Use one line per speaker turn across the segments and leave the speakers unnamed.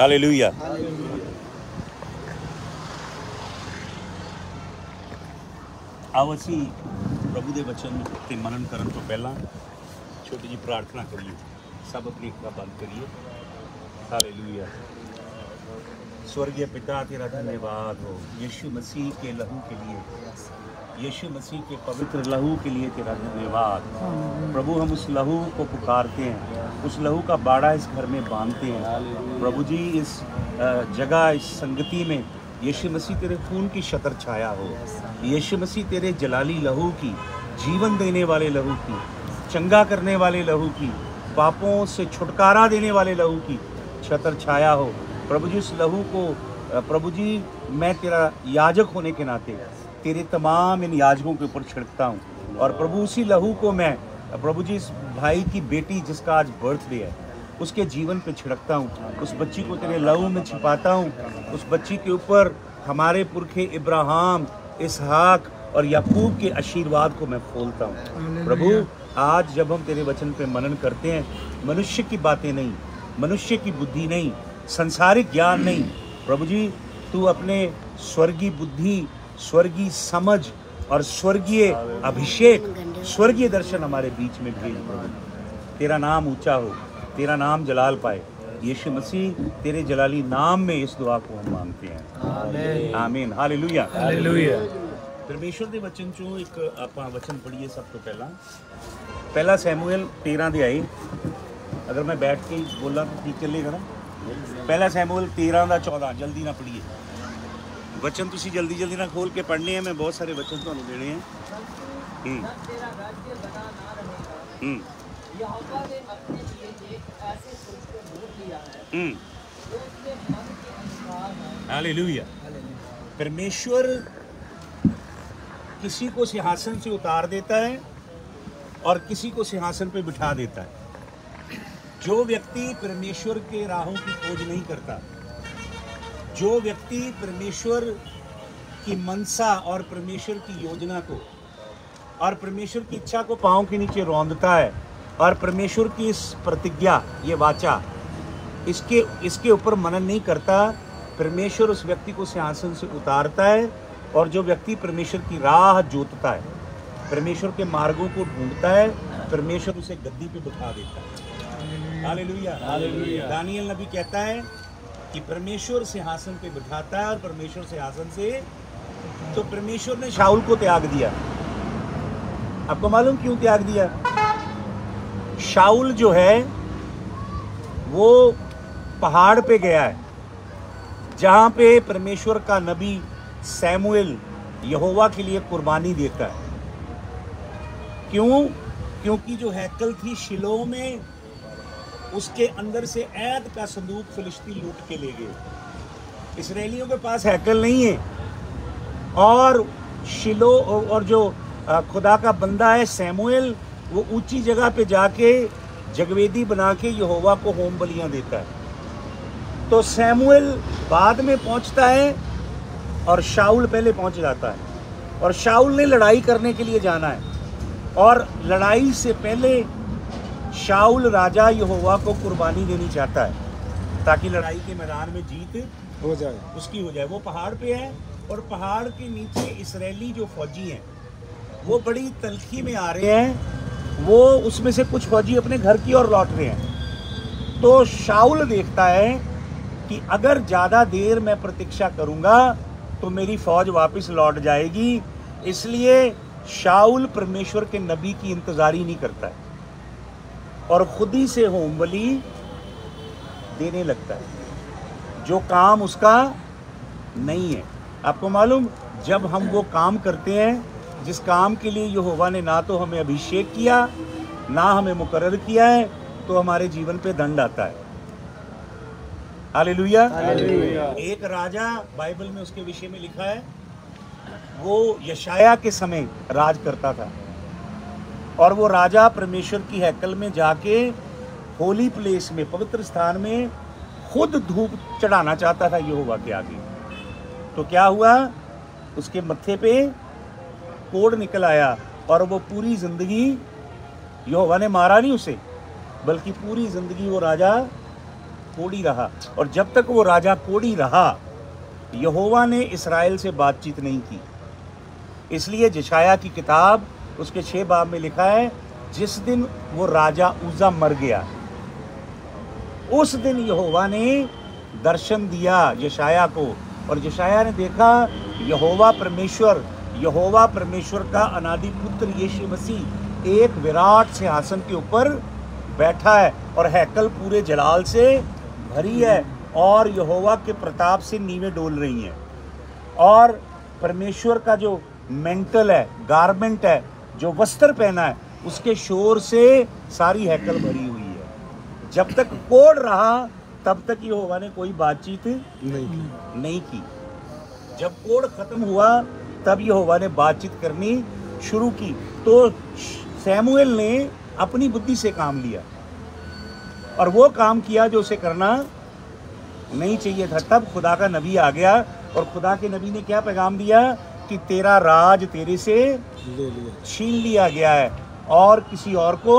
Hallelujah ਆਓ ਅਸੀਂ ਪ੍ਰਭੂ ਦੇ ਵਚਨ ਤੇ ਮਨਨ ਕਰਨ ਤੋਂ ਪਹਿਲਾਂ ਛੋਟੀ ਜੀ ਪ੍ਰਾਰਥਨਾ ਕਰੀਏ ਸਭ ਆਪਣੀ ਅੱਖਾਂ ਬੰਦ ਕਰੀਏ ਹਾਲੇਲੂਇਆ स्वर्गीय पिता तेरा धन्यवाद हो यीशु मसीह के लहू के लिए यीशु मसीह के पवित्र लहू के लिए तेरा धन्यवाद। प्रभु, हम उस लहू को पुकारते हैं। उस लहू का बाड़ा इस घर में बांधते हैं। प्रभु जी, इस जगह, इस संगति में यीशु मसीह तेरे खून की शतर छाया हो। यीशु मसीह तेरे जलाली लहू की, जीवन देने वाले लहू की, चंगा करने वाले लहू की, पापों से छुटकारा देने वाले लहू की छतर छाया हो। प्रभु जी, उस लहू को प्रभु जी, मैं तेरा याजक होने के नाते तेरे तमाम इन याजकों के ऊपर छिड़कता हूँ। और प्रभु उसी लहू को मैं प्रभु जी इस भाई की बेटी जिसका आज बर्थडे है उसके जीवन पे छिड़कता हूँ। उस बच्ची को तेरे लहू में छिपाता हूँ। उस बच्ची के ऊपर हमारे पुरखे इब्राहिम इसहाक और याकूब के आशीर्वाद को मैं खोलता हूँ। प्रभु आज जब हम तेरे वचन पे मनन करते हैं मनुष्य की बातें नहीं मनुष्य की बुद्धि नहीं संसारिक ज्ञान नहीं प्रभु जी तू अपने स्वर्गीय बुद्धि स्वर्गीय समझ और स्वर्गीय अभिषेक स्वर्गीय दर्शन हमारे बीच में भेज प्रभु तेरा नाम ऊंचा हो तेरा नाम जलाल पाए यीशु मसीह तेरे जलाली नाम में इस दुआ को हम मांगते हैं ਆਮੀਨ ਹਾਲੇਲੂਇਆ
ਹਾਲੇਲੂਇਆ
ਪਰਮੇਸ਼ਵਰ ਦੇ ਵਚਨ ਚੋਂ ਇੱਕ ਆਪਾਂ ਵਚਨ ਪੜ੍ਹੀਏ ਸਭ ਤੋਂ ਪਹਿਲਾਂ ਪਹਿਲਾ ਸੈਮੂਅਲ 13 ਦੇ ਆਏ ਅਗਰ ਮੈਂ ਬੈਠ ਕੇ ਹੀ ਬੋਲਾਂ ਤਾਂ ਠੀਕ ਚੱਲੇਗਾ ਨਾ ਪਹਿਲਾ ਸੈਮੂਅਲ 13 ਦਾ 14 ਜਲਦੀ ਨਾ ਪੜ੍ਹੀਏ ਵਚਨ ਤੁਸੀਂ ਜਲਦੀ ਜਲਦੀ ਨਾਲ ਖੋਲ ਕੇ ਪੜ੍ਹਨੇ ਆ ਮੈਂ ਬਹੁਤ ਸਾਰੇ ਵਚਨ ਤੁਹਾਨੂੰ ਦੇਣੇ ਆ ਹੂੰ
तेरा राज्य बना ना रहेगा
ਹੂੰ
यहोवा ने अपने लिए एक ऐसे पुरुष को ढूंढ लिया है
ਹੂੰ
जो उसके मन के अनुसार है
हालेलुया परमेश्वर किसी को सिंहासन से उतार देता है और किसी को सिंहासन पे बिठा देता है जो व्यक्ति परमेश्वर के राहों की खोज नहीं करता जो व्यक्ति परमेश्वर की मनसा और परमेश्वर की योजना को और परमेश्वर की इच्छा को पाँव के नीचे रौंदता है और परमेश्वर की इस प्रतिज्ञा ये वाचा इसके इसके ऊपर मनन नहीं करता परमेश्वर उस व्यक्ति को सिंहासन से उतारता है और जो व्यक्ति परमेश्वर की राह जोतता है परमेश्वर के मार्गों को ढूंढता है परमेश्वर उसे गद्दी पे बिठा देता है। हालेलुया। हालेलुया। दानियल नबी कहता है कि परमेश्वर सिंहासन पे बिठाता है और परमेश्वर सिंहासन से तो परमेश्वर ने शाउल को त्याग दिया। आपको मालूम क्यों त्याग दिया? शाउल जो है, वो पहाड़ पे गया है, जहाँ पे परमेश्वर का नबी सैमुएल यहोवा के लिए कुर्बानी देता है। क्यों? क्योंकि जो हैकल थी शिलो में उसके अंदर से ऐद का संदूक फिलिस्ती लूट के ले गए। इसराइलियों के पास हैकल नहीं है। और शिलो और जो खुदा का बंदा है सैमुएल, वो ऊँची जगह पे जाके जगवेदी बना के यहोवा को होम बलियाँ देता है। तो सैमुएल बाद में पहुँचता है और शाउल पहले पहुँच जाता है। और शाउल ने लड़ाई करने के लिए जाना है। और लड़ाई से पहले शाउल राजा यहोवा को कुर्बानी देनी चाहता है ताकि लड़ाई के मैदान में जीत
हो जाए।
उसकी हो जाए। वो पहाड़ पे है और पहाड़ के नीचे इसराइली जो फौजी हैं वो बड़ी तलखी में आ रहे हैं। वो उसमें से कुछ फौजी अपने घर की ओर लौट रहे हैं। तो शाउल देखता है कि अगर ज़्यादा देर मैं प्रतीक्षा करूँगा तो मेरी फौज वापस लौट जाएगी। इसलिए शाउल परमेश्वर के नबी की इंतज़ारी नहीं करता है। और खुद ही से होम बलि देने लगता है। जो काम उसका नहीं है। आपको मालूम जब हम वो काम करते हैं जिस काम के लिए यहोवा ने ना तो हमें अभिषेक किया ना हमें मुकर्र किया है तो हमारे जीवन पे दंड आता है। हालेलुया। एक राजा बाइबल में उसके विषय में लिखा है वो यशाया के समय राज करता था। और वो राजा परमेश्वर की हैकल में जाके होली प्लेस में, पवित्र स्थान में खुद धूप चढ़ाना चाहता था यहोवा के आगे। तो क्या हुआ? उसके मत्थे पे कोड निकल आया और वो पूरी ज़िंदगी यहोवा ने मारा नहीं उसे, बल्कि पूरी ज़िंदगी वो राजा कोड़ी रहा। और जब तक वो राजा कोड़ी रहा, यहोवा ने इसराइल से बातचीत नहीं की। इसलिए जशाया की किताब उसके छह बाब में लिखा है, जिस दिन वो राजा उजा मर गया, उस दिन यहोवा ने दर्शन दिया यशाया को। और यशाया ने देखा, यहोवा परमेश्वर यहोवा परमेश्वर का अनादि पुत्र यीशु मसीह एक विराट सिंहासन के ऊपर बैठा है और हैकल पूरे जलाल से भरी है और यहोवा के प्रताप से नींवें डोल रही हैं। और परमेश्वर का जो मेंटल है, गारमेंट है जो वस्त्र पहना है, उसके शोर से सारी हैकल भरी हुई है। जब तक कोड रहा, तब तक यहोवा ने कोई बातचीत
नहीं की
नहीं की। जब कोड खत्म हुआ, तब यहोवा ने बातचीत करनी शुरू की। तो सैमुएल ने अपनी बुद्धि से काम लिया और वो काम किया जो उसे करना नहीं चाहिए था। तब खुदा का नबी आ गया और खुदा के नबी ने क्या पैगाम दिया? कि तेरा राज तेरे से
ले लिया।
छीन लिया गया है और किसी और को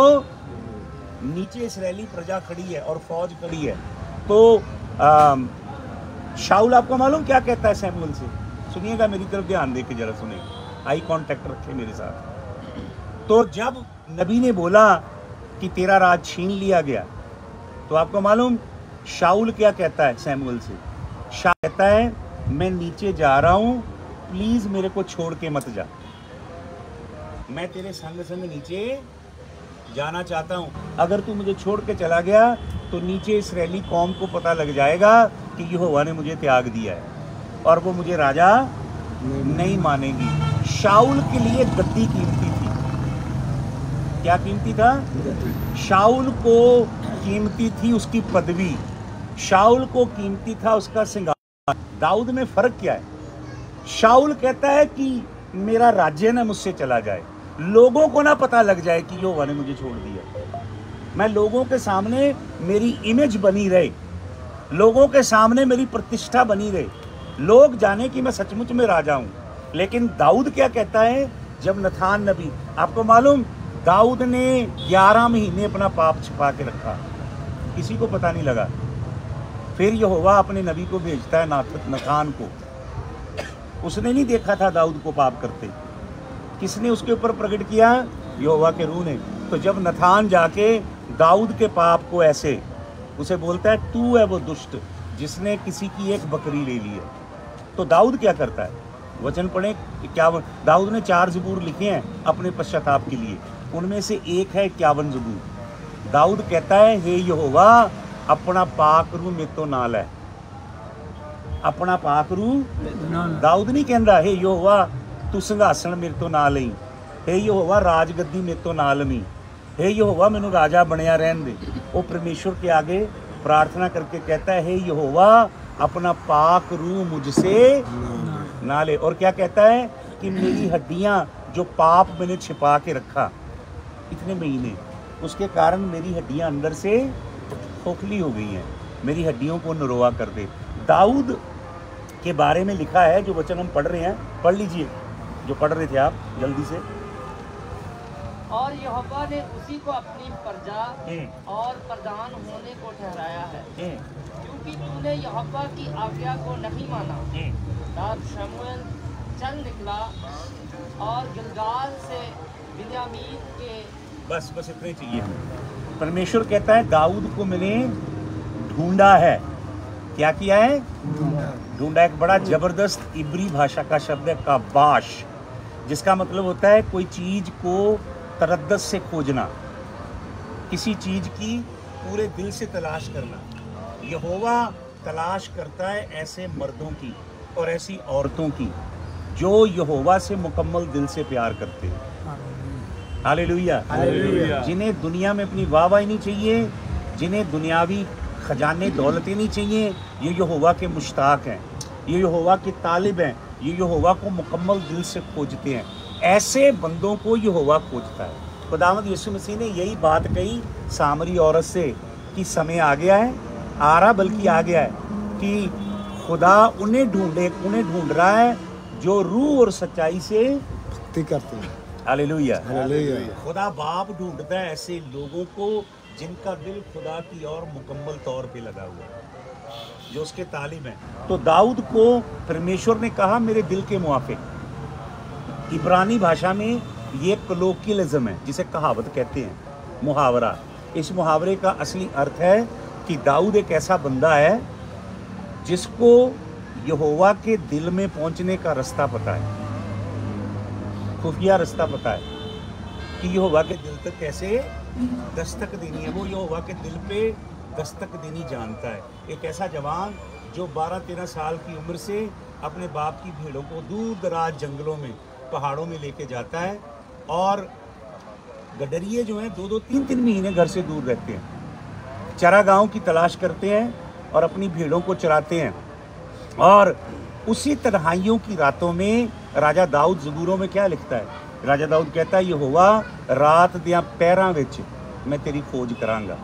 नीचे इसराइली प्रजा खड़ी है और फौज खड़ी है। तो शाऊल आपको मालूम क्या कहता है सैमुअल से? सुनिएगा मेरी तरफ़ ध्यान दे के जरा सुनिए। आई कांटेक्ट रखे मेरे साथ। तो जब नबी ने बोला कि तेरा राज छीन लिया गया तो आपको मालूम शाऊल क्या कहता है सैमुअल से? शाह कहता है मैं नीचे जा रहा हूँ प्लीज़ मेरे को छोड़ के मत जा। मैं तेरे संग संग नीचे जाना चाहता हूँ। अगर तू मुझे छोड़ के चला गया तो नीचे इसराइली कौम को पता लग जाएगा कि यहोवा ने मुझे त्याग दिया है, और वो मुझे राजा नहीं मानेगी। शाऊल के लिए गद्दी कीमती थी। क्या कीमती था? शाउल को कीमती थी उसकी पदवी। शाउल को कीमती था उसका सिंगार। दाऊद में फ़र्क क्या है? शाऊल कहता है कि मेरा राज्य ना मुझसे चला जाए। लोगों को ना पता लग जाए कि यहोवा ने मुझे छोड़ दिया। मैं लोगों के सामने मेरी इमेज बनी रहे। लोगों के सामने मेरी प्रतिष्ठा बनी रहे। लोग जाने कि मैं सचमुच में राजा हूँ। लेकिन दाऊद क्या कहता है? जब नथान नबी, आपको मालूम, दाऊद ने 11 महीने अपना पाप छिपा के रखा। किसी को पता नहीं लगा। फिर यहोवा अपने नबी को भेजता है नाथ- नथान को। उसने नहीं देखा था दाऊद को पाप करते। किसने उसके ऊपर प्रकट किया? योवा के रूह ने। तो जब नथान जाके दाऊद के पाप को ऐसे, उसे बोलता है, तू है वो दुष्ट जिसने किसी की एक बकरी ले ली है। तो दाऊद क्या करता है? वचन पढ़े क्या दाऊद ने चार जबूर लिखे हैं अपने पश्चाताप के लिए। उनमें से एक है इक्यावन जबूर। दाऊद कहता है, हे यहोवा, अपना पाक रू मेरे तो नाल है। अपना पाक रू ਦਾਊਦ ਨਹੀਂ ਕਹਿੰਦਾ ਹੇ ਯੋਵਾ ਤੂੰ ਸਿੰਘਾਸਣ ਮੇਰੇ ਤੋਂ ਨਾ ਲਈ ਹੇ ਯੋਵਾ ਰਾਜਗੱਦੀ ਮੇਰੇ ਤੋਂ ਨਾ ਲਵੀਂ ਹੇ ਯੋਵਾ ਮੈਨੂੰ ਰਾਜਾ ਬਣਿਆ ਰਹਿਣ ਦੇ ਉਹ ਪਰਮੇਸ਼ਵਰ के आगे प्रार्थना करके कहता है हे यहोवा अपना पाक रू मुझसे ना ले और क्या कहता है कि मेरी हड्डियां जो पाप मैंने छिपा के रखा इतने महीने उसके कारण मेरी हड्डियां अंदर से खोखली हो गई हैं मेरी हड्डियों को नरोआ कर दे दाऊद के बारे में लिखा है जो वचन हम पढ़ रहे हैं पढ़ लीजिए जो पढ़ रहे थे आप जल्दी से।
और यहोवा ने उसी को अपनी प्रजा और प्रधान होने को ठहराया है। क्योंकि तूने यहोवा की आज्ञा को नहीं माना। तब शमूएल चल निकला और गिलगाल से बिन्यामीन के
बस बस इतना चाहिए परमेश्वर कहता है दाऊद को मैंने ढूंढा है। क्या किया है? ढूंढा एक बड़ा ज़बरदस्त इबरी भाषा का शब्द है काबाश जिसका मतलब होता है कोई चीज़ को तरद्दत से खोजना किसी चीज़ की पूरे दिल से तलाश करना। यहोवा तलाश करता है ऐसे मर्दों की और ऐसी औरतों की जो यहोवा से मुकम्मल दिल से प्यार करते हैं। हालेलुया।
हालेलुया।
जिन्हें दुनिया में अपनी वाहवाही नहीं चाहिए जिन्हें दुनियावी खजाने दौलतें नहीं चाहिए। ये यहोवा के मुश्ताक हैं। ये यहोवा के तालिब हैं। ये यहोवा को मुकम्मल दिल से खोजते हैं। ऐसे बंदों को यहोवा खोजता है। खुदावंद यीशु मसीह ने यही बात कही सामरी औरत से कि समय आ गया है आ रहा बल्कि आ गया है कि खुदा उन्हें ढूंढे उन्हें ढूंढ रहा है जो रूह और सच्चाई से
भक्ति करते हैं।
हालेलुया।
हालेलुया।
खुदा बाप ढूंढता है ऐसे लोगों को जिनका दिल खुदा की ओर मुकम्मल तौर पे लगा हुआ है, जो उसके तालिब हैं। तो दाऊद को परमेश्वर ने कहा, मेरे दिल के मुआफिक। इब्रानी भाषा में ये कलोकियलिज्म है, जिसे कहावत कहते हैं, मुहावरा। इस मुहावरे का असली अर्थ है कि दाऊद एक ऐसा बंदा है, जिसको यहोवा के दिल में पहुँचने का रास्ता पता है, खुफिया रास्ता पता है, कि यहोवा के दिल तक कैसे दस्तक देनी है, वो ये होगा कि दिल पे दस्तक देनी जानता है। एक ऐसा जवान जो 12-13 साल की उम्र से अपने बाप की भेड़ों को दूर दराज जंगलों में, पहाड़ों में लेके जाता है और गडरिए जो हैं दो दो तीन तीन महीने घर से दूर रहते हैं। चरागाहों की तलाश करते हैं और अपनी भेड़ों को चराते हैं। और उसी तन्हाइयों की रातों में राजा दाऊद जबूरों में क्या लिखता है? राजा दाऊद कहता है, यहोवा, रात दिया पैरों ਵਿੱਚ मैं तेरी खोज करांगा।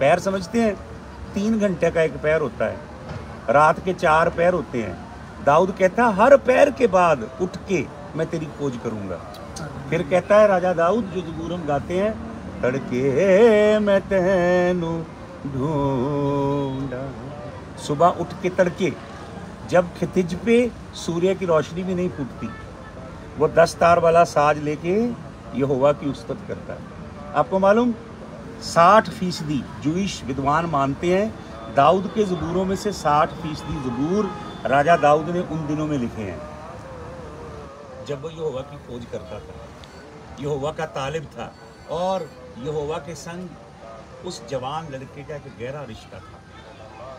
पैर समझते हैं, तीन घंटे का एक पैर होता है। रात के चार पैर होते हैं। दाऊद कहता है, हर पैर के बाद उठ के मैं तेरी खोज करूँगा। फिर कहता है, राजा दाऊद, जो जबूरम गाते हैं, तड़के मैं तेनू ढूंढा। सुबह उठ के तड़के, जब खितिज पे सूर्य की रोशनी भी नहीं फूटती वो दस तार वाला साज लेके यहोवा की उस्तत करता है। आपको मालूम साठ फ़ीसदी जुइश विद्वान मानते हैं। दाऊद के जबूरों में से साठ फ़ीसदी जबूर राजा दाऊद ने उन दिनों में लिखे हैं। जब वो यहोवा की खोज करता था यहोवा का तालिब था और यहोवा के संग उस जवान लड़के का एक गहरा रिश्ता था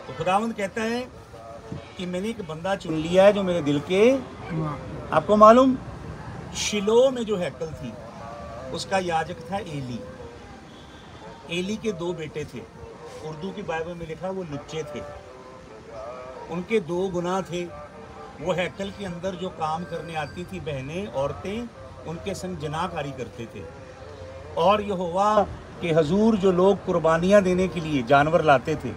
तो खुदावंद कहता है कि मैंने एक बंदा चुन लिया है जो मेरे दिल के। आपको मालूम शिलो में जो हैकल थी, उसका याजक था एली। एली के दो बेटे थे। उर्दू की बाइबल में लिखा वो लुच्चे थे। उनके दो गुना थे। वो हैकल के अंदर जो काम करने आती थी, बहनें, औरतें, उनके संग जनाकारी करते थे। और यह हुआ कि हजूर जो लोग कुर्बानियाँ देने के लिए जानवर लाते थे,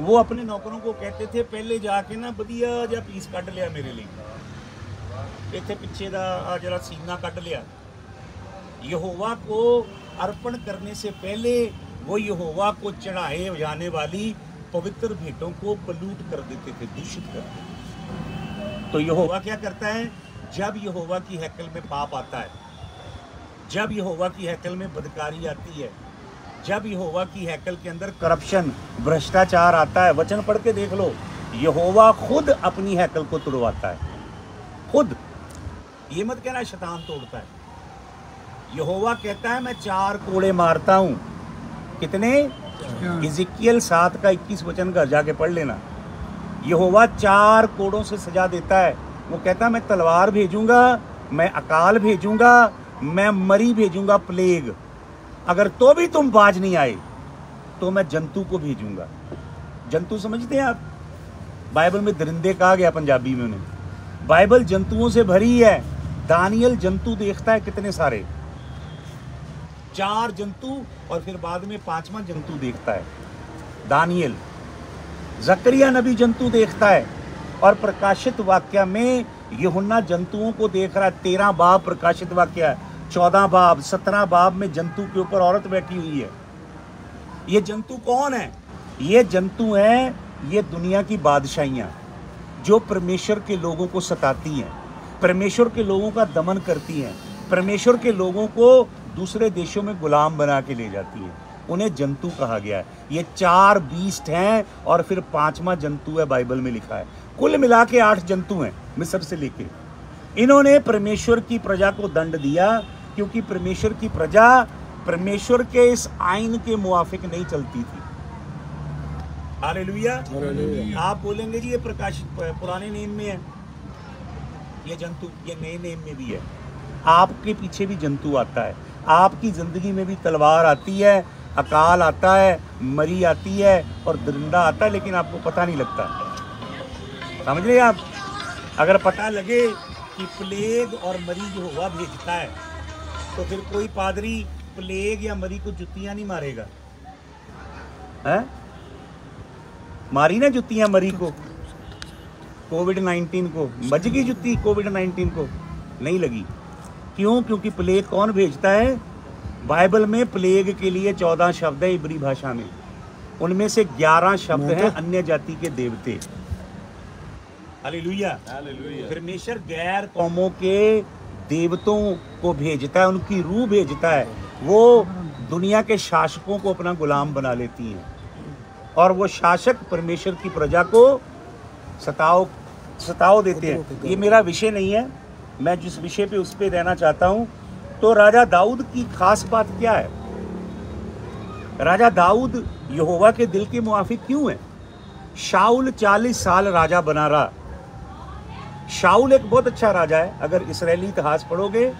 वो अपने नौकरों को कहते थे, पहले जाके ना बढ़िया जा पीस काट लिया मेरे लिए। ਇੱਥੇ ਪਿੱਛੇ ਦਾ ਆ ਜਿਹੜਾ ਸੀਨਾ ਕੱਢ ਲਿਆ यहोवा को अर्पण करने से पहले वो यहोवा को चढ़ाए जाने वाली पवित्र भेंटों को पलूट कर देते थे दूषित कर देते थे। तो यहोवा क्या करता है जब यहोवा की हैकल में पाप आता है जब यहोवा की हैकल में बदकारी आती है जब यहोवा की हैकल के अंदर करप्शन भ्रष्टाचार आता है वचन पढ़ के देख लो यहोवा खुद अपनी हैकल को तुड़वाता है खुद ये मत कहना शैतान तोड़ता है। यहोवा कहता है मैं चार कोड़े मारता हूँ। कितने? इजिकियल सात का इक्कीस वचन घर जाके पढ़ लेना। यहोवा चार कोड़ों से सजा देता है। वो कहता है मैं तलवार भेजूँगा मैं अकाल भेजूँगा मैं मरी भेजूँगा प्लेग। अगर तो भी तुम बाज नहीं आए तो मैं जंतु को भेजूँगा। जंतु समझते हैं आप? बाइबल में दरिंदे कहा गया पंजाबी में उन्हें। बाइबल जंतुओं से भरी है। दानियल जंतु देखता है कितने सारे? चार जंतु और फिर बाद में पांचवा जंतु देखता है। दानियल, जकरिया नबी जंतु देखता है और प्रकाशित वाक्य में यूहन्ना जंतुओं को देख रहा है। तेरह बाब प्रकाशित वाक्य है, चौदह बाब, सत्रह बाब में जंतु के ऊपर औरत बैठी हुई है। ये जंतु कौन है? ये जंतु हैं, ये दुनिया की बादशाहियाँ, जो परमेश्वर के लोगों को सताती हैं। परमेश्वर के लोगों का दमन करती हैं। परमेश्वर के लोगों को दूसरे देशों में गुलाम बना के ले जाती हैं। उन्हें जंतु कहा गया है। ये चार बीस्ट हैं और फिर पांचवा जंतु है बाइबल में लिखा है। कुल मिला के आठ जंतु हैं मिस्र से लेके। इन्होंने परमेश्वर की प्रजा को दंड दिया क्योंकि परमेश्वर की प्रजा परमेश्वर के इस आइन के मुआफिक नहीं चलती थी। हालेलुया। आप बोलेंगे जी ये प्रकाशित पुराने नियम में है। ये जंतु, ये नए नेम में भी है। आपके पीछे भी जंतु आता है। आपकी ज़िंदगी में भी तलवार आती है, अकाल आता है, मरी आती है और दरिंदा आता है, लेकिन आपको पता नहीं लगता। समझ रहे आप? अगर पता लगे कि प्लेग और मरी जो हुआ भेजता है तो फिर कोई पादरी प्लेग या मरी को जुतियाँ नहीं मारेगा। है? मारी ना जुतियाँ मरी को। कोविड 19 को बज गई जुत्ती कोविड 19 को? नहीं लगी। क्यों? क्योंकि प्लेग कौन भेजता है? बाइबल में प्लेग के लिए चौदह शब्द है इब्री भाषा में। उनमें से ग्यारह शब्द हैं अन्य जाति के देवते। हालेलुया। परमेश्वर गैर कौमों के देवतों को भेजता है उनकी रूह भेजता है। वो दुनिया के शासकों को अपना गुलाम बना लेती हैं। और वो शासक परमेश्वर की प्रजा को सताओ सताओ देते हैं। ये मेरा विषय नहीं है। मैं जिस विषय पे उस पे रहना चाहता हूँ तो राजा दाऊद की खास बात क्या है? राजा दाऊद यहोवा के दिल के मुआफिक क्यों है? शाउल 40 साल राजा बना रहा। शाउल एक बहुत अच्छा राजा है। अगर इसराइली इतिहास पढ़ोगे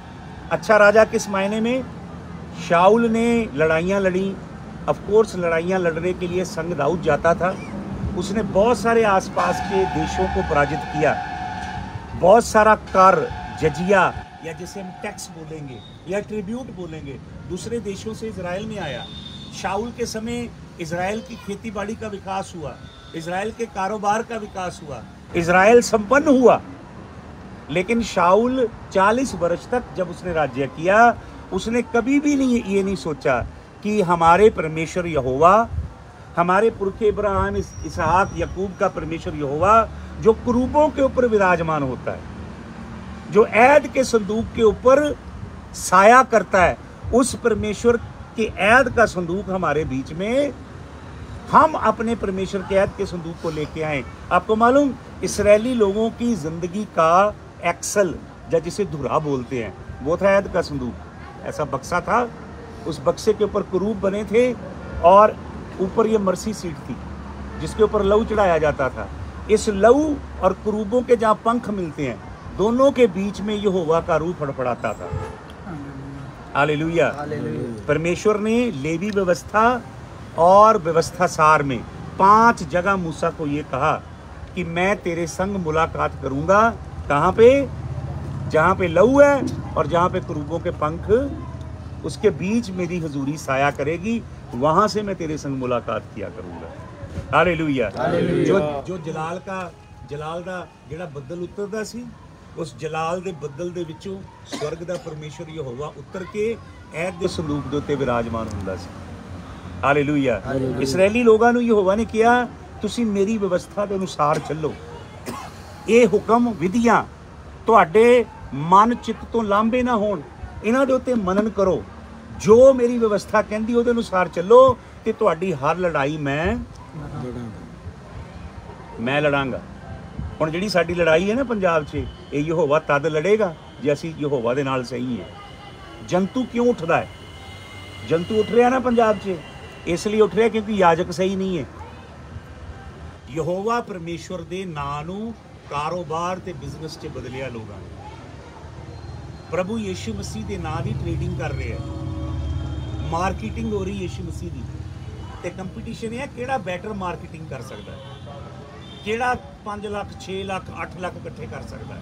अच्छा राजा किस मायने में? शाउल ने लड़ाइयाँ लड़ी। ऑफ़ कोर्स लड़ाइयाँ लड़ने के लिए संग दाऊद जाता था। उसने बहुत सारे आसपास के देशों को पराजित किया। बहुत सारा कर, जजिया, या जिसे हम टैक्स बोलेंगे, या ट्रिब्यूट बोलेंगे, दूसरे देशों से इसराइल में आया। शाउल के समय इसराइल की खेती बाड़ी का विकास हुआ इसराइल के कारोबार का विकास हुआ इसराइल संपन्न हुआ। लेकिन शाउल 40 वर्ष तक जब उसने राज्य किया, उसने कभी भी नहीं, ये नहीं सोचा कि हमारे परमेश्वर यहोवा हमारे पुरखे इब्राहिम इस- इसहाक, यकूब का परमेश्वर यहोवा, जो क्रूबों के ऊपर विराजमान होता है, जो ऐद के संदूक के ऊपर साया करता है, उस परमेश्वर के ऐद का संदूक हमारे बीच में, हम अपने परमेश्वर के ऐद के संदूक को लेके आए। आपको मालूम, इसराइली लोगों की ज़िंदगी का एक्सल, या जिसे धुरा बोलते हैं, वो था ऐद का संदूक। ऐसा बक्सा था, उस बक्से के ऊपर करूब बने थे, और ऊपर ये मरसी सीट थी जिसके ऊपर लहू चढ़ाया जाता था। इस लहू और क्रूबों के जहाँ पंख मिलते हैं दोनों के बीच में यहोवा का रूह फड़फड़ाता था। हालेलुया। परमेश्वर ने लेवी व्यवस्था और व्यवस्था सार में पाँच जगह मूसा को ये कहा कि मैं तेरे संग मुलाकात करूँगा कहाँ पे? जहाँ पे लहू है और जहाँ पे क्रूबों के पंख उसके बीच मेरी हजूरी साया करेगी। वहाँ से मैं तेरे संग मुलाकात किया करूँगा। हाले जो ਜੋ ਜਲਾਲ ਦਾ ਜਲਾਲ ਦਾ ਜਿਹੜਾ ਬੱਦਲ ਉਤਰਦਾ ਸੀ ਉਸ ਜਲਾਲ ਦੇ ਬੱਦਲ ਦੇ ਵਿੱਚੋਂ ਸਵਰਗ ਦਾ ਪਰਮੇਸ਼ਰ ਯਹੋਵਾ ਉਤਰ ਕੇ ਐਦ ਦੇ ਸੰਦੂਕ ਦੇ ਉੱਤੇ ਵਿਰਾਜਮਾਨ ਹੁੰਦਾ ਸੀ ਹਾਲੇਲੂਇਆ ਇਸرائیਲੀ ਲੋਕਾਂ ਨੂੰ ਯਹੋਵਾ ਨੇ ਕਿਹਾ ਤੁਸੀਂ ਮੇਰੀ ਵਿਵਸਥਾ ਦੇ ਅਨੁਸਾਰ ਚੱਲੋ ਇਹ ਹੁਕਮ ਵਿਧੀਆਂ ਤੁਹਾਡੇ ਮਨ ਚਿੱਤ ਤੋਂ ਲਾਂਭੇ ਨਾ ਹੋਣ ਇਹਨਾਂ ਦੇ ਉੱਤੇ ਮਨਨ ਕਰੋ ਜੋ ਮੇਰੀ ਵਿਵਸਥਾ ਕਹਿੰਦੀ, ਉਹਦੇ ਅਨੁਸਾਰ ਚੱਲੋ ਤੇ ਤੁਹਾਡੀ ਹਰ ਲੜਾਈ ਮੈਂ ਮੈਂ ਲੜਾਂਗਾ। ਹੁਣ ਜਿਹੜੀ ਸਾਡੀ ਲੜਾਈ ਹੈ ਨਾ ਪੰਜਾਬ 'ਚ, ਇਹ ਯਹੋਵਾ ਤਦ ਲੜੇਗਾ ਜੇ ਅਸੀਂ ਯਹੋਵਾ ਦੇ ਨਾਲ ਸਹੀ ਹੈ। ਜੰਤੂ ਕਿਉਂ ਉੱਠਦਾ ਹੈ? ਜੰਤੂ ਉੱਠ ਰਿਹਾ ਨਾ ਪੰਜਾਬ 'ਚ, ਇਸ ਲਈ ਉੱਠ ਰਿਹਾ ਕਿਉਂਕਿ ਯਾਜਕ ਸਹੀ ਨਹੀਂ ਹੈ। ਯਹੋਵਾ ਪਰਮੇਸ਼ਵਰ ਦੇ ਨਾਂ ਨੂੰ ਕਾਰੋਬਾਰ ਤੇ ਬਿਜ਼ਨਸ 'ਚ ਬਦਲਿਆ ਲੋਕਾਂ ਨੇ। ਪ੍ਰਭੂ ਯੀਸ਼ੂ ਮਸੀਹ ਦੇ ਨਾਂ ਦੀ ਟ੍ਰੇਡਿੰਗ ਕਰ ਰਹੇ ਆ ਮਾਰਕੀਟਿੰਗ ਹੋ ਰਹੀ ਏਸ਼ੀ ਮਸੀਹ ਦੀ। ਤੇ ਕੰਪੀਟੀਸ਼ਨ ਇਹ ਹੈ ਕਿਹੜਾ ਬੈਟਰ ਮਾਰਕੀਟਿੰਗ ਕਰ ਸਕਦਾ ਹੈ। ਕਿਹੜਾ 5 ਲੱਖ 6 ਲੱਖ 8 ਲੱਖ ਇਕੱਠੇ ਕਰ ਸਕਦਾ ਹੈ।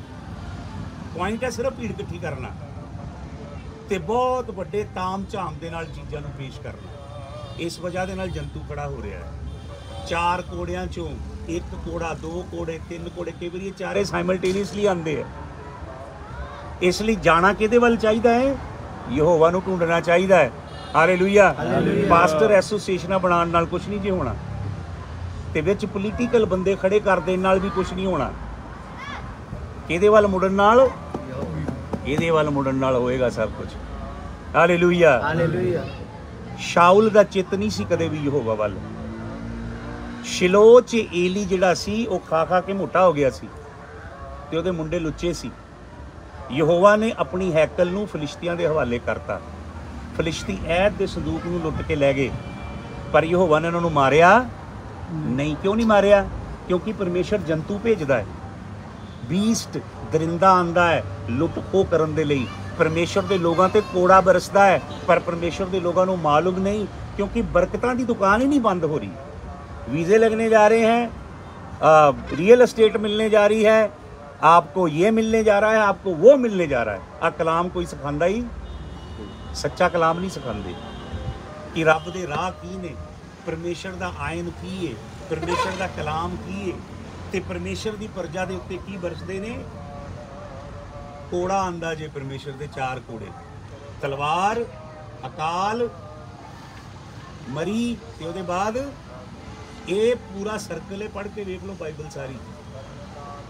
ਪੁਆਇੰਟ ਹੈ ਸਿਰਫ ਭੀੜ ਇਕੱਠੀ ਕਰਨਾ। ਤੇ ਬਹੁਤ ਵੱਡੇ ਤਾਮ ਝਾਮ ਦੇ ਨਾਲ ਚੀਜ਼ਾਂ ਨੂੰ ਪੇਸ਼ ਕਰਨਾ। ਇਸ ਵਜ੍ਹਾ ਦੇ ਨਾਲ ਜੰਤੂ ਖੜਾ ਹੋ ਰਿਹਾ ਹੈ। ਚਾਰ ਕੋੜਿਆਂ ਚੋਂ ਇੱਕ ਕੋੜਾ, ਦੋ ਕੋੜੇ, ਤਿੰਨ ਕੋੜੇ, ਕਈ ਵਾਰੀ ਚਾਰੇ ਸਾਈਮਲਟੇਨੀਅਸਲੀ ਆਉਂਦੇ ਆ। ਇਸ ਲਈ ਜਾਣਾ ਕਿਹਦੇ ਵੱਲ ਚਾਹੀਦਾ ਹੈ? ਯਹੋਵਾ ਨੂੰ ਢੂੰਡਣਾ ਚਾਹੀਦਾ ਹੈ। ਹਾਲੇਲੂਇਆ ਪਾਸਟਰ ਐਸੋਸੀਏਸ਼ਨਾਂ ਬਣਾਉਣ ਨਾਲ ਕੁਝ ਨਹੀਂ ਜੀ ਹੋਣਾ। ਤੇ ਵਿੱਚ ਪੋਲੀਟੀਕਲ ਬੰਦੇ ਖੜੇ ਕਰ ਦੇਣ ਨਾਲ ਵੀ ਕੁਝ ਨਹੀਂ ਹੋਣਾ। ਕਿਹਦੇ ਵੱਲ ਮੁੜਨ ਨਾਲ? ਇਹਦੇ ਵੱਲ ਮੁੜਨ ਨਾਲ ਹੋਏਗਾ ਸਭ ਕੁਝ ਹਾਲੇਲੂਇਆ
ਹਾਲੇਲੂਇਆ
ਸ਼ਾਉਲ ਦਾ ਚਿੱਤ ਨਹੀਂ ਸੀ ਕਦੇ ਵੀ ਯਹੋਵਾ ਵੱਲ। ਸ਼ਿਲੋ 'ਚ ਏਲੀ ਜਿਹੜਾ ਸੀ ਉਹ ਖਾ ਖਾ ਕੇ ਮੋਟਾ ਹੋ ਗਿਆ ਸੀ ਤੇ ਉਹਦੇ ਮੁੰਡੇ ਲੁੱਚੇ ਸੀ। ਯਹੋਵਾ ਨੇ ਆਪਣੀ ਹੈਕਲ ਨੂੰ ਫਲਿਸ਼ਤੀਆਂ ਦੇ ਹਵਾਲੇ ਕਰਤਾ। ਫਲਿਸ਼ਤੀ ਐਦ ਦੇ ਸੰਦੂਕ ਨੂੰ ਲੁੱਟ ਕੇ ਲੈ ਗਏ ਪਰ ਯਹੋਵਾ ਨੇ ਉਹਨਾਂ ਨੂੰ ਮਾਰਿਆ ਨਹੀਂ ਕਿਉਂ ਨਹੀਂ ਮਾਰਿਆ ਕਿਉਂਕਿ ਪਰਮੇਸ਼ਰ ਜੰਤੂ ਭੇਜਦਾ ਹੈ ਬੀਸਟ ਦਰਿੰਦਾ ਆਂਦਾ ਹੈ ਲੁੱਟ ਖੋ ਕਰਨ ਦੇ ਲਈ ਪਰਮੇਸ਼ਰ ਦੇ ਲੋਕਾਂ ਤੇ ਕੋੜਾ ਬਰਸਦਾ ਹੈ ਪਰ ਪਰਮੇਸ਼ਰ ਦੇ ਲੋਕਾਂ ਨੂੰ ਮਾਲੂਮ ਨਹੀਂ ਕਿਉਂਕਿ ਬਰਕਤਾਂ ਦੀ ਦੁਕਾਨ ਹੀ ਨਹੀਂ ਬੰਦ ਹੋ ਰਹੀ वीज़े लगने जा रहे हैं रियल एस्टेट मिलने जा रही है आपको ये मिलने जा रहा है आपको वो मिलने जा रहा है आ कलाम कोई सिखांदा ही ਸੱਚਾ ਕਲਾਮ ਨਹੀਂ ਸਿਖਾਉਂਦੇ ਕਿ ਰੱਬ ਦੇ ਰਾਹ ਕੀ ਨੇ, ਪਰਮੇਸ਼ਰ ਦਾ ਆਇਨ ਕੀ ਹੈ ਪਰਮੇਸ਼ਰ ਦਾ ਕਲਾਮ ਕੀ ਹੈ ਤੇ ਪਰਮੇਸ਼ਰ ਦੀ ਪ੍ਰਜਾ ਦੇ ਉੱਤੇ ਕੀ ਵਰਸਦੇ ਨੇ? ਕੋੜਾ ਆਂਦਾ ਜੇ ਪਰਮੇਸ਼ਰ ਦੇ ਚਾਰ ਕੋੜੇ। ਤਲਵਾਰ, ਅਕਾਲ, ਮਰੀ ਤੇ ਉਹਦੇ ਬਾਅਦ ਇਹ ਪੂਰਾ ਸਰਕਲ ਹੈ ਪੜ੍ਹ ਕੇ ਵੇਖ ਲਓ ਬਾਈਬਲ ਸਾਰੀ।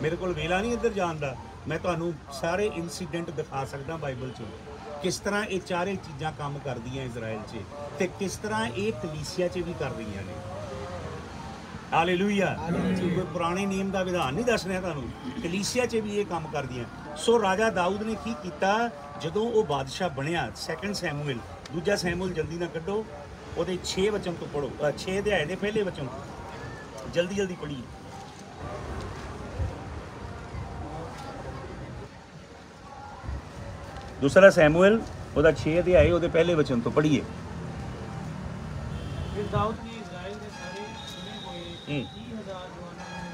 ਮੇਰੇ ਕੋਲ ਵੇਲਾ ਨਹੀਂ ਇੱਧਰ ਜਾਣ ਦਾ। ਮੈਂ ਤੁਹਾਨੂੰ ਸਾਰੇ ਇਨਸੀਡੈਂਟ ਦਿਖਾ ਸਕਦਾ ਬਾਈਬਲ 'ਚੋਂ। ਕਿਸ ਤਰ੍ਹਾਂ ਇਹ ਚਾਰੇ ਚੀਜ਼ਾਂ ਕੰਮ ਕਰਦੀਆਂ ਇਜ਼ਰਾਈਲ 'ਚ ਤੇ ਕਿਸ ਤਰ੍ਹਾਂ ਇਹ ਕਲੀਸਿਆ 'ਚ ਵੀ ਕਰ ਰਹੀਆਂ ਨੇ ਹਾਲੇਲੂਇਆ ਕੋਈ ਪੁਰਾਣੇ ਨਿਯਮ ਦਾ ਵਿਧਾਨ ਨਹੀਂ ਦੱਸ ਰਿਹਾ ਤੁਹਾਨੂੰ? ਕਲੀਸਿਆ 'ਚ ਵੀ ਇਹ ਕੰਮ ਕਰਦੀਆਂ। ਸੋ ਰਾਜਾ ਦਾਊਦ ਨੇ ਕੀ ਕੀਤਾ? ਜਦੋਂ ਉਹ ਬਾਦਸ਼ਾਹ ਬਣਿਆ ਸੈਕੰਡ ਸੈਮੂਅਲ ਦੂਜਾ ਸੈਮੂਅਲ ਜਲਦੀ ਨਾ ਕੱਢੋ ਉਹਦੇ 6 ਵਚਨ ਤੋਂ ਪੜੋ 6 ਅਧਿਆਏ ਦੇ ਪਹਿਲੇ ਵਚਨ। ਜਲਦੀ ਜਲਦੀ ਪੜ੍ਹੀਏ। ਦੂਸਰਾ ਸੈਮੂਅਲ ਉਹਦਾ 6 ਅਧਿਆਏ ਉਹਦੇ ਪਹਿਲੇ ਵਚਨ ਤੋਂ ਪੜ੍ਹੀਏ।
ਫਿਰ ਦਾਊਦ ਨੇ ਇਜ਼ਰਾਈਲ ਦੇ ਸਾਰੇ ਚੁਣੇ ਹੋਏ
ਹੂੰ।
30000 ਜਵਾਨਾਂ ਨੂੰ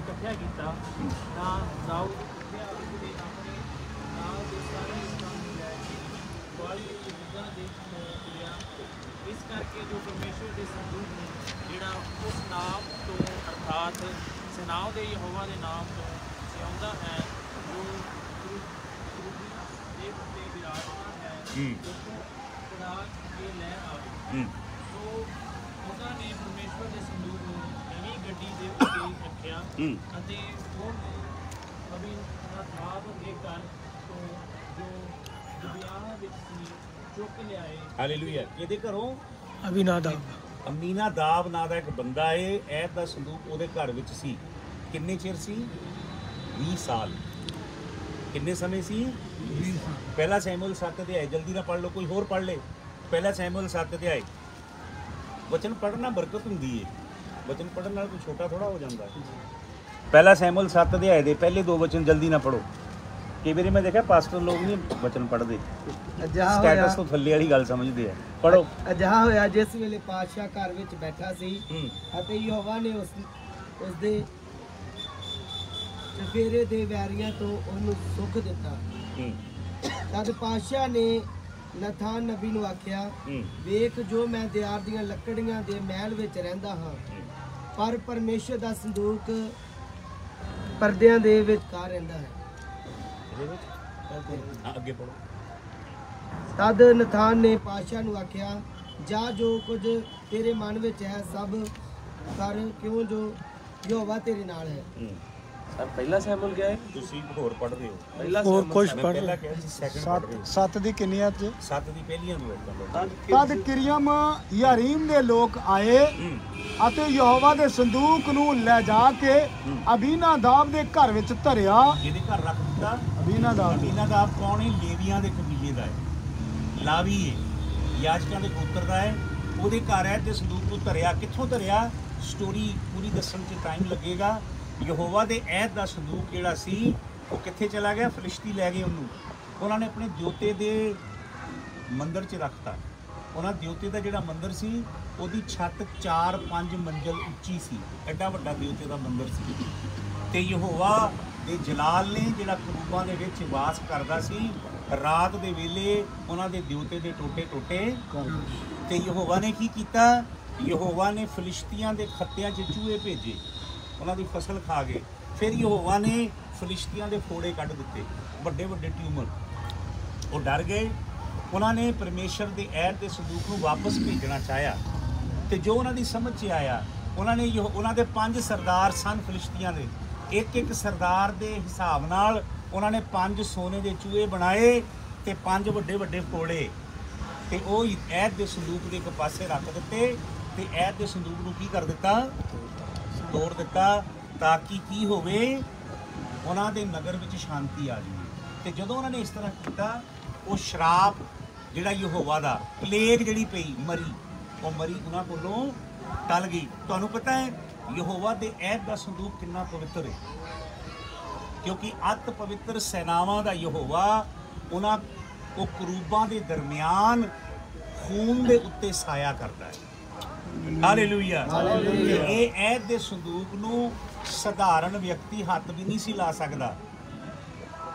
ਇਕੱਠਿਆ ਕੀਤਾ ਤਾਂ ਦਾਊਦ ਉੱਠਿਆ ਅਤੇ ਆਪਣੇ ਨਾਲ ਦੇ ਸਾਰੇ ਲੋਕਾਂ ਨੂੰ ਲੈ ਕੇ ਵਾਲੀ ਯੁੱਧਾਂ ਦੇ ਤੁਰਿਆ। ਇਸ ਕਰਕੇ ਜੋ ਪਰਮੇਸ਼ਵਰ ਦੇ ਸੰਦੂਕ ਨੂੰ ਜਿਹੜਾ ਉਸ ਨਾਮ ਤੋਂ ਅਰਥਾਤ ਸਨਾਉ ਦੇ ਯਹੋਵਾ ਦੇ ਨਾਮ ਤੋਂ ਸਿਆਉਂਦਾ ਹੈ ਜੋ ਕਰੂਬੀਆਂ ਦੇ ਉੱਤੇ ਵਿਰਾਜਮਾਨ ਹੈ।
ਹੂੰ।
ਉੱਥੋਂ ਉਡਾ ਕੇ ਲੈ ਆਵੇ
ਹੂੰ।
ਸੋ ਉਹਨਾਂ ਨੇ ਪਰਮੇਸ਼ਵਰ ਦੇ ਸੰਦੂਕ ਨੂੰ ਨਵੀਂ ਗੱਡੀ ਦੇ ਉੱਤੇ ਰੱਖਿਆ ਅਤੇ ਉਹ ਅਬਿਨਾਦਾਬ ਦੇ ਘਰ ਤੋਂ ਜੋ ਦੁਬਿਆਹ ਵਿੱਚ ਸੀ ਚੁੱਕ ਲਿਆਏ।
ਹਾਲੇਲੂਇਆ। ਕਿਹਦੇ ਘਰੋਂ
ਅਭਿਨਾਦਾਬ
ਅਮੀਨਾ ਦਾਬ ਨਾਂ ਦਾ ਇੱਕ ਬੰਦਾ ਏ ਐਤ ਦਾ ਸੰਦੂਕ ਉਹਦੇ ਘਰ ਵਿੱਚ ਸੀ। ਕਿੰਨੇ ਚਿਰ ਸੀ? 20 ਸਾਲ। ਕਿੰਨੇ ਸਮੇਂ ਸੀ? ਪਹਿਲਾ ਸੈਮੂਅਲ 7 ਅਧਿਆਏ ਜਲਦੀ ਨਾਲ ਪੜ੍ਹ ਲਓ ਕੋਈ ਹੋਰ ਪੜ੍ਹ ਲੇ। ਪਹਿਲਾ ਸੈਮੂਅਲ 7 ਅਧਿਆਏ ਵਚਨ ਪੜ੍ਹਨਾ ਬਰਕਤ ਹੁੰਦੀ ਏ। ਵਚਨ ਪੜ੍ਹਨ ਨਾਲ ਕੋਈ ਛੋਟਾ ਥੋੜਾ ਹੋ ਜਾਂਦਾ ਪਹਿਲਾ ਸੈਮੂਅਲ 7 ਅਧਿਆਏ ਦੇ ਪਹਿਲੇ ਦੋ ਵਚਨ ਜਲਦੀ ਨਾਲ ਪੜੋ ਕਈ ਵਾਰੀ ਮੈਂ ਦੇਖਿਆ ਪਾਸਟਰ ਲੋਕ ਨਹੀਂ ਵਚਨ ਪੜ੍ਹਦੇ।
ਅਜਿਹਾ ਹੋਇਆ
ਸਟੇਟਸ ਤੋਂ ਥੱਲੇ ਵਾਲੀ ਗੱਲ ਸਮਝਦੇ ਆ। ਪੜੋ
ਅਜਿਹਾ ਹੋਇਆ ਜਿਸ ਵੇਲੇ ਪਾਤਸ਼ਾਹ ਘਰ ਵਿੱਚ ਬੈਠਾ ਸੀ ਅਤੇ ਯਹੋਵਾ ਨੇ ਉਸ ਉਸ ਦੇ ਚਫੇਰੇ ਦੇ ਵੈਰੀਆਂ ਤੋਂ ਉਹਨੂੰ ਸੁੱਖ ਦਿੱਤਾ। ਤਦ ਪਾਤਸ਼ਾਹ ਨੇ ਨਥਾਨ ਨਬੀ ਨੂੰ ਆਖਿਆ ਵੇਖ ਜੋ ਮੈਂ ਦਿਆਰ ਦੀਆਂ ਲੱਕੜੀਆਂ ਦੇ ਮਹਿਲ ਵਿੱਚ ਰਹਿੰਦਾ ਹਾਂ। ਪਰ ਪਰਮੇਸ਼ਰ ਦਾ ਸੰਦੂਕ ਪਰਦਿਆਂ ਦੇ ਵਿਚਕਾਰ ਰਹਿੰਦਾ ਹੈ।
ਅੱਗੇ ਪੜੋ
ਤਦ ਨਥਾਨ ਨੇ ਪਾਤਸ਼ਾਹ ਨੂੰ ਆਖਿਆ ਜਾ ਜੋ ਕੁਝ ਤੇਰੇ ਮਨ ਵਿੱਚ ਹੈ ਸਭ ਕਰ ਕਿਉਂ ਜੋ ਯਹੋਵਾ ਤੇਰੇ ਨਾਲ ਹੈ।
ਸਰ ਪਹਿਲਾ ਸੈਮੂਅਲ ਗਿਆ ਹੈ
ਤੁਸੀਂ ਹੋਰ ਪੜ੍ਹਦੇ ਹੋ।
ਪਹਿਲਾ
ਹੋਰ ਕੁਝ ਪੜ੍ਹ
ਪਹਿਲਾਂ ਕਿਹਾ ਸੀ ਸੈਕੰਡ ਪੜ੍ਹ ਰਹੇ ਹੋ।
ਸੱਤ ਦੀ ਕਿੰਨੀਆਂ ਚ?
ਸੱਤ ਦੀ ਪਹਿਲੀਆਂ ਨੂੰ ਵੇਖਾਂ
ਤਦ ਕਿਰਿਯਮ ਯਾਰੀਮ ਦੇ ਲੋਕ ਆਏ ਅਤੇ ਯਹੋਵਾ ਦੇ ਸੰਦੂਕ ਨੂੰ ਲੈ ਜਾ ਕੇ ਅਬੀਨਾਦਾਬ ਦੇ ਘਰ ਵਿੱਚ ਧਰਿਆ।
ਜਿਹਦੇ ਘਰ ਰੱਖ ਦਿੱਤਾ।
ਅਬੀਨਾਦਾਬ।
ਆਪ ਕੌਣ ਹੈ? ਲੇਵੀਆਂ ਦੇ ਕਬੀਲੇ ਦਾ ਹੈ। ਲਾਵੀ ਹੈ। ਯਾਜਕਾਂ ਦੇ ਗੋਤਰ ਦਾ ਹੈ। ਉਹਦੇ ਘਰ ਹੈ ਤੇ ਸੰਦੂਕ ਨੂੰ ਧਰਿਆ। ਕਿੱਥੋਂ ਧਰਿਆ? ਸਟੋਰੀ ਪੂਰੀ ਦੱਸਣ 'ਚ ਟਾਈਮ ਲੱਗੇਗਾ। ਯਹੋਵਾ ਦੇ ਐਦ ਦਾ ਸੰਦੂਕ ਜਿਹੜਾ ਸੀ, ਉਹ ਕਿੱਥੇ ਚਲਾ ਗਿਆ? ਫਲਿਸ਼ਤੀ ਲੈ ਗਏ ਉਹਨੂੰ। ਉਹਨਾਂ ਨੇ ਆਪਣੇ ਦਿਉਤੇ ਦੇ ਮੰਦਰ 'ਚ ਰੱਖਤਾ। ਉਹਨਾਂ ਦਿਉਤੇ ਦਾ ਜਿਹੜਾ ਮੰਦਰ ਸੀ, ਉਹਦੀ ਛੱਤ 4-5 ਮੰਜ਼ਲ ਉੱਚੀ ਸੀ। ਐਡਾ ਵੱਡਾ ਦਿਉਤੇ ਦਾ ਮੰਦਰ ਸੀ। ਤੇ ਯਹੋਵਾ ਦੇ ਜਲਾਲ ਨੇ ਜਿਹੜਾ ਕਰੂਬਾਂ ਦੇ ਵਿੱਚ ਵਾਸ ਕਰਦਾ ਸੀ, ਰਾਤ ਦੇ ਵੇਲੇ ਉਹਨਾਂ ਦੇ ਦਿਉਤੇ ਦੇ ਟੋਟੇ ਟੋਟੇ। ਤੇ ਯਹੋਵਾ ਨੇ ਕੀ ਕੀਤਾ? ਯਹੋਵਾ ਨੇ ਫਲਿਸ਼ਤੀਆਂ ਦੇ ਖੱਤਿਆਂ 'ਚ ਚੂਹੇ ਭੇਜੇ। ਉਹਨਾਂ ਦੀ ਫਸਲ ਖਾ ਗਏ। ਫਿਰ ਯਹੋਵਾ ਨੇ ਫਲਿਸ਼ਤੀਆਂ ਦੇ ਫੋੜੇ ਕੱਢ ਦਿੱਤੇ, ਵੱਡੇ ਵੱਡੇ ਟਿਊਮਰ। ਉਹ ਡਰ ਗਏ। ਉਹਨਾਂ ਨੇ ਪਰਮੇਸ਼ਰ ਦੇ ਐਤ ਦੇ ਸੰਦੂਕ ਨੂੰ ਵਾਪਸ ਭੇਜਣਾ ਚਾਹਿਆ। ਤੇ ਜੋ ਉਹਨਾਂ ਦੀ ਸਮਝ 'ਚ ਆਇਆ, ਉਹਨਾਂ ਨੇ ਯਹੋ- ਉਹਨਾਂ ਦੇ ਪੰਜ ਸਰਦਾਰ ਸਨ ਫਲਿਸ਼ਤੀਆਂ ਦੇ। ਇੱਕ ਇੱਕ ਸਰਦਾਰ ਦੇ ਹਿਸਾਬ ਨਾਲ ਉਹਨਾਂ ਨੇ ਪੰਜ ਸੋਨੇ ਦੇ ਚੂਹੇ ਬਣਾਏ ਤੇ ਪੰਜ ਵੱਡੇ ਵੱਡੇ ਫੋੜੇ। ਤੇ ਉਹ ਐਦ ਦੇ ਸੰਦੂਕ ਦੇ ਇੱਕ ਪਾਸੇ ਰੱਖ ਦਿੱਤੇ ਤੇ ਐਦ ਦੇ ਸੰਦੂਕ ਨੂੰ ਕੀ ਕਰ ਦਿੱਤਾ? ਤੋੜ ਦਿੱਤਾ ਤਾਂ ਕਿ ਕੀ ਹੋਵੇ, ਉਹਨਾਂ ਦੇ ਨਗਰ ਵਿੱਚ ਸ਼ਾਂਤੀ ਆ ਜਾਵੇ। ਤੇ ਜਦੋਂ ਉਹਨਾਂ ਨੇ ਇਸ ਤਰ੍ਹਾਂ ਕੀਤਾ, ਉਹ ਸ਼ਰਾਪ ਜਿਹੜਾ ਯਹੋਵਾ ਦਾ, ਪਲੇਗ ਜਿਹੜੀ ਪਈ, ਮਰੀ, ਉਹ ਮਰੀ ਉਹਨਾਂ ਕੋਲੋਂ ਟਲ ਗਈ। ਤੁਹਾਨੂੰ ਪਤਾ ਹੈ, ਯਹੋਵਾ ਦੇ ਐਤ ਦਾ ਸੰਦੂਕ ਕਿੰਨਾ ਪਵਿੱਤਰ ਹੈ। ਕਿਉਂਕਿ ਅਤ ਪਵਿੱਤਰ ਸੈਨਾਵਾਂ ਦਾ ਯਹੋਵਾ, ਉਹਨਾਂ ਉਹ ਕਰੂਬਾਂ ਦੇ ਦਰਮਿਆਨ ਖੂਨ ਦੇ ਉੱਤੇ ਸਾਇਆ ਕਰਦਾ ਹੈ। ਹਾਲੇਲੂਇਆ ਇਹ ਐਤ ਦੇ ਸੰਦੂਕ ਨੂੰ ਸਧਾਰਨ ਵਿਅਕਤੀ ਹੱਥ ਵੀ ਨਹੀਂ ਸੀ ਲਾ ਸਕਦਾ।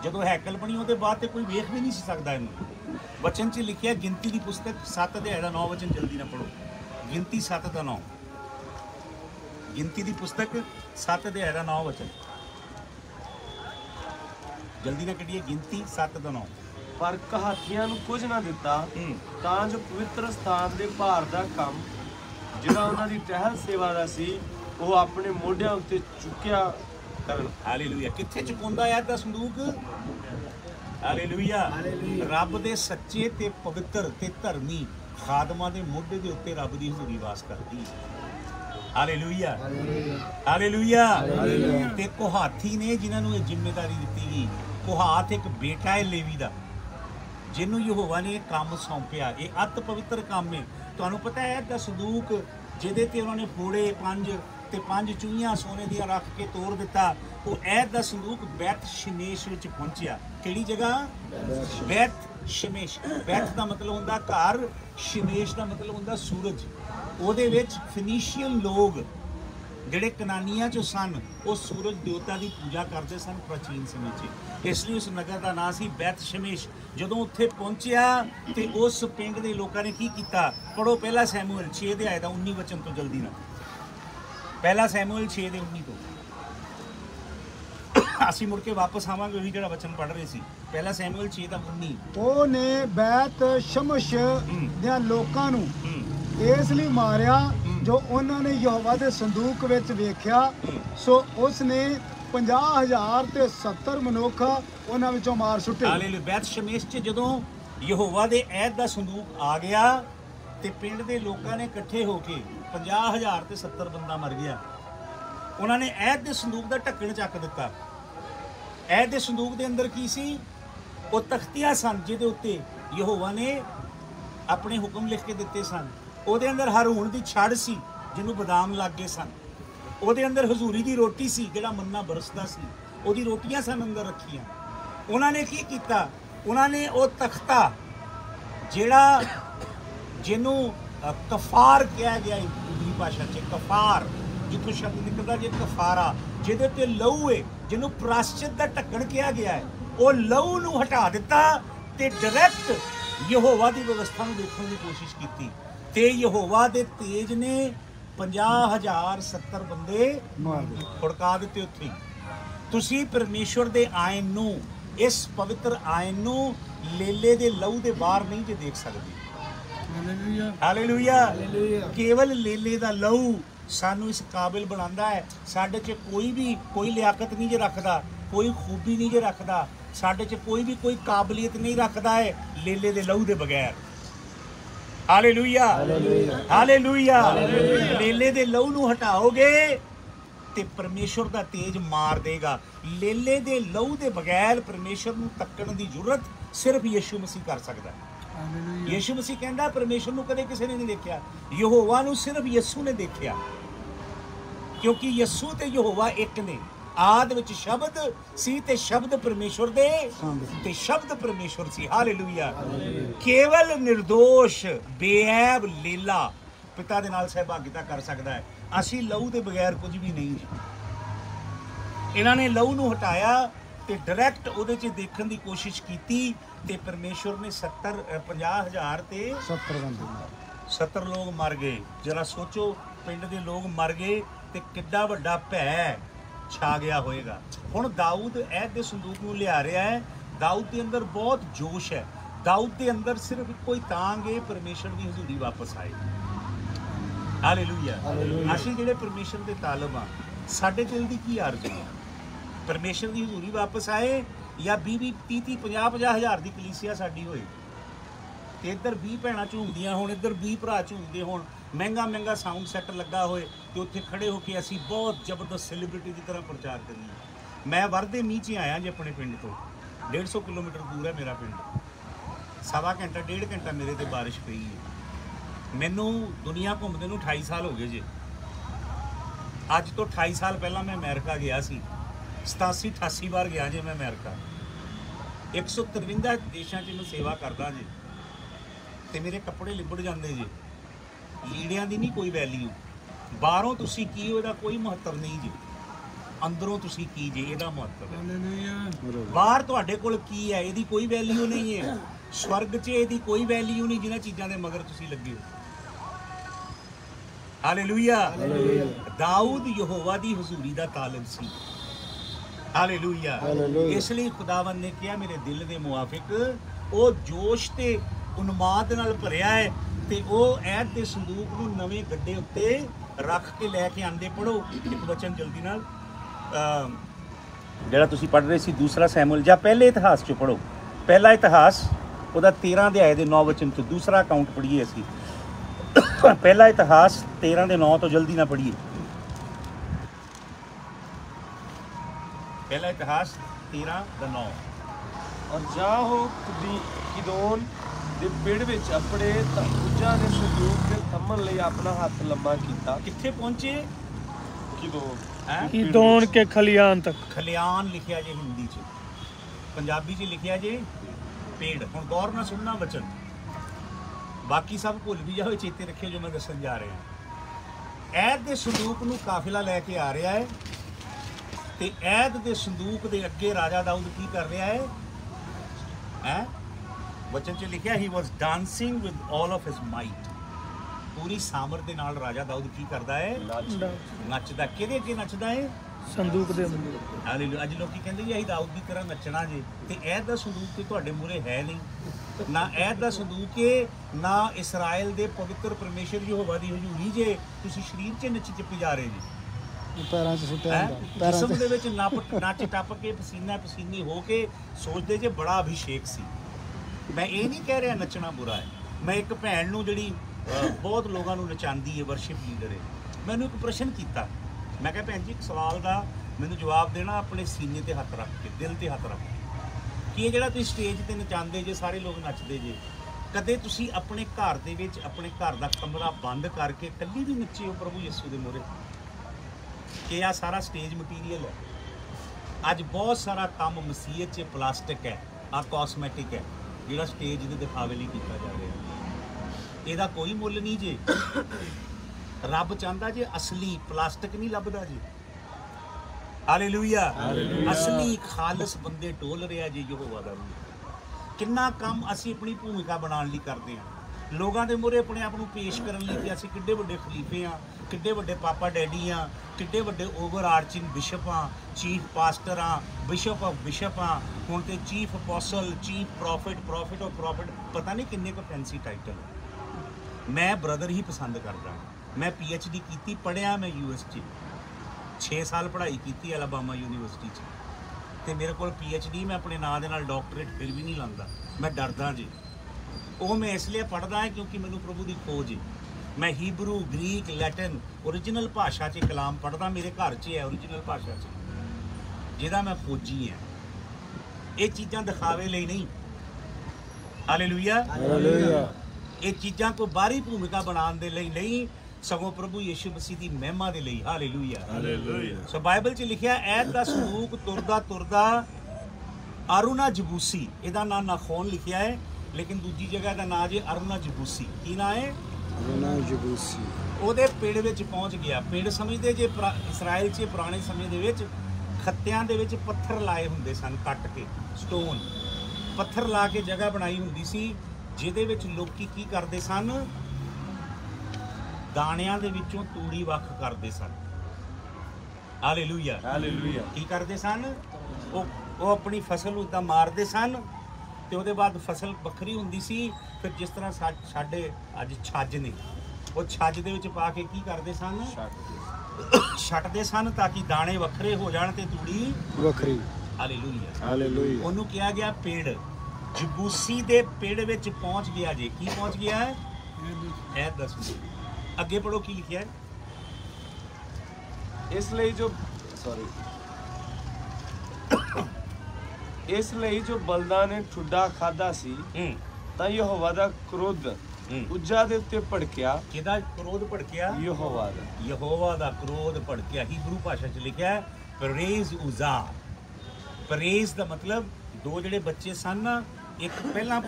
ਜਦੋਂ ਹੈਕਲ ਬਣੀ ਉਹਦੇ ਬਾਅਦ ਤੇ ਕੋਈ ਵੇਖ ਵੀ ਨਹੀਂ ਸੀ ਸਕਦਾ ਇਹਨੂੰ। ਵਚਨ 'ਚ ਲਿਖਿਆ ਗਿਣਤੀ ਦੀ ਪੁਸਤਕ 7 ਅਧਿਆਇ ਦਾ 9 ਵਚਨ ਜਲਦੀ ਨਾਲ ਪੜੋ ਗਿਣਤੀ 7 ਦਾ 9 ਗਿਣਤੀ ਦੀ ਪੁਸਤਕ 7 ਅਧਿਆਇ ਦਾ 9 ਵਚਨ। ਜਲਦੀ ਨਾਲ ਕੱਢੀਏ ਗਿਣਤੀ 7 ਦਾ 9
ਪਰ ਕਹਾਤੀਆਂ ਨੂੰ ਕੁਝ ਨਾ ਦਿੱਤਾ ਤਾਂ ਜੋ ਪਵਿੱਤਰ ਸਥਾਨ ਦੇ ਭਾਰ ਦਾ ਕੰਮ ਜਿਹੜਾ ਉਹਨਾਂ ਦੀ ਟਹਿਲ ਸੇਵਾ ਦਾ ਸੀ ਉਹ ਆਪਣੇ ਮੋਢਿਆਂ ਉੱਤੇ ਚੁੱਕਿਆ ਕਰਨ।
ਹਾਲੇਲੂਇਆ ਕਿੱਥੇ ਚੁਕਾਉਂਦਾ ਹੈ ਦਾ ਸੰਦੂਕ? ਹਾਲੇਲੂਇਆ ਰੱਬ ਦੇ ਸੱਚੇ ਤੇ ਪਵਿੱਤਰ ਤੇ ਧਰਮੀ ਖਾਦਮਾਂ ਦੇ ਮੋਢੇ ਦੇ ਉੱਤੇ ਰੱਬ ਦੀ ਹਜ਼ੂਰੀ ਵਾਸ ਕਰਦੀ ਹੈ। ਹਾਲੇਲੂਇਆ ਹਾਲੇਲੂਇਆ ਤੇ ਕੋਹਾਥੀ ਨੇ ਜਿਨ੍ਹਾਂ ਨੂੰ ਇਹ ਜ਼ਿੰਮੇਵਾਰੀ ਦਿੱਤੀ ਗਈ ਕੋਹਾਥ ਇੱਕ ਬੇਟਾ ਹੈ ਲੇਵੀ ਦਾ ਜਿਹਨੂੰ ਯਹੋਵਾ ਨੇ ਇਹ ਕੰਮ ਸੌਂਪਿਆ ਇਹ ਅਤ ਪਵਿੱਤਰ ਕੰਮ ਹੈ। ਤੁਹਾਨੂੰ ਪਤਾ ਹੈ, ਦਾ ਸੰਦੂਕ, ਜਿਹਦੇ ਤੇ ਉਹਨਾਂ ਨੇ ਫੋੜੇ ਪੰਜ ਤੇ ਪੰਜ ਚੂਹੀਆਂ ਸੋਨੇ ਦੀਆਂ ਰੱਖ ਕੇ ਤੋੜ ਦਿੱਤਾ, ਉਹ ਐ ਦਾ ਸੰਦੂਕ ਬੈਤ ਸ਼ਮੇਸ਼ ਵਿੱਚ ਪਹੁੰਚਿਆ। ਕਿਹੜੀ ਜਗ੍ਹਾ? ਬੈਤ ਸ਼ਮੇਸ਼। ਬੈਤ ਦਾ ਮਤਲਬ ਹੁੰਦਾ ਘਰ, ਸ਼ਮੇਸ਼ ਦਾ ਮਤਲਬ ਹੁੰਦਾ ਸੂਰਜ। ਉਹਦੇ ਵਿੱਚ ਫਿਨੀਸ਼ੀਅਨ ਲੋਕ ਜਿਹੜੇ ਕਨਾਨੀਆਂ ਚੋਂ ਸਨ ਉਹ ਸੂਰਜ ਦੇਵਤਾ ਦੀ ਪੂਜਾ ਕਰਦੇ ਸਨ ਪ੍ਰਾਚੀਨ ਸਮੇਂ 'ਚ। ਇਸ ਲਈ ਉਸ ਨਗਰ ਦਾ ਨਾਂ ਸੀ ਬੈਤ ਸ਼ਮੇਸ਼। ਜਦੋਂ ਉੱਥੇ ਪਹੁੰਚਿਆ ਤੇ ਉਸ ਪਿੰਡ ਦੇ ਲੋਕਾਂ ਨੇ ਕੀ ਕੀਤਾ? ਪੜੋ ਪਹਿਲਾ ਸੈਮੂਅਲ 6 ਦੇ ਆਇਆ ਤਾਂ 19 ਵਚਨ ਤੋਂ ਜਲਦੀ ਨਾਲ। ਪਹਿਲਾ ਸੈਮੂਅਲ 6 ਦੇ 19 ਤੋਂ। ਅਸੀਂ ਮੁੜ ਕੇ ਵਾਪਸ ਆਵਾਂਗੇ ਉਹੀ ਜਿਹੜਾ ਵਚਨ ਪੜ ਰਹੇ ਸੀ। ਪਹਿਲਾ ਸੈਮੂਅਲ 6 ਦਾ 19
ਉਹ ਨੇ ਬੈਤ ਸ਼ਮਸ਼ ਦੇ ਲੋਕਾਂ ਨੂੰ ਇਸ ਲਈ ਮਾਰਿਆ ਜੋ ਉਹਨਾਂ ਨੇ ਯਹੋਵਾ ਦੇ ਸੰਦੂਕ ਵਿੱਚ ਵੇਖਿਆ। ਸੋ ਉਸ ਨੇ 50000 ਤੇ 70 ਮਨੁੱਖ ਉਹਨਾਂ ਵਿੱਚੋਂ ਮਾਰ ਸੁੱਟੇ।
ਹਾਲੇਲੂਇਆ। ਬੈਤ ਸ਼ਮੇਸ਼ 'ਚ ਜਦੋਂ ਯਹੋਵਾ ਦੇ ਐਦ ਦਾ ਸੰਦੂਕ ਆ ਗਿਆ ਤੇ ਪਿੰਡ ਦੇ ਲੋਕਾਂ ਨੇ ਇਕੱਠੇ ਹੋ ਕੇ 50000 ਤੇ 70 ਬੰਦਾ ਮਰ ਗਿਆ। ਉਹਨਾਂ ਨੇ ਐਦ ਦੇ ਸੰਦੂਕ ਦਾ ਢੱਕਣ ਚੱਕ ਦਿੱਤਾ। ਐਦ ਦੇ ਸੰਦੂਕ ਦੇ ਅੰਦਰ ਕੀ ਸੀ? ਉਹ ਤਖਤੀਆਂ ਸਨ ਜਿਹਦੇ ਉੱਤੇ ਯਹੋਵਾ ਨੇ ਆਪਣੇ ਹੁਕਮ ਲਿਖ ਕੇ ਦਿੱਤੇ ਸਨ। ਉਹਦੇ ਅੰਦਰ ਹਰੂਣ ਦੀ ਛੜ ਸੀ, ਜਿਹਨੂੰ ਬਦਾਮ ਲੱਗ ਸਨ। ਉਹਦੇ ਅੰਦਰ ਹਜ਼ੂਰੀ ਦੀ ਰੋਟੀ ਸੀ, ਜਿਹੜਾ ਮੰਨਾ ਬਰਸਦਾ ਸੀ। ਉਹਦੀ ਰੋਟੀਆਂ ਸਨ ਅੰਦਰ ਰੱਖੀਆਂ। ਉਹਨਾਂ ਨੇ ਕੀ ਕੀਤਾ? ਉਹਨਾਂ ਨੇ ਉਹ ਤਖਤਾ, ਜਿਹੜਾ ਜਿਹਨੂੰ ਕਫਾਰ ਕਿਹਾ ਗਿਆ ਇੰਗਲਿਸ਼ ਭਾਸ਼ਾ 'ਚ, ਕਫਾਰ। ਜਿੱਥੋਂ ਸ਼ਬਦ ਨਿਕਲਦਾ ਜੇ ਕਫਾਰਾ, ਜਿਹਦੇ ਤੇ ਲਹੂ ਹੈ ਜਿਹਨੂੰ ਪ੍ਰਾਸ਼ਚਿਤ ਦਾ ਢੱਕਣ ਕਿਹਾ ਗਿਆ ਹੈ। ਉਹ ਲਹੂ ਨੂੰ ਹਟਾ ਦਿੱਤਾ ਤੇ ਡਾਇਰੈਕਟ ਯਹੋਵਾ ਦੀ ਵਿਵਸਥਾ ਨੂੰ ਦੇਖਣ ਦੀ ਕੋਸ਼ਿਸ਼ ਕੀਤੀ। ਤੇ ਯਹੋਵਾ ਦੇ ਤੇਜ ਨੇ 50000 70 ਬੰਦੇ
ਮਾਰ ਦਿੱਤੇ।
ਫੜਕਾ ਦਿੱਤੇ ਉੱਥੇ। ਤੁਸੀਂ ਪਰਮੇਸ਼ਵਰ ਦੇ ਆਇਨ ਨੂੰ ਇਸ ਪਵਿੱਤਰ ਆਇਨ ਨੂੰ ਲੇਲੇ ਦੇ ਲਹੂ ਦੇ ਬਾਹਰ ਨਹੀਂ ਜੇ ਦੇਖ ਸਕਦੇ। ਹਾਲੇਲੂਇਆ ਕੇਵਲ ਲੇਲੇ ਦਾ ਲਹੂ ਸਾਨੂੰ ਇਸ ਕਾਬਿਲ ਬਣਾਉਂਦਾ ਹੈ। ਸਾਡੇ 'ਚ ਕੋਈ ਵੀ ਕੋਈ ਲਿਆਕਤ ਨਹੀਂ ਜੇ ਰੱਖਦਾ ਕੋਈ ਖੂਬੀ ਨਹੀਂ ਜੇ ਰੱਖਦਾ। ਸਾਡੇ 'ਚ ਕੋਈ ਵੀ ਕੋਈ ਕਾਬਲੀਅਤ ਨਹੀਂ ਰੱਖਦਾ ਹੈ ਲੇਲੇ ਦੇ ਲਹੂ ਦੇ ਬਗੈਰ। ਹਾਲੇਲੂਇਆ ਹਾਲੇਲੂਇਆ ਲੇਲੇ ਦੇ ਲਹੂ ਨੂੰ ਹਟਾਓਗੇ ਤੇ ਪਰਮੇਸ਼ਵਰ ਦਾ ਤੇਜ ਮਾਰ ਦੇਗਾ। ਲੇਲੇ ਦੇ ਲਹੂ ਦੇ ਬਗੈਰ ਪਰਮੇਸ਼ਵਰ ਨੂੰ ਤੱਕਣ ਦੀ ਜ਼ਰੂਰਤ ਸਿਰਫ ਯੀਸ਼ੂ ਮਸੀਹ ਕਰ ਸਕਦਾ। ਹੈ ਯੀਸ਼ੂ ਮਸੀਹ ਕਹਿੰਦਾ ਪਰਮੇਸ਼ਵਰ ਨੂੰ ਕਦੇ ਕਿਸੇ ਨੇ ਨਹੀਂ ਦੇਖਿਆ। ਯਹੋਵਾ ਨੂੰ ਸਿਰਫ ਯਿਸੂ ਨੇ ਦੇਖਿਆ। ਕਿਉਂਕਿ ਯਿਸੂ ਤੇ ਯਹੋਵਾ ਇੱਕ ਨੇ। ਆਦ ਵਿੱਚ ਸ਼ਬਦ ਸੀ ਤੇ ਸ਼ਬਦ ਪਰਮੇਸ਼ਵਰ ਦੇ ਤੇ ਸ਼ਬਦ ਪਰਮੇਸ਼ਵਰ ਸੀ। ਹਾਲੇਲੂਇਆ। ਕੇਵਲ નિર્ਦੋਸ਼ ਬੇਅਬ ਲੀਲਾ ਪਿਤਾ ਦੇ ਨਾਲ ਸਹਿਭਾਗਿਤਾ ਕਰ ਸਕਦਾ ਹੈ। ਅਸੀਂ ਲਹੂ ਦੇ ਬਗੈਰ ਕੁਝ ਵੀ ਨਹੀਂ। ਜੀ ਇਹਨਾਂ ਨੇ ਲਹੂ ਨੂੰ ਹਟਾਇਆ ਤੇ ਡਾਇਰੈਕਟ ਉਹਦੇ 'ਚ ਦੇਖਣ ਦੀ ਕੋਸ਼ਿਸ਼ ਕੀਤੀ ਤੇ ਪਰਮੇਸ਼ਵਰ ਨੇ 70 ਅ, 50000 ਤੇ
70 ਬੰਦੇ
70 ਲੋਕ ਮਰ ਗਏ। ਜਰਾ ਸੋਚੋ ਪਿੰਡ ਦੇ ਲੋਕ ਮਰ ਗਏ ਤੇ ਕਿੱਡਾ ਵੱਡਾ ਭੈ ਛਾ ਗਿਆ ਹੋਏਗਾ। ਹੁਣ ਦਾਊਦ ਐਦ ਦੇ ਸੰਦੂਕ ਨੂੰ ਲਿਆ ਰਿਹਾ ਹੈ। ਦਾਊਦ ਦੇ ਅੰਦਰ ਬਹੁਤ ਜੋਸ਼ ਹੈ। ਦਾਊਦ ਦੇ ਅੰਦਰ ਸਿਰਫ ਇੱਕੋ ਹੀ ਤਾਂਗ ਪਰਮੇਸ਼ਰ ਦੀ ਹਜ਼ੂਰੀ ਵਾਪਸ ਆਏ। ਹਾਲੇਲੂਇਆ ਅਸੀਂ ਜਿਹੜੇ ਪਰਮੇਸ਼ਰ ਦੇ ਤਾਲਬ ਆ ਸਾਡੇ ਦਿਲ ਦੀ ਕੀ ਆਰਜ਼ੂ ਹੈ? ਪਰਮੇਸ਼ਰ ਦੀ ਹਜ਼ੂਰੀ ਵਾਪਸ ਆਏ ਜਾਂ 20 20 30 30 50 50 ਹਜ਼ਾਰ ਦੀ ਕਲੀਸਿਆ ਸਾਡੀ ਹੋਏ? ਤੇ ਇੱਧਰ 20 ਭੈਣਾਂ ਝੂਮਦੀਆਂ ਹੁਣ ਇੱਧਰ 20 ਭਰਾ ਝੂਮਦੇ ਹੁਣ। ਮਹਿੰਗਾ ਮਹਿੰਗਾ ਸਾਊਂਡ ਸੈੱਟ ਲੱਗਾ ਹੋਏ ਤੇ ਉੱਥੇ ਖੜੇ ਹੋ ਕੇ ਅਸੀਂ ਬਹੁਤ ਜ਼ਬਰਦਸਤ ਸੈਲੀਬ੍ਰਿਟੀ ਦੀ ਤਰ੍ਹਾਂ ਪ੍ਰਚਾਰ ਕਰੀਏ। ਮੈਂ ਵਰਦੇ ਮੀਂਹ 'ਚ ਹੀ ਆਇਆ ਜੇ ਆਪਣੇ ਪਿੰਡ ਤੋਂ। 150 ਕਿਲੋਮੀਟਰ ਦੂਰ ਹੈ ਮੇਰਾ ਪਿੰਡ। ਸਵਾ ਘੰਟਾ, ਡੇਢ ਘੰਟਾ ਮੇਰੇ ਤੇ ਬਾਰਿਸ਼ ਪਈ ਹੈ। ਮੈਨੂੰ ਦੁਨੀਆ ਘੁੰਮਦੇ ਨੂੰ 28 ਸਾਲ ਹੋ ਗਏ ਜੀ। ਅੱਜ ਤੋਂ 28 ਸਾਲ ਪਹਿਲਾਂ ਮੈਂ ਅਮਰੀਕਾ ਗਿਆ ਸੀ। 87 88 ਵਾਰ ਗਿਆ ਜੇ ਮੈਂ ਅਮਰੀਕਾ। 153 ਦੇਸ਼ਾਂ 'ਚ ਮੈਂ ਸੇਵਾ ਕਰਦਾ ਜੀ। ਤੇ ਮੇਰੇ ਕੱਪੜੇ ਲਿਬੜ ਜਾਂਦੇ ਜੀ। ਲੀੜਿਆਂ ਦੀ ਨਹੀਂ ਕੋਈ ਵੈਲਿਊ ਬਾਹਰੋਂ ਤੁਸੀਂ ਕੀ ਹੋ ਇਹਦਾ ਕੋਈ ਮਹੱਤਵ ਨਹੀਂ ਜੀ। ਅੰਦਰੋਂ ਤੁਸੀਂ ਕੀ ਜੇ ਇਹਦਾ ਮਹੱਤਵ ਹੈ। ਬਾਹਰ ਤੁਹਾਡੇ ਕੋਲ ਕੀ ਹੈ ਇਹਦੀ ਕੋਈ ਵੈਲਿਊ ਨਹੀਂ ਹੈ। ਸਵਰਗ 'ਚ ਇਹਦੀ ਕੋਈ ਵੈਲਿਊ ਨਹੀਂ ਜਿਨ੍ਹਾਂ ਚੀਜ਼ਾਂ ਦੇ ਮਗਰ ਤੁਸੀਂ ਲੱਗੇ ਹੋ। ਹਾਲੇਲੂਇਆ ਦਾਊਦ ਯਹੋਵਾ ਦੀ ਹਜ਼ੂਰੀ ਦਾ ਤਾਲਬ ਸੀ। ਹਾਲੇਲੂਇਆ ਇਸ ਲਈ ਖੁਦਾਵੰਦ ਨੇ ਕਿਹਾ ਮੇਰੇ ਦਿਲ ਦੇ ਮੁਆਫਿਕ ਉਹ ਜੋਸ਼ ਤੇ ਉਨਮਾਦ ਨਾਲ ਭਰਿਆ ਹੈ ਤੇ ਉਹ ਐਤ ਦੇ ਸੰਦੂਕ ਨੂੰ ਨਵੇਂ ਗੱਡੇ ਉੱਤੇ ਰੱਖ ਕੇ ਲੈ ਕੇ ਆਂਦੇ ਪੜੋ ਇੱਕ ਵਚਨ ਜਲਦੀ ਨਾਲ। ਜਿਹੜਾ ਤੁਸੀਂ ਪੜ੍ਹ ਰਹੇ ਸੀ ਦੂਸਰਾ ਸੈਮੂਅਲ, ਜਾਂ ਪਹਿਲੇ ਇਤਿਹਾਸ ਚ ਪੜੋ ਪਹਿਲਾ ਇਤਿਹਾਸ, ਉਹਦਾ 13 ਅਧਿਆਏ ਦੇ 9 ਵਚਨ ਤੋਂ ਦੂਸਰਾ ਅਕਾਊਂਟ ਪੜ੍ਹੀਏ ਅਸੀਂ। ਪਹਿਲਾ ਇਤਿਹਾਸ 13 ਦੇ 9 ਤੋਂ ਜਲਦੀ ਨਾ ਪੜ੍ਹੀਏ। ਪਹਿਲਾ ਇਤਿਹਾਸ 13 ਦਾ 9
ਔਰ ਜਾ ਹੋ ਦੇ ਪਿੜ ਵਿੱਚ ਆਪਣੇ ਤਾਂ ਉੱਜਾ ਨੇ ਸੰਦੂਕ ਦੇ ਥੰਮਣ ਲਈ ਆਪਣਾ ਹੱਥ ਲੰਮਾ ਕੀਤਾ।
ਕਿੱਥੇ ਪਹੁੰਚੇ?
ਕਿਦੋਨ
ਹੈ?
ਕੀ ਖਲਿਆਣ ਤੱਕ?
ਖਲਿਆਣ ਲਿਖਿਆ ਜੇ ਹਿੰਦੀ ਚ। ਪੰਜਾਬੀ ਚ ਲਿਖਿਆ ਜੇ ਪੇੜ। ਹੁਣ ਗੌਰ ਨਾਲ ਸੁਣਨਾ ਵਚਨ। ਬਾਕੀ ਸਭ ਭੁੱਲ ਵੀ ਜਾਓ ਚੇਤੇ ਰੱਖਿਓ ਜੋ ਮੈਂ ਦੱਸਣ ਜਾ ਰਿਹਾ। ਐਦ ਦੇ ਸੰਦੂਕ ਨੂੰ ਕਾਫਿਲਾ ਲੈ ਕੇ ਆ ਰਿਹਾ ਹੈ ਤੇ ਐਦ ਦੇ ਸੰਦੂਕ ਦੇ ਅੱਗੇ ਰਾਜਾ ਦਾਊਦ ਕੀ ਕਰ ਰਿਹਾ ਹੈ? ਹੈ? ਵਚਨ ਚ ਲਿਖਿਆ he was dancing with all of his might ਪੂਰੀ ਸਾਮਰ ਦੇ ਨਾਲ ਰਾਜਾ ਦਾਊਦ ਕੀ ਕਰਦਾ ਹੈ? ਨੱਚਦਾ। ਕਿਹਦੇ ਅੱਗੇ ਨੱਚਦਾ ਹੈ?
ਸੰਦੂਕ ਦੇ ਮੁੰਡੇ
ਹਾਲੇਲੂਇਆ ਅੱਜ ਲੋਕੀ ਕਹਿੰਦੇ ਜੀ ਅਸੀਂ ਦਾਊਦ ਦੀ ਤਰ੍ਹਾਂ ਨੱਚਣਾ ਜੀ ਤੇ ਇਹ ਦਾ ਸੰਦੂਕ ਤੇ ਤੁਹਾਡੇ ਮੂਰੇ ਹੈ ਨਹੀਂ। ਨਾ ਇਹ ਦਾ ਸੰਦੂਕ ਹੈ ਨਾ ਇਸਰਾਇਲ ਦੇ ਪਵਿੱਤਰ ਪਰਮੇਸ਼ਰ ਯਹੋਵਾ ਦੀ ਹਜ਼ੂਰੀ ਜੇ ਤੁਸੀਂ ਸ਼ਰੀਰ 'ਚ ਨੱਚੀ ਚੱਪੀ ਜਾ ਰਹੇ ਜੀ।
ਪੈਰਾਂ 'ਚ ਸੁੱਟਿਆ? ਹੁੰਦਾ। ਪੈਰਾਂ
ਦੇ ਵਿੱਚ ਨੱਪ ਨੱਚ ਟੱਪ ਕੇ ਪਸੀਨਾ ਪਸੀਨੀ ਹੋ ਕੇ ਸੋਚਦੇ ਜੇ ਬੜਾ ਅਭਿਸ਼ੇਕ ਸੀ। ਮੈਂ ਇਹ ਨਹੀਂ ਕਹਿ ਰਿਹਾ ਨੱਚਣਾ ਬੁਰਾ ਹੈ। ਮੈਂ ਇੱਕ ਭੈਣ ਨੂੰ ਜਿਹੜੀ ਬਹੁਤ ਲੋਕਾਂ ਨੂੰ ਨਚਾਉਂਦੀ ਹੈ ਵਰਸ਼ਿਪ ਲੀਡਰ ਹੈ। ਮੈਨੂੰ ਇੱਕ ਪ੍ਰਸ਼ਨ ਕੀਤਾ। ਮੈਂ ਕਿਹਾ, ਭੈਣ ਜੀ, ਇੱਕ ਸਵਾਲ ਦਾ ਮੈਨੂੰ ਜਵਾਬ ਦੇਣਾ, ਆਪਣੇ ਸੀਨੇ ਤੇ ਹੱਥ ਰੱਖ ਕੇ, ਦਿਲ ਤੇ ਹੱਥ ਰੱਖ ਕੇ। ਕਿ ਇਹ ਜਿਹੜਾ ਤੁਸੀਂ ਸਟੇਜ ਤੇ ਨਚਾਉਂਦੇ ਜੇ, ਸਾਰੇ ਲੋਕ ਨੱਚਦੇ ਜੇ, ਕਦੇ ਤੁਸੀਂ ਆਪਣੇ ਘਰ ਦੇ ਵਿੱਚ, ਆਪਣੇ ਘਰ ਦਾ ਕਮਰਾ ਬੰਦ ਕਰਕੇ ਇਕੱਲੀ ਵੀ ਨੱਚੇ ਹੋ ਪ੍ਰਭੂ ਯਿਸੂ ਦੇ ਮੂਹਰੇ? ਕਿ ਆ ਸਾਰਾ ਸਟੇਜ ਮਟੀਰੀਅਲ ਹੈ? ਅੱਜ ਬਹੁਤ ਸਾਰਾ ਕੰਮ ਮਸੀਹਤ 'ਚ ਪਲਾਸਟਿਕ ਹੈ ਆ ਕਾਸਮੈਟਿਕ ਹੈ। ਜਿਹੜਾ ਸਟੇਜ ਦੇ ਦਿਖਾਵੇ ਲਈ ਕੀਤਾ ਜਾ ਰਿਹਾ। ਇਹਦਾ ਕੋਈ ਮੁੱਲ ਨਹੀਂ ਜੇ। ਰੱਬ ਚਾਹੁੰਦਾ ਜੇ ਅਸਲੀ ਪਲਾਸਟਿਕ ਨਹੀਂ ਲੱਭਦਾ ਜੀ। ਹਾਲੇਲੂਇਆ ਅਸਲੀ ਖਾਲਸ ਬੰਦੇ ਟੋਲ ਰਿਹਾ ਜੀ ਯਹੋਵਾ ਦਾ ਰੂਹ। ਕਿੰਨਾ ਕੰਮ ਅਸੀਂ ਆਪਣੀ ਭੂਮਿਕਾ ਬਣਾਉਣ ਲਈ ਕਰਦੇ ਹਾਂ। ਲੋਕਾਂ ਦੇ ਮੂਹਰੇ ਆਪਣੇ ਆਪ ਨੂੰ ਪੇਸ਼ ਕਰਨ ਲਈ ਕਿ ਅਸੀਂ ਕਿੱਡੇ ਵੱਡੇ ਖਲੀਫੇ ਆ ਕਿੱਡੇ ਵੱਡੇ ਪਾਪਾ ਡੈਡੀ ਆ, ਕਿੱਡੇ ਵੱਡੇ ਓਵਰ ਆਰਚਿੰਗ ਬਿਸ਼ਪ ਆ ਚੀਫ ਪਾਸਟਰ ਆ ਬਿਸ਼ਪ ਆਫ ਬਿਸ਼ਪ ਆ, ਹੁਣ ਤੇ chief apostle chief prophet prophet of prophet ਪਤਾ ਨਹੀਂ ਕਿੰਨੇ ਕੁ ਫੈਂਸੀ ਟਾਈਟਲ ਮੈਂ ਬ੍ਰਦਰ ਹੀ ਪਸੰਦ ਕਰਦਾ ਮੈਂ ਪੀ ਐਚ ਡੀ ਕੀਤੀ ਪੜਿਆ ਮੈਂ ਯੂ ਐਸ 'ਚ 6 ਸਾਲ ਪੜ੍ਹਾਈ ਕੀਤੀ ਅਲਬਾਮਾ ਯੂਨੀਵਰਸਿਟੀ 'ਚ। ਤੇ ਮੇਰੇ ਕੋਲ ਪੀ ਐਚ ਡੀ ਮੈਂ ਆਪਣੇ ਨਾਂ ਦੇ ਨਾਲ ਡਾਕਟਰੇਟ ਫਿਰ ਵੀ ਨਹੀਂ ਲਾਂਦਾ ਮੈਂ ਡਰਦਾ ਜੀ। ਉਹ ਮੈਂ ਇਸ ਲਈ ਪੜਦਾ ਹਾਂ ਕਿਉਂਕਿ ਮੈਨੂੰ ਪ੍ਰਭੂ ਦੀ ਖੋਜ ਹੈ ਮੈਂ ਹੀਬਰੂ ਗ੍ਰੀਕ ਲੈਟਨ origignal ਭਾਸ਼ਾ 'ਚ ਕਲਾਮ ਪੜਦਾ ਮੇਰੇ ਘਰ 'ਚ ਹੈ origignal ਭਾਸ਼ਾ 'ਚ। ਜਿਹਦਾ ਮੈਂ ਫੌਜੀ ਹਾਂ। ਇਹ ਚੀਜ਼ਾਂ ਦਿਖਾਵੇ ਲਈ ਨਹੀਂ। ਹਾਲੇਲੂਇਆ
ਹਾਲੇਲੂਇਆ
ਇਹ ਚੀਜ਼ਾਂ ਕੋ ਬਾਹਰੀ ਭੂਮਿਕਾ ਬਣਾਉਣ ਦੇ ਲਈ ਨਹੀਂ ਸਗੋਂ ਪ੍ਰਭੂ ਯੀਸ਼ੂ ਮਸੀਹ ਦੀ ਮਹਿਮਾ ਦੇ ਲਈ। ਹਾਲੇਲੂਇਆ ਹਾਲੇਲੂਇਆ ਸੋ ਬਾਈਬਲ 'ਚ ਲਿਖਿਆ ਐਤ ਦਾ ਸੰਦੂਕ ਤੁਰਦਾ ਤੁਰਦਾ ਅਰੁਣਾ ਜਬੂਸੀ। ਇਹਦਾ ਨਾਮ ਨਾਖੋਨ ਲਿਖਿਆ ਹੈ ਲੇਕਿਨ ਦੂਜੀ ਜਗ੍ਹਾ ਦਾ ਨਾਮ ਜੇ ਅਰੁਣਾ ਜਬੂਸੀ। ਕੀ ਨਾਮ ਹੈ?
ਰੋਨਾ ਜਬੂਸੀ।
ਉਹਦੇ ਪਿੰਡ ਵਿੱਚ ਪਹੁੰਚ ਗਿਆ। ਪਿੰਡ ਸਮਝਦੇ ਜੇ ਇਸਰਾਇਲ 'ਚ ਪੁਰਾਣੇ ਸਮੇਂ ਦੇ ਵਿੱਚ ਖੱਤਿਆਂ ਦੇ ਵਿੱਚ ਪੱਥਰ ਲਾਏ ਹੁੰਦੇ ਸਨ ਕੱਟ ਕੇ ਸਟੋਨ। ਪੱਥਰ ਲਾ ਕੇ ਜਗ੍ਹਾ ਬਣਾਈ ਹੁੰਦੀ ਸੀ ਜਿਹਦੇ ਵਿੱਚ ਲੋਕੀ ਕੀ ਕਰਦੇ ਸਨ? ਦਾਣਿਆਂ ਦੇ ਵਿੱਚੋਂ ਤੂੜੀ ਵੱਖ ਕਰਦੇ ਸਨ। ਹਾਲੇਲੂਇਆ
ਹਾਲੇਲੂਇਆ
ਕੀ ਕਰਦੇ ਸਨ? ਉਹ ਉਹ ਆਪਣੀ ਫਸਲ ਉਦਾਂ ਮਾਰਦੇ ਸਨ। ਤੇ ਉਹਦੇ ਬਾਅਦ ਫਸਲ ਵੱਖਰੀ ਹੁੰਦੀ ਸੀ ਫਿਰ ਜਿਸ ਤਰ੍ਹਾਂ ਸਾਡੇ ਅੱਜ ਛੱਜ ਨੇ ਉਹ ਛੱਜ ਦੇ ਵਿੱਚ ਪਾ ਕੇ ਕੀ ਕਰਦੇ ਸਨ? ਛੱਟਦੇ ਸਨ ਤਾਂ ਕਿ ਦਾਣੇ ਵੱਖਰੇ ਹੋ ਜਾਣ ਤੇ ਤੂੜੀ
ਵੱਖਰੀ।
ਹਾਲੇਲੂਇਆ।
ਹਾਲੇਲੂਇਆ।
ਉਹਨੂੰ ਕਿਹਾ ਗਿਆ ਪੇੜ। ਜਬੂਸੀ ਦੇ ਪੇੜ ਵਿੱਚ ਪਹੁੰਚ ਗਿਆ ਜੇ। ਕੀ ਪਹੁੰਚ ਗਿਆ? ਹੈ ਇਹ ਦੱਸੋ ਅੱਗੇ ਪੜੋ ਕੀ ਲਿਖਿਆ ਹੈ।
ਇਸ ਲਈ ਜੋ ਸੌਰੀ ਇਸ ਲਈ ਜੋ ਬਲਦਾਂ ਨੇ ਠੁੱਡਾ ਖਾਦਾ ਸੀ
ਹੂੰ।
ਤਾਂ ਯਹੋਵਾ ਦਾ ਕ੍ਰੋਧ
ਹੂੰ।
ਉੱਜਾ ਦੇ ਉੱਤੇ ਭੜਕਿਆ।
ਕਿਹਦਾ ਕ੍ਰੋਧ ਭੜਕਿਆ?
ਯਹੋਵਾ ਦਾ।
ਯਹੋਵਾ ਦਾ ਕ੍ਰੋਧ ਭੜਕਿਆ। ਹੀਬਰੂ ਭਾਸ਼ਾ 'ਚ ਲਿਖਿਆ ਹੈ ਪਰੇਜ਼ ਉਜ਼ਾ। ਪਰੇਜ਼ ਦਾ ਮਤਲਬ ਦੋ ਜਿਹੜੇ ਬੱਚੇ ਸਨ ਨਾ ਇੱਕ ਪਹਿਲਾਂ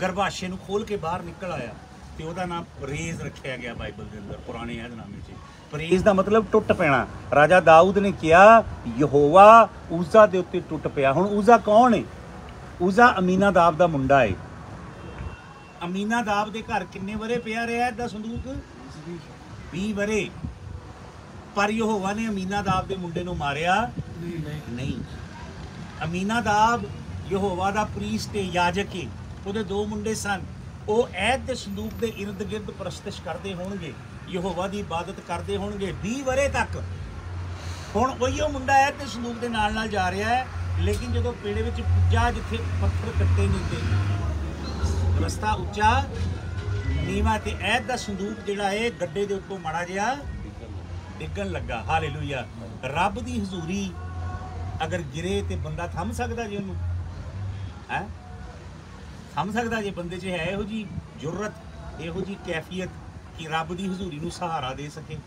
ਗਰਭਾਸ਼ੇ ਨੂੰ ਖੋਲ ਕੇ ਬਾਹਰ ਨਿਕਲ ਆਇਆ ਤੇ ਉਹਦਾ ਨਾਮ ਪਰੇਜ਼ ਰੱਖਿਆ ਗਿਆ ਬਾਈਬਲ ਦੇ ਅੰਦਰ ਪੁਰਾਣੇ ਅਹਿਦਨਾਮੇ 'ਚ। ਪਰੇਜ਼ ਦਾ ਮਤਲਬ ਟੁੱਟ ਪੈਣਾ। ਰਾਜਾ ਦਾਊਦ ਨੇ ਕਿਹਾ, ਯਹੋਵਾ ਉਜ਼ਾ ਦੇ ਉੱਤੇ ਟੁੱਟ ਪਿਆ। ਹੁਣ ਉਜ਼ਾ ਕੌਣ ਹੈ ਉਜ਼ਾ ਅਮੀਨਾਦਾਬ ਦਾ ਮੁੰਡਾ ਹੈ ਅਮੀਨਾਦਾਬ ਦੇ ਘਰ ਕਿੰਨੇ ਵਰੇ ਪਿਆ ਰਿਹਾ ਇਹਦਾ ਸੰਦੂਕ? 20 ਵਰੇ। ਪਰ ਯਹੋਵਾ ਨੇ ਅਮੀਨਾਦਾਬ ਦੇ ਮੁੰਡੇ ਨੂੰ ਮਾਰਿਆ। ਨਹੀਂ। ਅਮੀਨਾਦਾਬ ਯਹੋਵਾ ਦਾ ਪ੍ਰੀਸਟ ਤੇ ਯਾਜਕ ਹੈ ਉਹਦੇ ਦੋ ਮੁੰਡੇ ਸਨ। ਉਹ ਐਦ ਦੇ ਸੰਦੂਕ ਦੇ ਇਰਦ ਗਿਰਦ ਪ੍ਰਸਤਿਸ਼ ਕਰਦੇ ਹੋਣਗੇ। ਯਹੋਵਾ ਦੀ ਇਬਾਦਤ ਕਰਦੇ ਹੋਣਗੇ 20 ਵਰੇ ਤੱਕ। ਹੁਣ ਉਹੀਓ ਮੁੰਡਾ ਐਦ ਦੇ ਸੰਦੂਕ ਦੇ ਨਾਲ ਨਾਲ ਜਾ ਰਿਹਾ ਹੈ, ਲੇਕਿਨ ਜਦੋਂ ਪੇੜੇ ਵਿੱਚ ਪੁੱਜਾ ਜਿੱਥੇ ਪੱਥਰ ਕੱਟੇ ਨਹੀਂ ਰਸਤਾ ਉੱਚਾ, ਨੀਵਾ ਤੇ ਐਦ ਦਾ ਸੰਦੂਕ ਜਿਹੜਾ ਹੈ, ਗੱਡੇ ਦੇ ਉੱਤੋਂ ਮਾੜਾ ਜਿਹਾ ਡਿੱਗਣ ਲੱਗਾ। ਹਾਲੇਲੂਇਆ। ਰੱਬ ਦੀ ਹਜ਼ੂਰੀ ਅਗਰ ਗਿਰੇ ਤੇ ਬੰਦਾ ਥੰਮ ਸਕਦਾ ਜੀ ਉਹਨੂੰ। ਹੈ? ਥੰਮ ਸਕਦਾ ਜੇ ਬੰਦੇ 'ਚ ਹੈ ਇਹੋ ਜੀ ਜੁਰਤ ਇਹੋ ਜੀ ਕੈਫੀਅਤ। ਕਿ ਰੱਬ ਦੀ ਹਜ਼ੂਰੀ ਨੂੰ ਸਹਾਰਾ ਦੇ ਸਕੇ।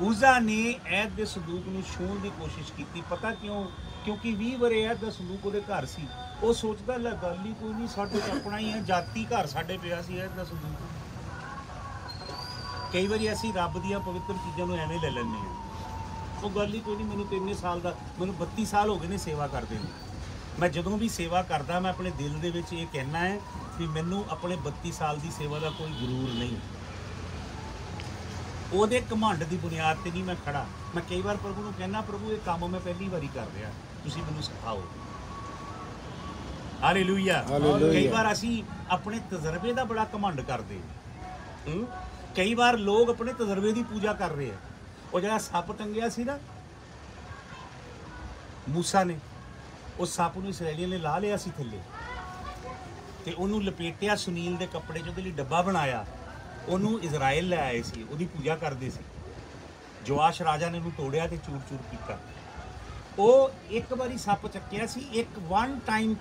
ਉਜ਼ਾ ਨੇ ਐਦ ਦੇ ਸੰਦੂਕ ਨੂੰ ਛੂਹਣ ਦੀ ਕੋਸ਼ਿਸ਼ ਕੀਤੀ। ਪਤਾ ਕਿਉਂ? ਕਿਉਂਕਿ 20 ਵਰੇ ਐਦ ਦਾ ਸੰਦੂਕ ਉਹਦੇ ਘਰ ਸੀ। ਉਹ ਸੋਚਦਾ, ਲੈ ਗੱਲ ਹੀ ਕੋਈ ਨਹੀਂ, ਸਾਡੇ ਆਪਣਾ ਹੀ ਹੈ ਜਾਤੀ ਘਰ ਸਾਡੇ ਪਿਆ ਸੀ ਐਦ ਦਾ ਸੰਦੂਕ। ਕਈ ਵਾਰੀ ਅਸੀਂ ਰੱਬ ਦੀਆਂ ਪਵਿੱਤਰ ਚੀਜ਼ਾਂ ਨੂੰ ਐਵੇਂ ਲੈ ਲੈਂਦੇ ਹਾਂ। ਉਹ ਗੱਲ ਹੀ ਕੋਈ ਨਹੀਂ, ਮੈਨੂੰ ਤਿੰਨੇ ਸਾਲ ਦਾ, ਮੈਨੂੰ 32 ਸਾਲ ਹੋ ਗਏ ਨੇ ਸੇਵਾ ਕਰਦੇ ਨੂੰ। ਮੈਂ ਜਦੋਂ ਵੀ ਸੇਵਾ ਕਰਦਾ, ਮੈਂ ਆਪਣੇ ਦਿਲ ਦੇ ਵਿੱਚ ਇਹ ਕਹਿਣਾ ਹੈ ਵੀ ਮੈਨੂੰ ਆਪਣੇ 32 ਸਾਲ ਦੀ ਸੇਵਾ ਦਾ ਕੋਈ ਗਰੂਰ ਨਹੀਂ। ਉਹਦੇ ਕਮਾਂਡ ਦੀ ਬੁਨਿਆਦ ਤੇ ਨਹੀਂ ਮੈਂ ਖੜਾ। ਮੈਂ ਕਈ ਵਾਰ ਪ੍ਰਭੂ ਨੂੰ ਕਹਿਣਾ ਪ੍ਰਭੂ ਇਹ ਕੰਮ ਮੈਂ ਪਹਿਲੀ ਵਾਰੀ ਕਰ ਰਿਹਾ। ਤੁਸੀਂ ਮੈਨੂੰ ਸਿਖਾਓ। ਹਾਲੇਲੂਇਆ ਕਈ ਵਾਰ ਅਸੀਂ ਆਪਣੇ ਤਜਰਬੇ ਦਾ ਬੜਾ ਕਮਾਂਡ ਕਰਦੇ। ਹੂੰ? ਕਈ ਵਾਰ ਲੋਕ ਆਪਣੇ ਤਜਰਬੇ ਦੀ ਪੂਜਾ ਕਰ ਰਹੇ ਆ। ਉਹ ਜਿਹੜਾ ਸੱਪ ਟੰਗਿਆ ਸੀ ਨਾ ਮੂਸਾ ਨੇ ਉਹ ਸੱਪ ਨੂੰ ਇਸرائیਲੀਆਂ ਨੇ ਲਾ ਲਿਆ ਸੀ ਥੱਲੇ। ਤੇ ਉਹਨੂੰ ਲਪੇਟਿਆ ਸੁਨੀਲ ਦੇ ਕੱਪੜੇ 'ਚ, ਉਹਦੇ ਲਈ ਡੱਬਾ ਬਣਾਇਆ। ਉਹਨੂੰ ਇਜ਼ਰਾਈਲ ਲੈ ਆਏ ਸੀ, ਉਹਦੀ ਪੂਜਾ ਕਰਦੇ ਸੀ। ਜਵਾਸ਼ ਰਾਜਾ ਨੇ ਉਹਨੂੰ ਤੋੜਿਆ ਤੇ ਚੂਰ-ਚੂਰ ਕੀਤਾ। ਉਹ ਇੱਕ ਵਾਰੀ ਸੱਪ ਚੱਕਿਆ ਸੀ, ਇੱਕ ਵਨ ਟਾਈਮ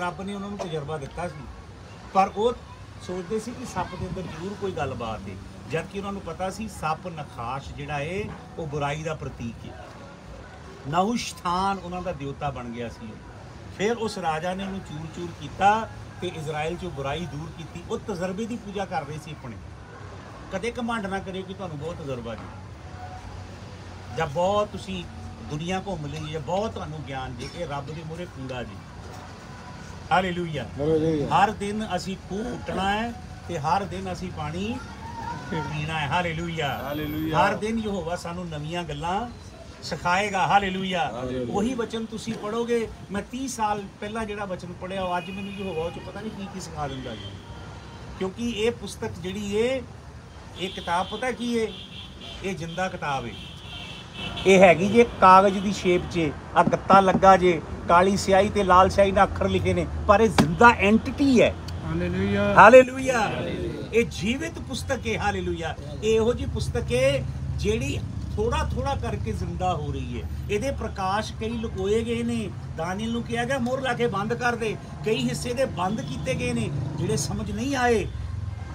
ਰੱਬ ਨੇ ਉਹਨਾਂ ਨੂੰ ਤਜਰਬਾ ਦਿੱਤਾ ਸੀ। ਪਰ ਉਹ ਸੋਚਦੇ ਸੀ ਕਿ ਸੱਪ ਦੇ ਅੰਦਰ ਜ਼ਰੂਰ ਕੋਈ ਗੱਲਬਾਤ ਹੈ ਜਦ ਕਿ ਉਹਨਾਂ ਨੂੰ ਪਤਾ ਸੀ, ਸੱਪ ਨਖਾਸ਼ ਜਿਹੜਾ ਏ, ਉਹ ਬੁਰਾਈ ਦਾ ਪ੍ਰਤੀਕ ਹੈ ਨਹੁਸ਼ਥਾਨ ਉਹਨਾਂ ਦਾ ਦੇਵਤਾ ਬਣ ਗਿਆ ਸੀ। ਫਿਰ ਉਸ ਰਾਜਾ ਨੇ ਉਹਨੂੰ ਚੂਰ-ਚੂਰ ਕੀਤਾ ਤੇ ਇਜ਼ਰਾਈਲ ਚੋਂ ਬੁਰਾਈ ਦੂਰ ਕੀਤੀ ਉਹ ਤਜਰਬੇ ਦੀ ਪੂਜਾ ਕਰ ਰਹੇ ਸੀ ਆਪਣੇ। ਕਦੇ ਕਮਾਂਡ ਨਾ ਕਰਿਓ ਕਿ ਤੁਹਾਨੂੰ ਬਹੁਤ ਤਜਰਬਾ ਜੀ। ਜਾਂ ਬਹੁਤ ਤੁਸੀਂ ਦੁਨੀਆ ਘੁੰਮ ਲਈ ਜਾਂ ਬਹੁਤ ਤੁਹਾਨੂੰ ਗਿਆਨ ਜੀ ਇਹ ਰੱਬ ਦੇ ਮੂਹਰੇ ਕੂੜਾ ਜੀ। ਹਾਲੇਲੂਇਆ ਹਰ ਦਿਨ ਅਸੀਂ ਖੂਹ ਉੱਟਣਾ ਹੈ ਤੇ ਹਰ ਦਿਨ ਅਸੀਂ ਪਾਣੀ ਪੀਣਾ ਹੈ। Hallelujah
hallelujah.
ਹਰ ਦਿਨ ਯਹੋਵਾ ਸਾਨੂੰ ਨਵੀਆਂ ਗੱਲਾਂ ਸਿਖਾਏਗਾ ਹਾਲੇਲੂਇਆ। ਉਹੀ ਵਚਨ ਤੁਸੀਂ ਪੜੋਗੇ ਮੈਂ 30 ਸਾਲ ਪਹਿਲਾਂ ਜਿਹੜਾ ਵਚਨ ਪੜਿਆ ਉਹ ਅੱਜ ਮੈਨੂੰ ਯਹੋਵਾ ਉਹ ਚ ਪਤਾ ਨਹੀਂ ਕੀ ਕੀ ਸਿਖਾ ਦਿੰਦਾ ਜੀ। ਕਿਉਂਕਿ ਇਹ ਪੁਸਤਕ ਜਿਹੜੀ ਏ ਇਹ ਕਿਤਾਬ ਪਤਾ ਕੀ ਏ? ਇਹ ਜਿੰਦਾ ਕਿਤਾਬ ਏ। ਇਹ ਹੈਗੀ ਜੇ ਕਾਗਜ਼ ਦੀ ਸ਼ੇਪ 'ਚ ਆ ਗੱਤਾ ਲੱਗਾ ਜੇ ਕਾਲੀ ਸਿਆਹੀ ਤੇ ਲਾਲ ਸਿਆਹੀ ਨਾਲ ਅੱਖਰ ਲਿਖੇ ਨੇ ਪਰ ਇਹ ਜ਼ਿੰਦਾ ਐਂਟੀਟੀ ਹੈ
ਹਾਲੇਲੂਇਆ।
ਹਾਲੇਲੂਇਆ। ਇਹ ਜੀਵਿਤ ਪੁਸਤਕ ਹੈ ਹਾਲੇਲੂਇਆ। ਇਹ ਇਹੋ ਜੀ ਪੁਸਤਕ ਹੈ ਜਿਹੜੀ ਥੋੜਾ ਥੋੜਾ ਕਰਕੇ ਜ਼ਿੰਦਾ ਹੋ ਰਹੀ ਹੈ। ਇਹਦੇ ਪ੍ਰਕਾਸ਼ ਕਈ ਲੁਕੋਏ ਗਏ ਨੇ। ਦਾਨੀਲ ਨੂੰ ਕਿਹਾ ਗਿਆ, ਮੋਹਰ ਲਾ ਕੇ ਬੰਦ ਕਰ ਦੇ। ਕਈ ਹਿੱਸੇ ਦੇ ਬੰਦ ਕੀਤੇ ਗਏ ਨੇ, ਜਿਹੜੇ ਸਮਝ ਨਹੀਂ ਆਏ।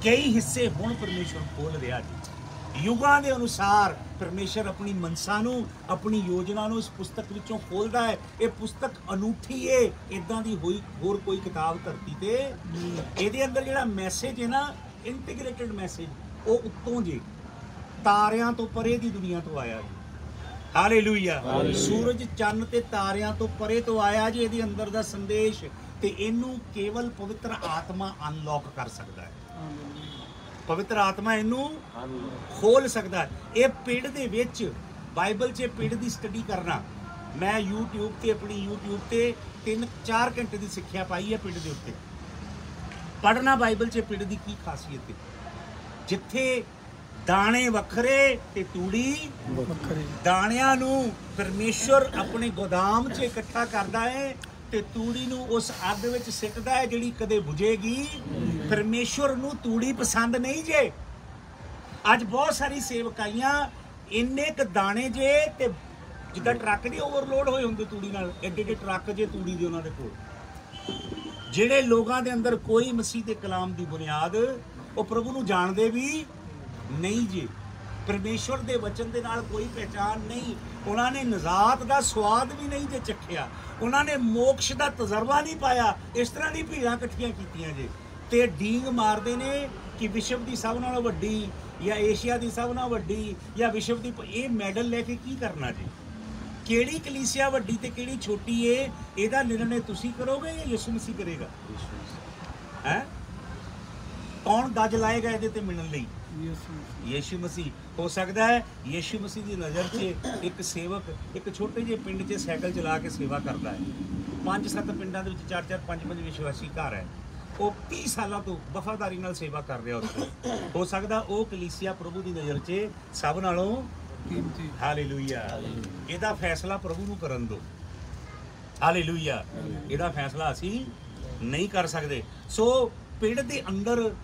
ਕਈ ਹਿੱਸੇ ਹੁਣ ਪਰਮੇਸ਼ਵਰ ਖੋਲ ਰਿਹਾ ਜੀ। ਯੁਗਾਂ ਦੇ ਅਨੁਸਾਰ ਪਰਮੇਸ਼ਰ ਆਪਣੀ ਮਨਸਾ ਨੂੰ, ਆਪਣੀ ਯੋਜਨਾ ਨੂੰ ਇਸ ਪੁਸਤਕ ਵਿੱਚੋਂ ਖੋਲਦਾ ਹੈ। ਇਹ ਪੁਸਤਕ ਅਨੂਠੀ ਏ। ਇਦਾਂ ਦੀ ਹੋਈ, ਹੋਰ ਕੋਈ ਕਿਤਾਬ ਧਰਤੀ ਤੇ ਇਹਦੇ ਅੰਦਰ ਜਿਹੜਾ ਮੈਸੇਜ ਹੈ ਨਾ ਇੰਟੀਗ੍ਰੇਟਿਡ ਮੈਸੇਜ ਉਹ ਉੱਤੋਂ ਜੇ। ਤਾਰਿਆਂ ਤੋਂ ਪਰੇ ਦੀ ਦੁਨੀਆ ਤੋਂ ਆਇਆ ਜੀ। ਹਾਲੇਲੂਇਆ ਸੂਰਜ ਚੰਨ ਤੇ ਤਾਰਿਆਂ ਤੋਂ ਪਰੇ ਤੋਂ ਆਇਆ ਜੀ ਇਹਦੇ ਅੰਦਰ ਦਾ ਸੰਦੇਸ਼ ਤੇ ਇਹਨੂੰ ਕੇਵਲ ਪਵਿੱਤਰ ਆਤਮਾ ਅਨਲੌਕ ਕਰ ਸਕਦਾ ਹੈ। ਪਵਿੱਤਰ ਆਤਮਾ ਇਹਨੂੰ ਖੋਲ ਸਕਦਾ ਹੈ। ਇਹ ਪਿੰਡ ਦੇ ਵਿੱਚ ਬਾਈਬਲ 'ਚ ਪਿੰਡ ਦੀ ਸਟੱਡੀ ਕਰਨਾ। ਮੈਂ YouTube ਤੇ ਆਪਣੀ YouTube ਤੇ 3-4 ਘੰਟੇ ਦੀ ਸਿੱਖਿਆ ਪਾਈ ਹੈ ਪਿੰਡ ਦੇ ਉੱਤੇ। ਪੜਨਾ ਬਾਈਬਲ 'ਚ ਪਿੰਡ ਦੀ ਕੀ ਖਾਸੀਅਤ ਹੈ? ਜਿੱਥੇ ਦਾਣੇ ਵੱਖਰੇ ਤੇ ਤੂੜੀ
ਵੱਖਰੇ।
ਦਾਣਿਆਂ ਨੂੰ ਪਰਮੇਸ਼ਵਰ ਆਪਣੇ ਗੋਦਾਮ 'ਚ ਇਕੱਠਾ ਕਰਦਾ ਹੈ ਤੇ ਤੂੜੀ ਨੂੰ ਉਸ ਅੱਗ ਵਿੱਚ ਸਿੱਟਦਾ ਹੈ ਜਿਹੜੀ ਕਦੇ ਬੁਝੇਗੀ। ਪਰਮੇਸ਼ਵਰ ਨੂੰ ਤੂੜੀ ਪਸੰਦ ਨਹੀਂ ਜੇ। ਅੱਜ ਬਹੁਤ ਸਾਰੀ ਸੇਵਕਾਈਆਂ ਇੰਨੇ ਕ ਦਾਣੇ ਜੇ ਤੇ ਜਿੱਦਾਂ ਟਰੱਕ ਨਹੀਂ ਓਵਰਲੋਡ ਹੋਏ ਹੁੰਦੇ ਤੂੜੀ ਨਾਲ ਐਡੇ ਐਡੇ ਟਰੱਕ ਜੇ ਤੂੜੀ ਦੇ ਉਹਨਾਂ ਦੇ ਕੋਲ। ਜਿਹੜੇ ਲੋਕਾਂ ਦੇ ਅੰਦਰ ਕੋਈ ਮਸੀਹ ਦੇ ਕਲਾਮ ਦੀ ਬੁਨਿਆਦ, ਉਹ ਪ੍ਰਭੂ ਨੂੰ ਜਾਣਦੇ ਵੀ ਨਹੀਂ ਜੀ। ਪਰਮੇਸ਼ਵਰ ਦੇ ਵਚਨ ਦੇ ਨਾਲ ਕੋਈ ਪਹਿਚਾਨ ਨਹੀਂ। ਉਹਨਾਂ ਨੇ ਨਜ਼ਾਤ ਦਾ ਸਵਾਦ ਵੀ ਨਹੀਂ ਜੇ ਚੱਖਿਆ। ਉਹਨਾਂ ਨੇ ਮੋਕਸ਼ ਦਾ ਤਜਰਬਾ ਨਹੀਂ ਪਾਇਆ। ਇਸ ਤਰ੍ਹਾਂ ਦੀ ਭੀੜਾਂ ਇਕੱਠੀਆਂ ਕੀਤੀਆਂ ਜੇ। ਤੇ ਡੀਂਗ ਮਾਰਦੇ ਨੇ ਕਿ ਵਿਸ਼ਵ ਦੀ ਸਭ ਨਾਲੋਂ ਵੱਡੀ ਜਾਂ ਏਸ਼ੀਆ ਦੀ ਸਭ ਨਾਲੋਂ ਵੱਡੀ ਜਾਂ ਵਿਸ਼ਵ ਦੀ ਇਹ ਮੈਡਲ ਲੈ ਕੇ ਕੀ ਕਰਨਾ ਜੀ? ਕਿਹੜੀ ਕਲੀਸਿਆ ਵੱਡੀ ਤੇ ਕਿਹੜੀ ਛੋਟੀ ਏ ਇਹਦਾ ਨਿਰਣੇ ਤੁਸੀਂ ਕਰੋਗੇ ਜਾਂ ਯਿਸੂ ਮਸੀਹ ਕਰੇਗਾ? ਹੈ? ਕੌਣ ਗੱਜ ਲਾਏਗਾ ਇਹਦੇ ਤੇ ਮਿਲਣ ਲਈ? ਯੀਸ਼ੂ ਮਸੀਹ। ਹੋ ਸਕਦਾ ਹੈ ਯੀਸ਼ੂ ਮਸੀਹ ਦੀ ਨਜ਼ਰ 'ਚ ਇੱਕ ਸੇਵਕ ਇੱਕ ਛੋਟੇ ਜਿਹੇ ਪਿੰਡ 'ਚ ਸਾਈਕਲ ਚਲਾ ਕੇ ਸੇਵਾ ਕਰਦਾ ਹੈ। ਪੰਜ ਸੱਤ ਪਿੰਡਾਂ ਦੇ ਵਿੱਚ ਚਾਰ ਚਾਰ ਪੰਜ ਪੰਜ ਵਿਸ਼ਵਾਸੀ ਘਰ ਹੈ। ਉਹ 30 ਸਾਲਾਂ ਤੋਂ ਵਫਾਦਾਰੀ ਨਾਲ ਸੇਵਾ ਕਰ ਰਿਹਾ ਉੱਥੇ। ਹੋ ਸਕਦਾ ਉਹ ਕਲੀਸਿਆ ਪ੍ਰਭੂ ਦੀ ਨਜ਼ਰ 'ਚ ਸਭ ਨਾਲੋਂ ਕੀਮਤੀ। ਹਾਲੇਲੂਇਆ। ਇਹਦਾ ਫੈਸਲਾ ਪ੍ਰਭੂ ਨੂੰ ਕਰਨ ਦਿਓ। ਹਾਲੇਲੂਇਆ। ਇਹਦਾ ਫੈਸਲਾ ਅਸੀਂ ਨਹੀਂ ਕਰ ਸਕਦੇ। ਸੋ ਪਿੰਡ ਦੇ ਅੰਦਰ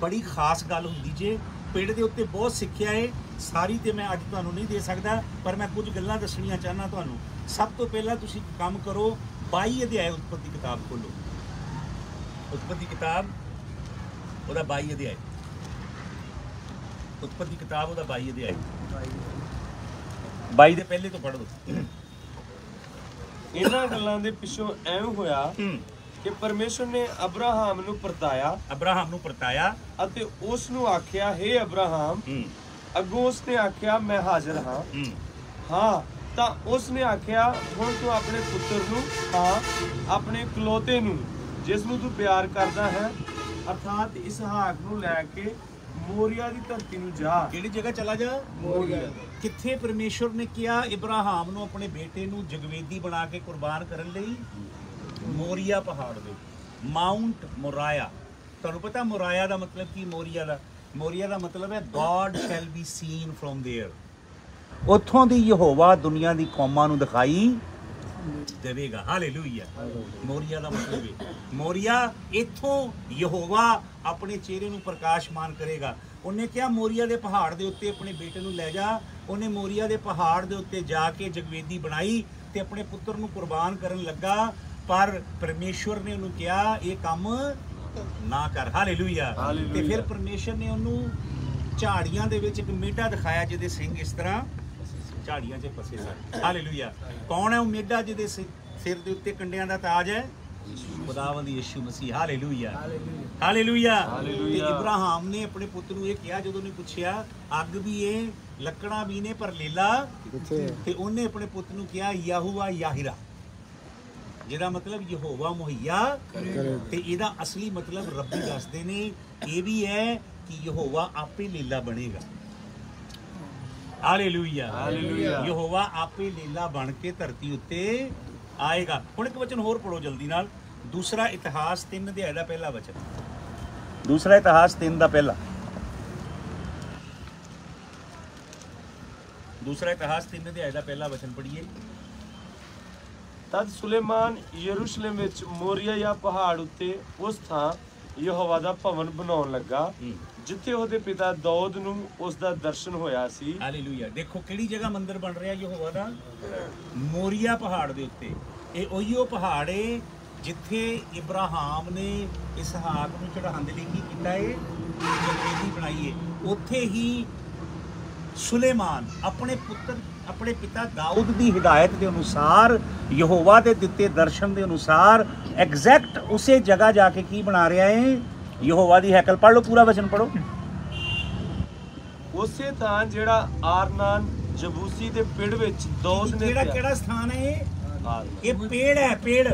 ਬੜੀ ਖਾਸ ਗੱਲ ਹੁੰਦੀ ਜੇ ਪਿੰਡ ਦੇ ਉੱਤੇ ਬਹੁਤ ਸਿੱਖਿਆ ਹੈ ਸਾਰੀ ਤੇ ਮੈਂ ਅੱਜ ਤੁਹਾਨੂੰ ਨਹੀਂ ਦੇ ਸਕਦਾ ਪਰ ਮੈਂ ਕੁਝ ਗੱਲਾਂ ਦੱਸਣੀਆਂ ਚਾਹਨਾ ਤੁਹਾਨੂੰ। ਸਭ ਤੋਂ ਪਹਿਲਾਂ ਤੁਸੀਂ ਕੰਮ ਕਰੋ 22 ਅਧਿਆਇ ਉਤਪਤੀ ਕਿਤਾਬ ਖੋਲੋ ਉਤਪਤੀ ਕਿਤਾਬ ਉਹਦਾ 22 ਅਧਿਆਇ। ਉਤਪਤੀ ਕਿਤਾਬ ਉਹਦਾ 22 ਅਧਿਆਇ। 22 ਦੇ ਪਹਿਲੇ ਤੋਂ ਪੜ੍ਹ ਲਓ।
ਇਹਨਾਂ ਗੱਲਾਂ ਦੇ ਪਿੱਛੋਂ ਐਵੇਂ ਹੋਇਆ ਕਿ ਪਰਮੇਸ਼ਰ ਨੇ ਅਬਰਾਹਾਮ ਨੂੰ ਪਰਤਾਇਆ
ਅਬਰਾਹਮ ਨੂੰ ਪਰਤਾਇਆ।
ਅਤੇ ਉਸ ਨੂੰ ਆਖਿਆ ਹੇ ਅਬਰਾਹਾਮ ਅੱਗੋਂ ਉਸ ਨੇ ਆਖਿਆ ਮੈਂ ਹਾਜ਼ਰ ਹਾਂ।
ਹੂੰ।
ਤਾਂ ਉਸ ਨੇ ਆਖਿਆ ਹੁਣ ਤੂੰ ਆਪਣੇ ਪੁੱਤਰ ਨੂੰ ਹਾਂ ਆਪਣੇ ਇਕਲੌਤੇ ਨੂੰ ਜਿਸ ਨੂੰ ਤੂੰ ਪਿਆਰ ਕਰਦਾ ਹੈ। ਅਰਥਾਤ ਇਸਹਾਕ ਨੂੰ ਲੈ ਕੇ ਮੋਰੀਆ ਦੀ ਧਰਤੀ ਨੂੰ ਜਾ।
ਕਿਹੜੀ ਜਗ੍ਹਾ ਚਲਾ ਜਾ?
ਮੋਰੀਆ।
ਕਿੱਥੇ ਪਰਮੇਸ਼ਵਰ ਨੇ ਕਿਹਾ ਇਬਰਾਹਾਮ ਨੂੰ ਆਪਣੇ ਬੇਟੇ ਨੂੰ ਜਗਵੇਦੀ ਬਣਾ ਕੇ ਕੁਰਬਾਨ ਕਰਨ ਲਈ? ਮੋਰੀਆ ਪਹਾੜ ਦੇ ਮਾਉਂਟ ਮੋਰਾਇਆ ਤੁਹਾਨੂੰ ਪਤਾ ਮੋਰਾਇਆ ਦਾ ਮਤਲਬ ਕੀ ਮੋਰੀਆ ਦਾ ਮੋਰੀਆ ਦਾ ਮਤਲਬ ਹੈ God shall be seen from there ਉੱਥੋਂ ਦੀ ਯਹੋਵਾ ਦੁਨੀਆ ਦੀ ਕੌਮਾਂ ਨੂੰ ਦਿਖਾਈ ਦੇਵੇਗਾ ਹਾਲੇਲੂਇਆ ਮੋਰੀਆ ਦਾ ਮਤਲਬ ਹੈ ਮੋਰੀਆ ਇੱਥੋਂ ਯਹੋਵਾ ਆਪਣੇ ਚਿਹਰੇ ਨੂੰ ਪ੍ਰਕਾਸ਼ਮਾਨ ਕਰੇਗਾ ਉਹਨੇ ਕਿਹਾ ਮੋਰੀਆ ਦੇ ਪਹਾੜ ਦੇ ਉੱਤੇ ਆਪਣੇ ਬੇਟੇ ਨੂੰ ਲੈ ਜਾ ਉਹਨੇ ਮੋਰੀਆ ਦੇ ਪਹਾੜ ਦੇ ਉੱਤੇ ਜਾ ਕੇ ਜਗਵੇਦੀ ਬਣਾਈ ਤੇ ਆਪਣੇ ਪੁੱਤਰ ਨੂੰ ਕੁਰਬਾਨ ਕਰਨ ਲੱਗਾ ਪਰ ਪਰਮੇਸ਼ਵਰ ਨੇ ਉਹਨੂੰ ਕਿਹਾ ਇਹ ਕੰਮ ਨਾ ਕਰ। ਹਾਲੇਲੂਇਆ ਤੇ। ਫਿਰ ਪਰਮੇਸ਼ਵਰ ਨੇ ਉਹਨੂੰ ਝਾੜੀਆਂ ਦੇ ਵਿੱਚ ਇੱਕ ਮੇਢਾ ਦਿਖਾਇਆ ਜਿਹਦੇ ਸਿੰਘ ਇਸ ਤਰ੍ਹਾਂ ਝਾੜੀਆਂ 'ਚ ਫਸੇ ਸਨ। ਹਾਲੇਲੂਇਆ ਕੌਣ ਹੈ ਉਹ ਮੇਢਾ ਜਿਹਦੇ ਸਿਰ ਦੇ ਉੱਤੇ ਕੰਡਿਆਂ ਦਾ ਤਾਜ ਹੈ? ਖੁਦਾਵੰਦ ਯਿਸੂ ਮਸੀਹ। ਹਾਲੇਲੂਇਆ ਹਾਲੇਲੂਇਆ ਤੇ। ਇਬਰਾਹਿਮ ਨੇ ਆਪਣੇ ਪੁੱਤ ਨੂੰ ਇਹ ਕਿਹਾ ਜਦੋਂ ਉਹਨੇ ਪੁੱਛਿਆ ਅੱਗ ਵੀ ਇਹ ਲੱਕੜਾਂ ਵੀ ਨੇ ਪਰ ਲੀਲਾ ਤੇ ਉਹਨੇ ਆਪਣੇ ਪੁੱਤ ਨੂੰ ਕਿਹਾ ਯਾਹੂਆ ਯਾਹਿਰਾ। ਜਿਹਦਾ ਮਤਲਬ ਯਹੋਵਾ ਮੁਹੱਈਆ ਤੇ ਇਹਦਾ ਅਸਲੀ ਮਤਲਬ ਰੱਬੀ ਦੱਸਦੇ ਨੇ ਇਹ ਵੀ ਹੈ ਕਿ ਯਹੋਵਾ ਆਪੇ ਲੀਲਾ ਬਣੇਗਾ। Hallelujah
hallelujah.
ਯਹੋਵਾ ਆਪੇ ਲੀਲਾ ਬਣ ਕੇ ਧਰਤੀ ਉੱਤੇ ਆਏਗਾ। ਹੁਣ ਇੱਕ ਵਚਨ ਹੋਰ ਪੜੋ ਜਲਦੀ ਨਾਲ। ਦੂਸਰਾ ਇਤਿਹਾਸ 3 ਅਧਿਆਇ ਦਾ ਪਹਿਲਾ ਵਚਨ। ਦੂਸਰਾ ਇਤਿਹਾਸ 3 ਦਾ ਪਹਿਲਾ। ਦੂਸਰਾ ਇਤਿਹਾਸ 3 ਅਧਿਆਇ ਦਾ ਪਹਿਲਾ ਵਚਨ ਪੜ੍ਹੀਏ।
ਤਦ ਸੁਲੇਮਾਨ ਯਰੂਸ਼ਲਮ ਵਿੱਚ ਮੋਰੀਆ ਜਾਂ ਪਹਾੜ ਉੱਤੇ ਉਸ ਥਾਂ ਯਹੋਵਾ ਦਾ ਭਵਨ ਬਣਾਉਣ ਲੱਗਾ। ਜਿੱਥੇ ਉਹਦੇ ਪਿਤਾ ਦੌਦ ਨੂੰ ਉਸ ਦਾ ਦਰਸ਼ਨ ਹੋਇਆ ਸੀ।
ਹਾਲੇਲੂਇਆ ਦੇਖੋ ਕਿਹੜੀ ਜਗ੍ਹਾ ਮੰਦਿਰ ਬਣ ਰਿਹਾ ਯਹੋਵਾ ਦਾ? ਮੋਰੀਆ ਪਹਾੜ ਦੇ ਉੱਤੇ। ਇਹ ਉਹੀਓ ਪਹਾੜ ਏ ਜਿੱਥੇ ਇਬਰਾਹਾਮ ਨੇ ਇਸਹਾਕ ਨੂੰ ਚੜਾਉਣ ਦੇ ਲਈ ਕੀ ਕੀਤਾ ਏ? ਜਗਵੇਦੀ ਬਣਾਈ ਏ। ਉੱਥੇ ਹੀ ਸੁਲੇਮਾਨ ਆਪਣੇ ਪੁੱਤਰ ਆਪਣੇ ਪਿਤਾ ਦਾਊਦ ਦੀ ਹਿਦਾਇਤ ਦੇ ਅਨੁਸਾਰ ਯਹੋਵਾ ਦੇ ਦਿੱਤੇ ਦਰਸ਼ਨ ਦੇ ਅਨੁਸਾਰ ਐਗਜ਼ੈਕਟ ਉਸੇ ਜਗ੍ਹਾ ਜਾ ਕੇ ਕੀ ਬਣਾ ਰਿਹਾ ਏ? ਯਹੋਵਾ ਦੀ ਹੈਕਲ ਪੜ੍ਹ ਲਓ ਪੂਰਾ ਵਚਨ ਪੜ੍ਹੋ।
ਉਸੇ ਥਾਂ ਜਿਹੜਾ ਆਰਨਾਨ ਜਬੂਸੀ ਦੇ ਪਿੰਡ ਵਿੱਚ ਦੌਦ ਨੇ
ਕਿਹੜਾ ਕਿਹੜਾ ਸਥਾਨ ਹੈ ਇਹ
ਹਾਂ।
ਇਹ ਪੇੜ ਹੈ ਪੇੜ।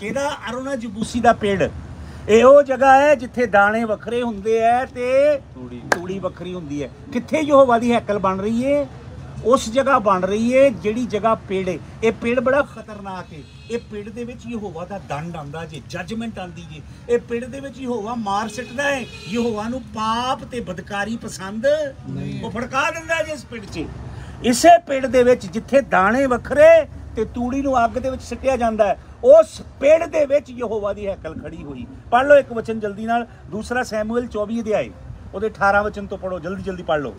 ਕਿਹਦਾ ਅਰੁਣਾ ਜਬੂਸੀ ਦਾ ਪੇੜ। ਇਹ ਉਹ ਜਗ੍ਹਾ ਹੈ ਜਿੱਥੇ ਦਾਣੇ ਵੱਖਰੇ ਹੁੰਦੇ ਐ ਤੇ
ਤੂੜੀ।
ਤੂੜੀ ਵੱਖਰੀ ਹੁੰਦੀ ਹੈ ਕਿੱਥੇ ਯਹੋਵਾ ਦੀ ਹੈਕਲ ਬਣ ਰਹੀ ਏ? ਉਸ ਜਗ੍ਹਾ ਬਣ ਰਹੀ ਏ ਜਿਹੜੀ ਜਗ੍ਹਾ ਪੇੜ ਏ। ਇਹ ਪੇੜ ਬੜਾ ਖਤਰਨਾਕ ਏ। ਇਹ ਪੇੜ ਦੇ ਵਿੱਚ ਯਹੋਵਾ ਦਾ ਦੰਡ ਆਂਦਾ ਜੇ ਜੱਜਮੈਂਟ ਆਂਦੀ ਜੇ। ਇਹ ਪੇੜ ਦੇ ਵਿੱਚ ਯਹੋਵਾ ਮਾਰ ਸਿੱਟਦਾ ਹੈ ਯਹੋਵਾ ਨੂੰ ਪਾਪ ਤੇ ਬਦਕਾਰੀ ਪਸੰਦ ਉਹ ਫੜਕਾ ਦਿੰਦਾ ਜੇ ਇਸ ਪੇੜ 'ਚ। ਇਸੇ ਪੇੜ ਦੇ ਵਿੱਚ ਜਿੱਥੇ ਦਾਣੇ ਵੱਖਰੇ ਤੇ ਤੂੜੀ ਨੂੰ ਅੱਗ ਦੇ ਵਿੱਚ ਸਿੱਟਿਆ ਜਾਂਦਾ ਹੈ ਉਸ ਪੇੜ ਦੇ ਵਿੱਚ ਯਹੋਵਾ ਦੀ ਹੈਕਲ ਖੜੀ ਹੋਈ। ਪੜ੍ਹ ਲਓ ਇੱਕ ਵਚਨ ਜਲਦੀ ਨਾਲ ਦੂਸਰਾ ਸੈਮੂਅਲ 24 ਅਧਿਆਏ। ਉਹਦੇ 18 ਵਚਨ ਤੋਂ ਪੜ੍ਹੋ ਜਲਦੀ ਜਲਦੀ ਪੜ੍ਹ ਲਓ।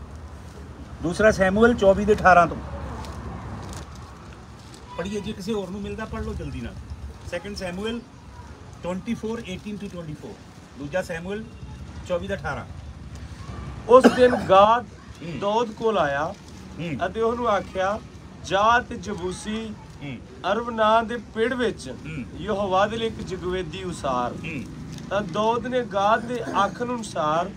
ਦੂਸਰਾ ਸੈਮੂਅਲ 24 ਦੇ 18 ਤੋਂ। ਪੜ੍ਹੀਏ ਜੇ ਕਿਸੇ ਹੋਰ ਨੂੰ ਮਿਲਦਾ ਪੜ੍ਹ ਲਓ ਜਲਦੀ ਨਾਲ। ਸੈਕੰਡ ਸੈਮੂਅਲ 24 18 ਟੂ 24 ਦੂਜਾ ਸੈਮੂਅਲ 24 ਦਾ 18
ਉਸ ਦਿਨ ਗਾਦ ਦੌਦ ਕੋਲ ਆਇਆ
ਹੂੰ।
ਅਤੇ ਉਹਨੂੰ ਆਖਿਆ ਜਾ ਤੇ ਜਬੂਸੀ
ਹੂੰ।
ਅਰਬ ਨਾਂ ਦੇ ਪਿੰਡ ਵਿੱਚ। ਯਹੋਵਾ ਦੇ ਲਈ ਇੱਕ ਜਗਵੇਦੀ ਉਸਾਰ।
ਹੂੰ।
ਤਾਂ ਦੌਦ ਨੇ ਗਾਦ ਦੇ ਆਖਣ ਅਨੁਸਾਰ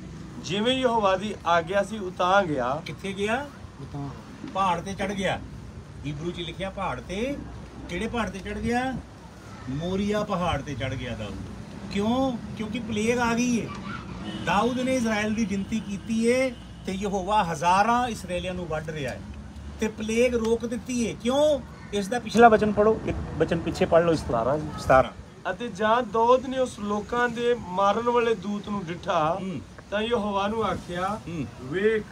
ਜਿਵੇਂ ਯਹੋਵਾ ਦੀ ਆਗਿਆ ਸੀ ਉਤਾਂ ਗਿਆ।
ਕਿੱਥੇ ਗਿਆ? ਉਤਾਂ ਪਹਾੜ ਤੇ ਚੜ ਗਿਆ। ਹੀਬਰੂ ਚ ਲਿਖਿਆ ਪਹਾੜ ਤੇ। ਕਿਹੜੇ ਪਹਾੜ ਤੇ ਚੜ ਗਿਆ? ਮੋਰੀਆ ਪਹਾੜ ਤੇ ਚੜ ਗਿਆ ਦਾਊਦ। ਕਿਉਂ? ਕਿਉਂਕਿ ਪਲੇਗ ਆ ਗਈ ਏ। ਦਾਊਦ ਨੇ ਇਜ਼ਰਾਈਲ ਦੀ ਗਿਣਤੀ ਕੀਤੀ ਏ ਤੇ ਯਹੋਵਾ ਹਜ਼ਾਰਾਂ ਇਸرائیਲੀਆਂ ਨੂੰ ਵੱਢ ਰਿਹਾ ਹੈ ਤੇ ਪਲੇਗ ਰੋਕ ਦਿੱਤੀ ਏ। ਕਿਉਂ? ਇਸ ਦਾ ਪਿਛਲਾ ਬਚਨ ਪੜੋ ਇੱਕ ਵਚਨ ਪਿੱਛੇ ਪੜ ਲਓ 17 17
ਅਤੇ ਜਾਂ ਦਾਊਦ ਨੇ ਉਸ ਲੋਕਾਂ ਦੇ ਮਾਰਨ ਵਾਲੇ ਦੂਤ ਨੂੰ ਡਿਠਾ ਤਾਂ ਯਹੋਵਾ ਨੂੰ ਆਖਿਆ। ਵੇਖ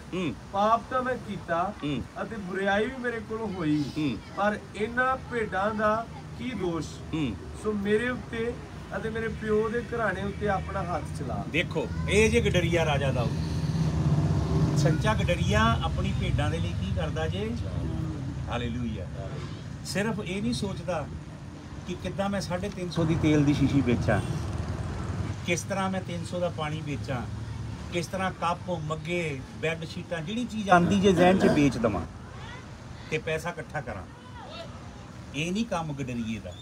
ਪਾਪ ਤਾਂ ਮੈਂ ਕੀਤਾ। ਅਤੇ ਬੁਰਾਈ ਵੀ ਮੇਰੇ ਕੋਲ ਹੋਈ। ਪਰ ਇਹਨਾਂ ਭੇਡਾਂ ਦਾ ਕੀ ਦੋਸ਼? ਸੋ ਮੇਰੇ ਉੱਤੇ ਅਤੇ ਮੇਰੇ ਪਿਓ ਦੇ ਘਰਾਣੇ ਉੱਤੇ ਆਪਣਾ ਹੱਥ ਚਲਾ।
ਦੇਖੋ ਇਹ ਜੇ ਗਡਰੀਆ ਰਾਜਾ ਦਾ ਸੱਚਾ ਗਡਰੀਆ ਆਪਣੀ ਭੇਡਾਂ ਦੇ ਲਈ ਕੀ ਕਰਦਾ ਜੇ? ਹਾਲੇਲੂਇਆ ਸਿਰਫ ਇਹ ਨਹੀਂ ਸੋਚਦਾ ਕਿ ਕਿੱਦਾਂ ਮੈਂ 350 ਦੀ ਤੇਲ ਦੀ ਸ਼ੀਸ਼ੀ ਵੇਚਾਂ ਕਿਸ ਤਰ੍ਹਾਂ ਮੈਂ 300 ਦਾ ਪਾਣੀ ਵੇਚਾਂ ਕਿਸ ਤਰ੍ਹਾਂ ਕੱਪ ਮੱਗੇ ਬੈੱਡ ਸ਼ੀਟਾਂ ਜਿਹੜੀ ਚੀਜ਼ ਆਂਦੀ ਜੇ ਜ਼ਹਿਨ 'ਚ ਵੇਚ ਦਵਾਂ। ਤੇ ਪੈਸਾ ਇਕੱਠਾ ਕਰਾਂ। ਇਹ ਨਹੀਂ ਕੰਮ ਗਡਰੀਏ ਦਾ।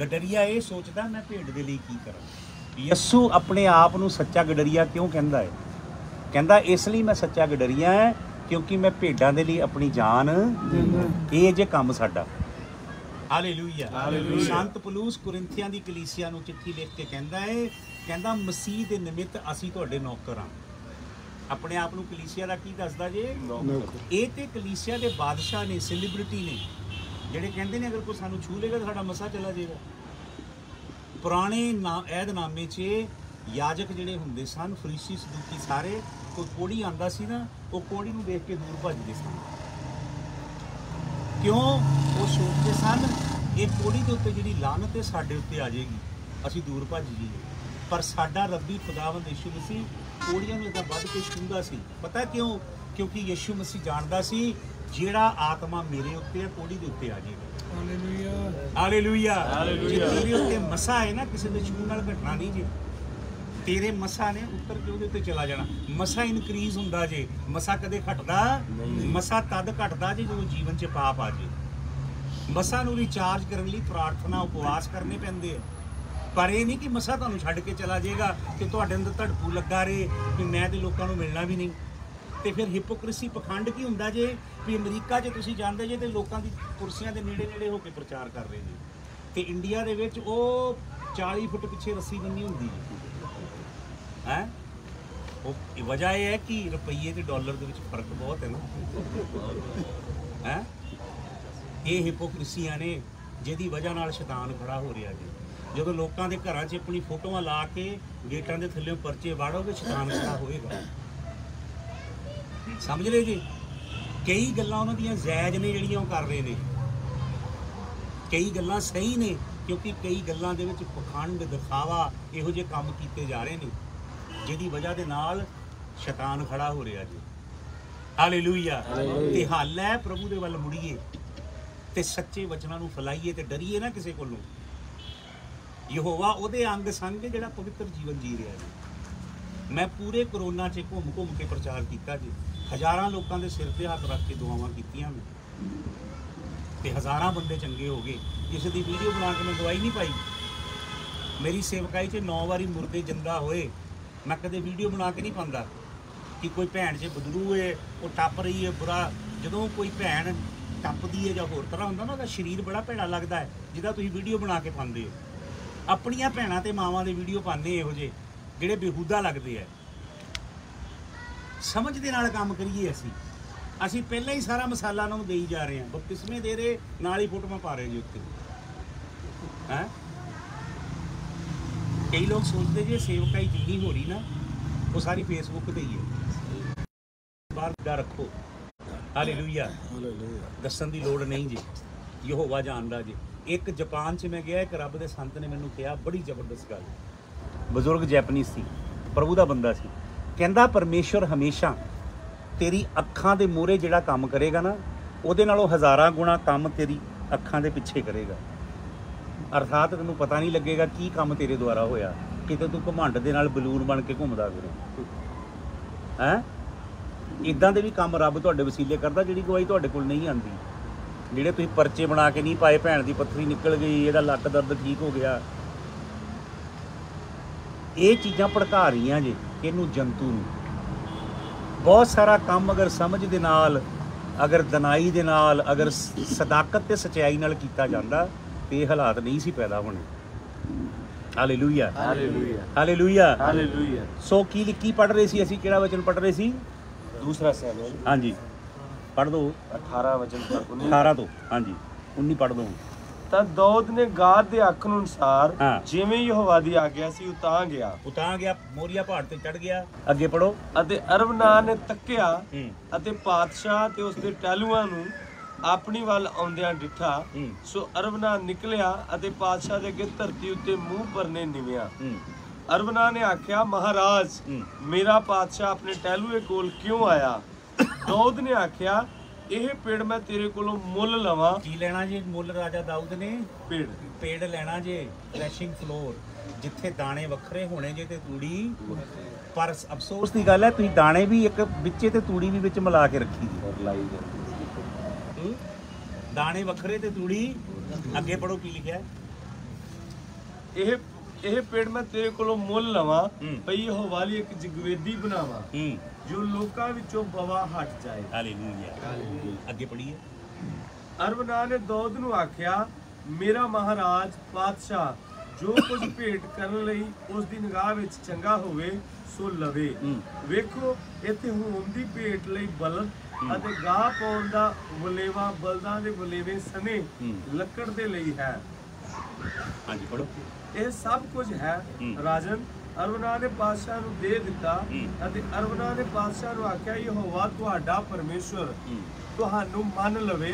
ਗਡਰੀਆ ਇਹ ਸੋਚਦਾ ਮੈਂ ਭੇਡ ਦੇ ਲਈ ਕੀ ਕਰਾਂ? ਯਸੂ ਆਪਣੇ ਆਪ ਨੂੰ ਸੱਚਾ ਗਡਰੀਆ ਕਿਉਂ ਕਹਿੰਦਾ ਹੈ? ਕਹਿੰਦਾ ਇਸ ਲਈ ਮੈਂ ਸੱਚਾ ਗਡਰੀਆ ਹਾਂ ਕਿਉਂਕਿ ਮੈਂ ਭੇਡਾਂ ਦੇ ਲਈ ਆਪਣੀ ਜਾਨ ਇਹ ਜੇ ਕੰਮ ਸਾਡਾ। Hallelujah
hallelujah.
ਸੰਤ ਪਲੂਸ ਕੁਰਿੰਥੀਆਂ ਦੀ ਕਲੀਸਿਆ ਨੂੰ ਚਿੱਠੀ ਲਿਖ ਕੇ ਕਹਿੰਦਾ ਹੈ ਕਹਿੰਦਾ ਮਸੀਹ ਦੇ ਨਿਮਿਤ ਅਸੀਂ ਤੁਹਾਡੇ ਨੌਕਰ ਹਾਂ ਆਪਣੇ ਆਪ ਨੂੰ ਕਲੀਸਿਆ ਦਾ ਕੀ ਦੱਸਦਾ ਜੇ? ਇਹ ਤੇ ਕਲੀਸਿਆ ਦੇ ਬਾਦਸ਼ਾਹ ਨੇ ਸੈਲੀਬ੍ਰਿਟੀ ਨੇ ਜਿਹੜੇ ਕਹਿੰਦੇ ਨੇ ਅਗਰ ਕੋਈ ਸਾਨੂੰ ਛੂ ਲੇਗਾ ਤਾਂ ਸਾਡਾ ਮਸਾ ਚਲਾ ਜਾਏਗਾ। ਪੁਰਾਣੇ ਨਾ ਐਦਨਾਮੇ 'ਚ ਯਾਜਕ ਜਿਹੜੇ ਹੁੰਦੇ ਸਨ ਫਰੀਸੀ ਸਦੂਕੀ ਸਾਰੇ ਕੋਈ ਕੋੜੀ ਆਂਦਾ ਸੀ ਨਾ ਉਹ ਕੋੜੀ ਨੂੰ ਦੇਖ ਕੇ ਦੂਰ ਭੱਜਦੇ ਸਨ। ਕਿਉਂ? ਉਹ ਸੋਚਦੇ ਸਨ ਇਹ ਕੋੜੀ ਦੇ ਉੱਤੇ ਜਿਹੜੀ ਲਾਨਤ ਹੈ ਸਾਡੇ ਉੱਤੇ ਆ ਜਾਏਗੀ। ਅਸੀਂ ਦੂਰ ਭੱਜ ਜਾਈਏ। ਪਰ ਸਾਡਾ ਰੱਬੀ ਖੁਦਾਵੰਦ ਯਿਸੂ ਮਸੀਹ ਕੋੜੀਆਂ ਨੂੰ ਤਾਂ ਵੱਧ ਕੇ ਛੂੰਦਾ ਸੀ। ਪਤਾ ਕਿਉਂ? ਕਿਉਂਕਿ ਯਿਸੂ ਮਸੀਹ ਜਾਣਦਾ ਸੀ ਜਿਹੜਾ ਆਤਮਾ ਮੇਰੇ ਉੱਤੇ ਹੈ ਕੋੜੀ ਦੇ ਉੱਤੇ ਆ ਜਾਏਗਾ ਹਾਲੇਲੂਇਆ ਹਾਲੇਲੂਇਆ ਜੇ ਤੇਰੇ ਉੱਤੇ ਮਸਾ ਹੈ ਨਾ ਕਿਸੇ ਦੇ ਛੂਣ ਨਾਲ ਘਟਣਾ ਨਹੀਂ ਜੇ। ਤੇਰੇ ਮਸਾ ਨੇ ਉੱਤਰ ਕੇ ਉਹਦੇ ਉੱਤੇ ਚਲਾ ਜਾਣਾ। ਮਸਾ ਇਨਕਰੀਜ਼ ਹੁੰਦਾ ਜੇ। ਮਸਾ ਕਦੇ ਘਟਦਾ? ਮਸਾ ਤਦ ਘਟਦਾ ਜੇ ਜਦੋਂ ਜੀਵਨ 'ਚ ਪਾਪ ਆ ਜੇ। ਮਸਾ ਨੂੰ ਰਿਚਾਰਜ ਕਰਨ ਲਈ ਪ੍ਰਾਰਥਨਾ ਉਪਵਾਸ ਕਰਨੇ ਪੈਂਦੇ ਆ। ਪਰ ਇਹ ਨਹੀਂ ਕਿ ਮਸਾ ਤੁਹਾਨੂੰ ਛੱਡ ਕੇ ਚਲਾ ਜਾਏਗਾ ਕਿ ਤੁਹਾਡੇ ਅੰਦਰ ਧੜਕੂ ਲੱਗਾ ਰਹੇ ਕਿ ਮੈਂ ਤੇ ਲੋਕਾਂ ਨੂੰ ਮਿਲਣਾ ਵੀ ਨਹੀਂ। ਤੇ ਫਿਰ ਹਿਪੋਕ੍ਰੀਸੀ ਪਖੰਡ ਕੀ ਹੁੰਦਾ ਜੇ? ਵੀ ਅਮਰੀਕਾ 'ਚ ਤੁਸੀਂ ਜਾਂਦੇ ਜੇ ਤੇ ਲੋਕਾਂ ਦੀ ਕੁਰਸੀਆਂ ਦੇ ਨੇੜੇ ਨੇੜੇ ਹੋ ਕੇ ਪ੍ਰਚਾਰ ਕਰ ਰਹੇ ਜੀ ਤੇ ਇੰਡੀਆ ਦੇ ਵਿੱਚ ਉਹ 40 ਫੁੱਟ ਪਿੱਛੇ ਰੱਸੀ ਬੰਨੀ ਹੁੰਦੀ ਹੈ। ਹੈ? ਉਹ ਵਜ੍ਹਾ ਇਹ ਹੈ ਕਿ ਰੁਪਈਏ ਤੇ ਡਾਲਰ ਦੇ ਵਿੱਚ ਫ਼ਰਕ ਬਹੁਤ ਹੈ ਨਾ। ਹੈ? ਇਹ ਹਿਪੋਕ੍ਰੀਸੀਆਂ ਨੇ, ਜਿਹਦੀ ਵਜ੍ਹਾ ਨਾਲ ਸ਼ੈਤਾਨ ਖੜਾ ਹੋ ਰਿਹਾ ਜੀ। ਜਦੋਂ ਲੋਕਾਂ ਦੇ ਘਰਾਂ 'ਚ ਆਪਣੀ ਫੋਟੋਆਂ ਲਾ ਕੇ ਗੇਟਾਂ ਦੇ ਥੱਲੇ ਪਰਚੇ ਵਾੜੋਗੇ ਸ਼ੈਤਾਨ ਖੜਾ ਹੋਏਗਾ? ਸਮਝ ਰਹੇ ਜੀ? ਕਈ ਗੱਲਾਂ ਉਹਨਾਂ ਦੀਆਂ ਜਾਇਜ਼ ਨੇ ਜਿਹੜੀਆਂ ਉਹ ਕਰ ਰਹੇ ਨੇ। ਕਈ ਗੱਲਾਂ ਸਹੀ ਨੇ ਕਿਉਂਕਿ ਕਈ ਗੱਲਾਂ ਦੇ ਵਿੱਚ ਪਖੰਡ ਦਿਖਾਵਾ ਇਹੋ ਜਿਹੇ ਕੰਮ ਕੀਤੇ ਜਾ ਰਹੇ ਨੇ ਜਿਹਦੀ ਵਜ੍ਹਾ ਦੇ ਨਾਲ ਸ਼ੈਤਾਨ ਖੜਾ ਹੋ ਰਿਹਾ ਜੀ। ਹਾਲੇਲੂਇਆ। ਤੇ ਹੱਲ ਹੈ ਪ੍ਰਭੂ ਦੇ ਵੱਲ ਮੁੜੀਏ ਤੇ ਸੱਚੇ ਵਚਨਾਂ ਨੂੰ ਫੈਲਾਈਏ ਤੇ ਡਰੀਏ ਨਾ ਕਿਸੇ ਕੋਲੋਂ। ਯਹੋਵਾ ਉਹਦੇ ਅੰਗ ਸੰਗ ਜਿਹੜਾ ਪਵਿੱਤਰ ਜੀਵਨ ਜੀ ਰਿਹਾ ਜੀ। ਮੈਂ ਪੂਰੇ ਕਰੋਨਾ 'ਚ ਘੁੰਮ ਘੁੰਮ ਕੇ ਪ੍ਰਚਾਰ ਕੀਤਾ ਜੀ। ਹਜ਼ਾਰਾਂ ਲੋਕਾਂ ਦੇ ਸਿਰ ਤੇ ਹੱਥ ਰੱਖ ਕੇ ਦੁਆਵਾਂ ਕੀਤੀਆਂ ਮੈਂ। ਤੇ ਹਜ਼ਾਰਾਂ ਬੰਦੇ ਚੰਗੇ ਹੋ ਗਏ। ਕਿਸੇ ਦੀ ਵੀਡੀਓ ਬਣਾ ਕੇ ਮੈਂ ਦਵਾਈ ਨਹੀਂ ਪਾਈ। ਮੇਰੀ ਸੇਵਕਾਈ 'ਚ 9 ਵਾਰੀ ਮੁਰਦੇ ਜਿੰਦਾ ਹੋਏ। ਮੈਂ ਕਦੇ ਵੀਡੀਓ ਬਣਾ ਕੇ ਨਹੀਂ ਪਾਉਂਦਾ ਕਿ ਕੋਈ ਭੈਣ 'ਚ ਬਦਰੂ ਏ, ਉਹ ਟੱਪ ਰਹੀ ਏ, ਬੁਰਾ। ਜਦੋਂ ਕੋਈ ਭੈਣ ਟੱਪਦੀ ਏ ਜਾਂ ਹੋਰ ਤਰ੍ਹਾਂ ਹੁੰਦਾ ਨਾ, ਉਹਦਾ ਸਰੀਰ ਬੜਾ ਭੈੜਾ ਲੱਗਦਾ ਹੈ ਜਿਹਦਾ ਤੁਸੀਂ ਵੀਡੀਓ ਬਣਾ ਕੇ ਪਾਉਂਦੇ ਹੋ ਆਪਣੀਆਂ ਭੈਣਾਂ ਤੇ ਮਾਵਾਂ ਦੇ ਵੀਡੀਓ ਪਾਉਂਦੇ ਇਹੋ ਜਿਹੇ ਜਿਹੜੇ ਬੇਹੂਦਾ ਲੱਗਦੇ ਆ। ਸਮਝ ਦੇ ਨਾਲ ਕੰਮ ਕਰੀਏ ਅਸੀਂ। ਅਸੀਂ ਪਹਿਲਾਂ ਹੀ ਸਾਰਾ ਮਸਾਲਾ ਉਹਨਾਂ ਨੂੰ ਦੇਈ ਜਾ ਰਹੇ ਹਾਂ। ਬਪਤਿਸਮੇ ਦੇ ਰਹੇ ਨਾਲ ਹੀ ਫੋਟੋਆਂ ਪਾ ਰਹੇ ਜੀ ਉੱਤੇ। ਹੈ? ਕਈ ਲੋਕ ਸੋਚਦੇ ਜੀ ਸੇਵਕਾਈ ਜਿੰਨੀ ਹੋ ਰਹੀ ਨਾ ਉਹ ਸਾਰੀ ਫੇਸਬੁੱਕ ਤੇ ਹੀ ਹੈ। ਬਾਹਰ ਦਾ ਰੱਖੋ। ਹਾਲੇਲੂਇਆ। ਦੱਸਣ ਦੀ ਲੋੜ ਨਹੀਂ ਜੀ। ਯਹੋਵਾ ਜਾਣਦਾ ਜੀ। ਇੱਕ ਜਾਪਾਨ 'ਚ ਮੈਂ ਗਿਆ, ਇੱਕ ਰੱਬ ਦੇ ਸੰਤ ਨੇ ਮੈਨੂੰ ਕਿਹਾ, ਬੜੀ ਜ਼ਬਰਦਸਤ ਗੱਲ। ਬਜ਼ੁਰਗ ਜੈਪਨੀਜ਼ ਸੀ, ਪ੍ਰਭੂ ਦਾ ਬੰਦਾ ਸੀ। ਕਹਿੰਦਾ, ਪਰਮੇਸ਼ਵਰ ਹਮੇਸ਼ਾ ਤੇਰੀ ਅੱਖਾਂ ਦੇ ਮੂਹਰੇ ਜਿਹੜਾ ਕੰਮ ਕਰੇਗਾ ਨਾ, ਉਹਦੇ ਨਾਲੋਂ ਹਜ਼ਾਰਾਂ ਗੁਣਾ ਕੰਮ ਤੇਰੀ ਅੱਖਾਂ ਦੇ ਪਿੱਛੇ ਕਰੇਗਾ। ਅਰਥਾਤ ਤੈਨੂੰ ਪਤਾ ਨਹੀਂ ਲੱਗੇਗਾ ਕੀ ਕੰਮ ਤੇਰੇ ਦੁਆਰਾ ਹੋਇਆ। ਕਿਤੇ ਤੂੰ ਘਮੰਡ ਦੇ ਨਾਲ ਬਲੂਨ ਬਣ ਕੇ ਘੁੰਮਦਾ ਫਿਰੇ। ਹੈ? ਇਦਾਂ ਦੇ ਵੀ ਕੰਮ ਰੱਬ ਤੁਹਾਡੇ ਵਸੀਲੇ ਕਰਦਾ, ਜਿਹੜੀ ਗਵਾਹੀ ਤੁਹਾਡੇ ਕੋਲ ਨਹੀਂ ਆਂਦੀ ਜਿਹੜੇ ਤੁਸੀਂ ਪਰਚੇ ਬਣਾ ਕੇ ਨਹੀਂ ਪਾਏ ਭੈਣ ਦੀ ਪੱਥਰੀ ਨਿਕਲ ਗਈ ਇਹਦਾ ਲੱਕ ਦਰਦ ਠੀਕ ਹੋ ਗਿਆ। ਇਹ ਚੀਜ਼ਾਂ ਭੜਕਾ ਰਹੀਆਂ ਜੇ ਇਹਨੂੰ ਜੰਤੂ ਨੂੰ। ਬਹੁਤ ਸਾਰਾ ਕੰਮ ਅਗਰ ਸਮਝ ਦੇ ਨਾਲ ਅਗਰ ਦਨਾਈ ਦੇ ਨਾਲ ਅਗਰ ਸਦਾਕਤ ਤੇ ਸਚਾਈ ਨਾਲ ਕੀਤਾ ਜਾਂਦਾ ਤੇ ਹਾਲਾਤ ਨਹੀਂ ਸੀ ਪੈਦਾ ਹੋਣੇ। ਹਾਲੇਲੂਇਆ
ਹਾਲੇਲੂਇਆ
ਹਾਲੇਲੂਇਆ
ਹਾਲੇਲੂਇਆ
ਸੋ ਕੀ ਕੀ ਪੜ ਰਹੇ ਸੀ ਅਸੀਂ? ਕਿਹੜਾ ਵਚਨ ਪੜ ਰਹੇ ਸੀ?
ਦੂਸਰਾ ਸੈਮੂਅਲ
ਹਾਂਜੀ। ਪੜ ਦੋ।
18 ਵਚਨ ਤੱਕ
18 ਤੋਂ ਹਾਂਜੀ 19 ਪੜ ਦੋ।
ਤਾਂ ਦਾਊਦ ਨੇ ਗਾਦ ਦੇ ਅੱਖ ਨੂੰ ਅਨੁਸਾਰ
ਹਾਂ।
ਜਿਵੇਂ ਯਹੋਵਾ ਦੀ ਆਗਿਆ ਸੀ ਉਤਾਂ ਗਿਆ।
ਉਤਾਂ ਗਿਆ ਮੋਰੀਆ ਪਹਾੜ ਤੇ ਚੜ ਗਿਆ। ਅੱਗੇ ਪੜੋ
ਅਤੇ ਅਰਬਨਾ ਨੇ ਤੱਕਿਆ ਅਤੇ ਪਾਤਸ਼ਾਹ ਤੇ ਉਸਦੇ ਟਹਿਲੂਆਂ ਨੂੰ ਆਪਣੀ ਵੱਲ ਆਉਂਦਿਆਂ ਡਿਠਾ। ਸੋ ਅਰਬਨਾ ਨਿਕਲਿਆ ਅਤੇ ਪਾਤਸ਼ਾਹ ਦੇ ਅੱਗੇ ਧਰਤੀ ਉੱਤੇ ਮੂੰਹ ਪਰਨੇ ਨਿਵਿਆ।
ਹੂੰ।
ਅਰਬਨਾ ਨੇ ਆਖਿਆ ਮਹਾਰਾਜ। ਮੇਰਾ ਪਾਤਸ਼ਾਹ ਆਪਣੇ ਟਹਿਲੂਏ ਕੋਲ ਕਿਉਂ ਆਇਆ? ਦਾਊਦ ਨੇ ਆਖਿਆ ਇਹ ਪੇੜ ਮੈਂ ਤੇਰੇ ਕੋਲੋਂ ਮੁੱਲ ਲਵਾਂ।
ਕੀ ਲੈਣਾ ਜੀ ਮੁੱਲ ਰਾਜਾ ਦਾਊਦ ਨੇ?
ਪੇੜ।
ਪੇੜ ਲੈਣਾ ਜੇ ਥ੍ਰੈਸ਼ਿੰਗ ਫਲੋਰ ਜਿੱਥੇ ਦਾਣੇ ਵੱਖਰੇ ਹੋਣੇ ਜੇ ਤੇ ਤੂੜੀ ਪਰ ਅਫਸੋਸ ਦੀ ਗੱਲ ਹੈ ਤੁਸੀਂ ਦਾਣੇ ਵੀ ਇੱਕ ਵਿੱਚੇ ਤੇ ਤੂੜੀ ਵੀ ਵਿੱਚ ਮਿਲਾ ਕੇ ਰੱਖੀ ਦੀ। ਹੂੰ? ਦਾਣੇ ਵੱਖਰੇ ਤੇ ਤੂੜੀ? ਅੱਗੇ ਪੜੋ ਕੀ ਲਿਖਿਆ ਹੈ?
ਇਹ ਇਹ ਪੇੜ ਮੈਂ ਤੇਰੇ ਕੋਲੋਂ ਮੁੱਲ ਲਵਾਂ
ਹੂੰ।
ਪਈ ਯਹੋਵਾ ਲਈ ਇੱਕ ਜਗਵੇਦੀ ਬਣਾਵਾਂ। ਜੋ ਲੋਕਾਂ ਵਿੱਚੋਂ ਬਵਾ ਹਟ ਜਾਏ।
ਹਾਲੇਲੂਇਆ। ਅੱਗੇ ਪੜੀਏ
ਅਰਬਨਾ ਨੇ ਦਾਊਦ ਨੂੰ ਆਖਿਆ ਮੇਰਾ ਮਹਾਰਾਜ ਪਾਤਸ਼ਾਹ ਜੋ ਕੁਝ ਭੇਟ ਕਰਨ ਲਈ ਉਸ ਦੀ ਨਿਗਾਹ ਵਿੱਚ ਚੰਗਾ ਹੋਵੇ ਸੋ ਲਵੇ। ਵੇਖੋ ਇੱਥੇ ਹੋਮ ਦੀ ਭੇਟ ਲਈ ਬਲਦ ਅਤੇ ਗਾਹ ਪਾਉਣ ਦਾ ਵਲੇਵਾ ਬਲਦਾਂ ਦੇ ਵਲੇਵੇ ਸਨੇ। ਲੱਕੜ ਦੇ ਲਈ ਹੈ।
ਹਾਂਜੀ ਪੜੋ
ਇਹ ਸਭ ਕੁਝ ਹੈ। ਰਾਜਨ ਅਰਬਨਾ ਨੇ ਪਾਤਸ਼ਾਹ ਨੂੰ ਦੇ ਦਿੱਤਾ। ਅਤੇ ਅਰਬਨਾ ਨੇ ਪਾਤਸ਼ਾਹ ਨੂੰ ਆਖਿਆ ਯਹੋਵਾ ਤੁਹਾਡਾ ਪਰਮੇਸ਼ਵਰ ਤੁਹਾਨੂੰ ਮੰਨ ਲਵੇ।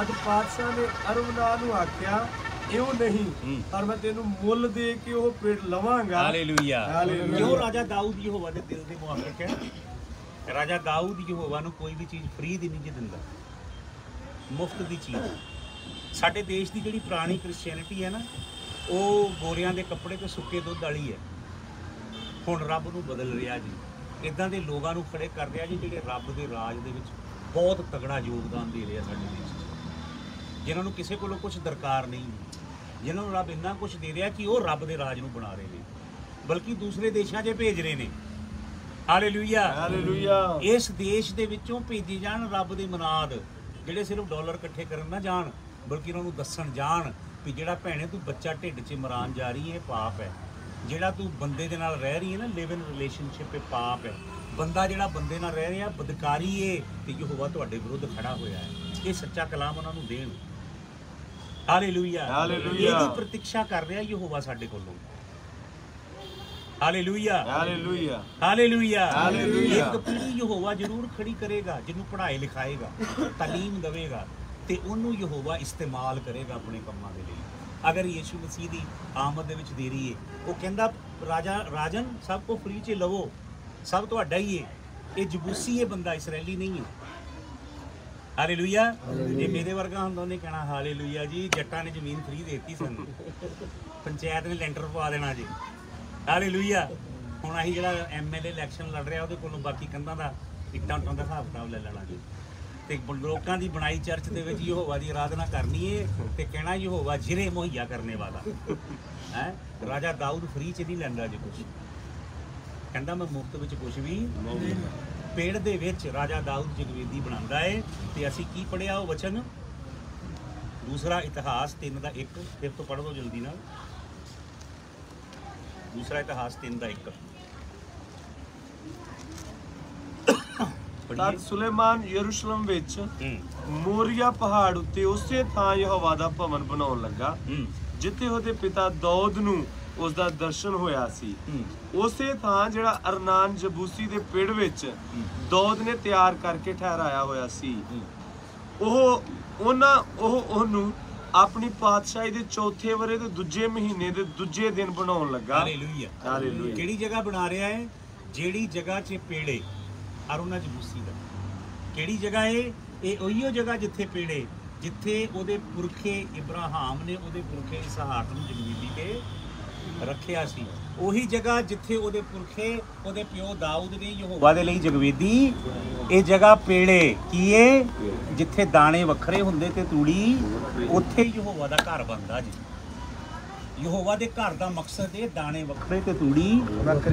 ਅੱਜ ਪਾਤਸ਼ਾਹ ਨੇ ਅਰਬਨਾ ਨੂੰ ਆਖਿਆ ਇਉਂ ਨਹੀਂ। ਪਰ ਮੈਂ ਤੈਨੂੰ ਮੁੱਲ ਦੇ ਕੇ ਉਹ ਪੇੜ ਲਵਾਂਗਾ
ਹਾਲੇਲੂਇਆ। ਕਿਉਂ ਰਾਜਾ ਦਾਊਦ ਯਹੋਵਾ ਦੇ ਦਿਲ ਦੇ ਮੁਆਫਕ ਹੈ ਰਾਜਾ ਦਾਊਦ ਯਹੋਵਾ ਨੂੰ ਕੋਈ ਵੀ ਚੀਜ਼ ਫ੍ਰੀ ਦੀ ਨਹੀਂ ਜੀ ਦਿੰਦਾ ਮੁਫਤ ਦੀ ਚੀਜ਼ ਸਾਡੇ ਦੇਸ਼ ਦੀ ਜਿਹੜੀ ਪੁਰਾਣੀ ਕ੍ਰਿਸਚੀਅਨਿਟੀ ਹੈ ਨਾ ਉਹ ਗੋਰਿਆਂ ਦੇ ਕੱਪੜੇ ਤੇ ਸੁੱਕੇ ਦੁੱਧ ਵਾਲੀ ਹੈ। ਹੁਣ ਰੱਬ ਨੂੰ ਬਦਲ ਰਿਹਾ ਜੀ। ਇਦਾਂ ਦੇ ਲੋਕਾਂ ਨੂੰ ਖੜੇ ਕਰ ਰਿਹਾ ਜੀ ਜਿਹੜੇ ਰੱਬ ਦੇ ਰਾਜ ਦੇ ਵਿੱਚ ਬਹੁਤ ਤਗੜਾ ਯੋਗਦਾਨ ਦੇ ਰਹੇ ਸਾਡੇ ਦੇਸ਼ 'ਚ ਜਿਨ੍ਹਾਂ ਨੂੰ ਕਿਸੇ ਕੋਲੋਂ ਕੁਝ ਦਰਕਾਰ ਨਹੀਂ। ਜਿਨ੍ਹਾਂ ਨੂੰ ਰੱਬ ਇੰਨਾ ਕੁਝ ਦੇ ਰਿਹਾ ਕਿ ਉਹ ਰੱਬ ਦੇ ਰਾਜ ਨੂੰ ਬਣਾ ਰਹੇ ਨੇ। ਬਲਕਿ ਦੂਸਰੇ ਦੇਸ਼ਾਂ 'ਚ ਭੇਜ ਰਹੇ ਨੇ। ਹਾਲੇਲੂਇਆ
ਹਾਲੇਲੂਇਆ
ਇਸ ਦੇਸ਼ ਦੇ ਵਿੱਚੋਂ ਭੇਜੇ ਜਾਣ ਰੱਬ ਦੇ ਮਨਾਦ। ਜਿਹੜੇ ਸਿਰਫ ਡਾਲਰ ਇਕੱਠੇ ਕਰਨ ਨਾ ਜਾਣ ਬਲਕਿ ਉਹਨਾਂ ਨੂੰ ਦੱਸਣ ਜਾਣ ਵੀ ਜਿਹੜਾ ਭੈਣੇ ਤੂੰ ਬੱਚਾ ਢਿੱਡ 'ਚ ਮਰਾਨ ਜਾ ਰਹੀ ਹੈ ਪਾਪ ਹੈ। ਜਿਹੜਾ ਤੂੰ ਬੰਦੇ ਦੇ ਨਾਲ ਰਹਿ ਰਹੀ ਹੈ ਨਾ ਲਿਵ ਇਨ ਰਿਲੇਸ਼ਨਸ਼ਿਪ ਇਹ ਪਾਪ ਹੈ। ਬੰਦਾ ਜਿਹੜਾ ਬੰਦੇ ਨਾਲ ਰਹਿ ਰਿਹਾ ਬਦਕਾਰੀ ਏ ਤੇ ਯਹੋਵਾ ਤੁਹਾਡੇ ਵਿਰੁੱਧ ਖੜਾ ਹੋਇਆ ਹੈ। ਇਹ ਸੱਚਾ ਕਲਾਮ ਉਹਨਾਂ ਨੂੰ ਦੇਣ। ਹਾਲੇਲੂਇਆ।
ਹਾਲੇਲੂਇਆ।
ਇਹਦੀ ਪ੍ਰਤੀਖਿਆ ਕਰ ਰਿਹਾ ਯਹੋਵਾ ਸਾਡੇ ਕੋਲੋਂ। ਹਾਲੇਲੂਇਆ।
ਹਾਲੇਲੂਇਆ।
ਹਾਲੇਲੂਇਆ।
ਹਾਲੇਲੂਇਆ।
ਇੱਕ ਪੀੜ੍ਹੀ ਯਹੋਵਾ ਜ਼ਰੂਰ ਖੜੀ ਕਰੇਗਾ ਜਿਹਨੂੰ ਪੜ੍ਹਾਏ ਲਿਖਾਏਗਾ ਤਾਲੀਮ ਦੇਵੇਗਾ। ਤੇ ਉਹਨੂੰ ਯਹੋਵਾ ਇਸਤੇਮਾਲ ਕਰੇਗਾ ਆਪਣੇ ਕੰਮਾਂ ਦੇ ਲਈ। ਅਗਰ ਯੀਸ਼ੂ ਮਸੀਹ ਦੀ ਆਮਦ ਦੇ ਵਿੱਚ ਦੇਰੀ ਏ ਉਹ ਕਹਿੰਦਾ ਰਾਜਾ ਰਾਜਨ ਸਭ ਕੋ ਫ੍ਰੀ ਚ ਲਵੋ। ਸਭ ਤੁਹਾਡਾ ਹੀ ਏ। ਇਹ ਜਬੂਸੀ ਇਹ ਬੰਦਾ ਇਸرائیਲੀ ਨਹੀਂ ਏ। ਹਾਲੇਲੂਇਆ ਇਹ ਮੇਰੇ ਵਰਗਾ ਹੁੰਦਾ ਉਹਨੇ ਕਹਿਣਾ ਹਾਲੇਲੂਇਆ ਜੀ ਜੱਟਾਂ ਨੇ ਜ਼ਮੀਨ ਫ੍ਰੀ ਦੇਤੀ ਸਾਨੂੰ। ਪੰਚਾਇਤ ਨੇ ਲੈਂਟਰ ਪਵਾ ਦੇਣਾ ਜੀ। ਹਾਲੇਲੂਇਆ ਹੁਣ ਆਹੀ ਜਿਹੜਾ ਐਮਐਲਏ ਇਲੈਕਸ਼ਨ ਲੜ ਰਿਹਾ ਉਹਦੇ ਕੋਲੋਂ ਬਾਕੀ ਕੰਧਾਂ ਦਾ ਟਿਕਟਾਂ ਟਾਂ ਦਾ ਹਿਸਾਬ ਕਿਤਾਬ ਲੈ ਲੈਣਾ ਜੀ। ਤੇ ਲੋਕਾਂ ਦੀ ਬਣਾਈ ਚਰਚ ਦੇ ਵਿੱਚ ਯਹੋਵਾ ਦੀ ਆਰਾਧਨਾ ਕਰਨੀ ਏ ਤੇ ਕਹਿਣਾ ਯਹੋਵਾ ਜਿਰੇ ਮੁਹੱਈਆ ਕਰਨੇ ਵਾਲਾ। ਹੈ? ਰਾਜਾ ਦਾਊਦ ਫ੍ਰੀ ਚ ਨਹੀਂ ਲੈਂਦਾ ਜੀ ਕੁਝ ਕਹਿੰਦਾ ਮੈਂ ਮੁਫਤ ਵਿੱਚ ਕੁਝ ਵੀ ਪੇੜ ਦੇ ਵਿੱਚ ਰਾਜਾ ਦਾਊਦ ਜਗਵੇਦੀ ਬਣਾਉਂਦਾ ਏ ਤੇ ਅਸੀਂ ਕੀ ਪੜਿਆ ਉਹ ਵਚਨ? ਦੂਸਰਾ ਇਤਿਹਾਸ 3 ਦਾ 1 ਫਿਰ ਤੋਂ ਪੜ੍ਹ ਲਓ ਜਲਦੀ ਨਾਲ। ਦੂਸਰਾ ਇਤਿਹਾਸ 3 ਦਾ 1
ਤਦ ਸੁਲੇਮਾਨ ਯਰੂਸ਼ਲਮ ਵਿੱਚ ਮੋਰੀਆ ਪਹਾੜ ਉੱਤੇ ਉਸੇ ਥਾਂ ਯਹੋਵਾ ਦਾ ਭਵਨ ਬਣਾਉਣ ਲੱਗਾ ਜਿੱਥੇ ਉਹਦੇ ਪਿਤਾ ਦਾਊਦ ਨੂੰ ਉਸ ਦਾ ਦਰਸ਼ਨ ਹੋਇਆ ਸੀ। ਉਸੇ ਥਾਂ ਜਿਹੜਾ ਅਰਨਾਨ ਜਬੂਸੀ ਦੇ ਪਿੜ ਵਿੱਚ ਦਾਊਦ ਨੇ ਤਿਆਰ ਕਰਕੇ ਠਹਿਰਾਇਆ ਹੋਇਆ ਸੀ। ਉਹ ਉਹਨਾਂ ਉਹ ਉਹਨੂੰ ਆਪਣੀ ਪਾਤਸ਼ਾਹੀ ਦੇ ਚੌਥੇ ਵਰੇ ਦੇ ਦੂਜੇ ਮਹੀਨੇ ਦੇ ਦੂਜੇ ਦਿਨ ਬਣਾਉਣ ਲੱਗਾ।
ਹਾਲੇਲੂਇਆ।
ਹਾਲੇਲੂਇਆ।
ਕਿਹੜੀ ਜਗ੍ਹਾ ਬਣਾ ਰਿਹਾ ਹੈ? ਜਿਹੜੀ ਜਗ੍ਹਾ 'ਚ ਪੇੜੇ ਅਰੁਣਾ ਜਬੂਸੀ ਦਾ। ਕਿਹੜੀ ਜਗ੍ਹਾ ਏ? ਇਹ ਉਹੀਓ ਜਗ੍ਹਾ ਜਿੱਥੇ ਪੇੜੇ, ਜਿੱਥੇ ਉਹਦੇ ਪੁਰਖੇ ਇਬਰਾਹਾਮ ਨੇ ਉਹਦੇ ਪੁਰਖੇ ਇਸਹਾਕ ਨੂੰ ਜਗਵੀਦੀ ਤੇ ਰੱਖਿਆ ਸੀ। ਉਹੀ ਜਗ੍ਹਾ ਜਿੱਥੇ ਉਹਦੇ ਪੁਰਖੇ, ਉਹਦੇ ਪਿਓ ਦਾਊਦ ਨੇ ਯਹੋਵਾ ਦੇ ਲਈ ਜਗਵੇਦੀ। ਇਹ ਜਗ੍ਹਾ ਪੇੜੇ ਕੀ ਏ? ਜਿੱਥੇ ਦਾਣੇ ਵੱਖਰੇ ਹੁੰਦੇ ਤੇ ਤੂੜੀ, ਉੱਥੇ ਯਹੋਵਾ ਦਾ ਘਰ ਬਣਦਾ ਜੀ। ਯਹੋਵਾ ਦੇ ਘਰ ਦਾ ਮਕਸਦ ਇਹ ਦਾਣੇ ਵੱਖਰੇ ਤੇ ਤੂੜੀ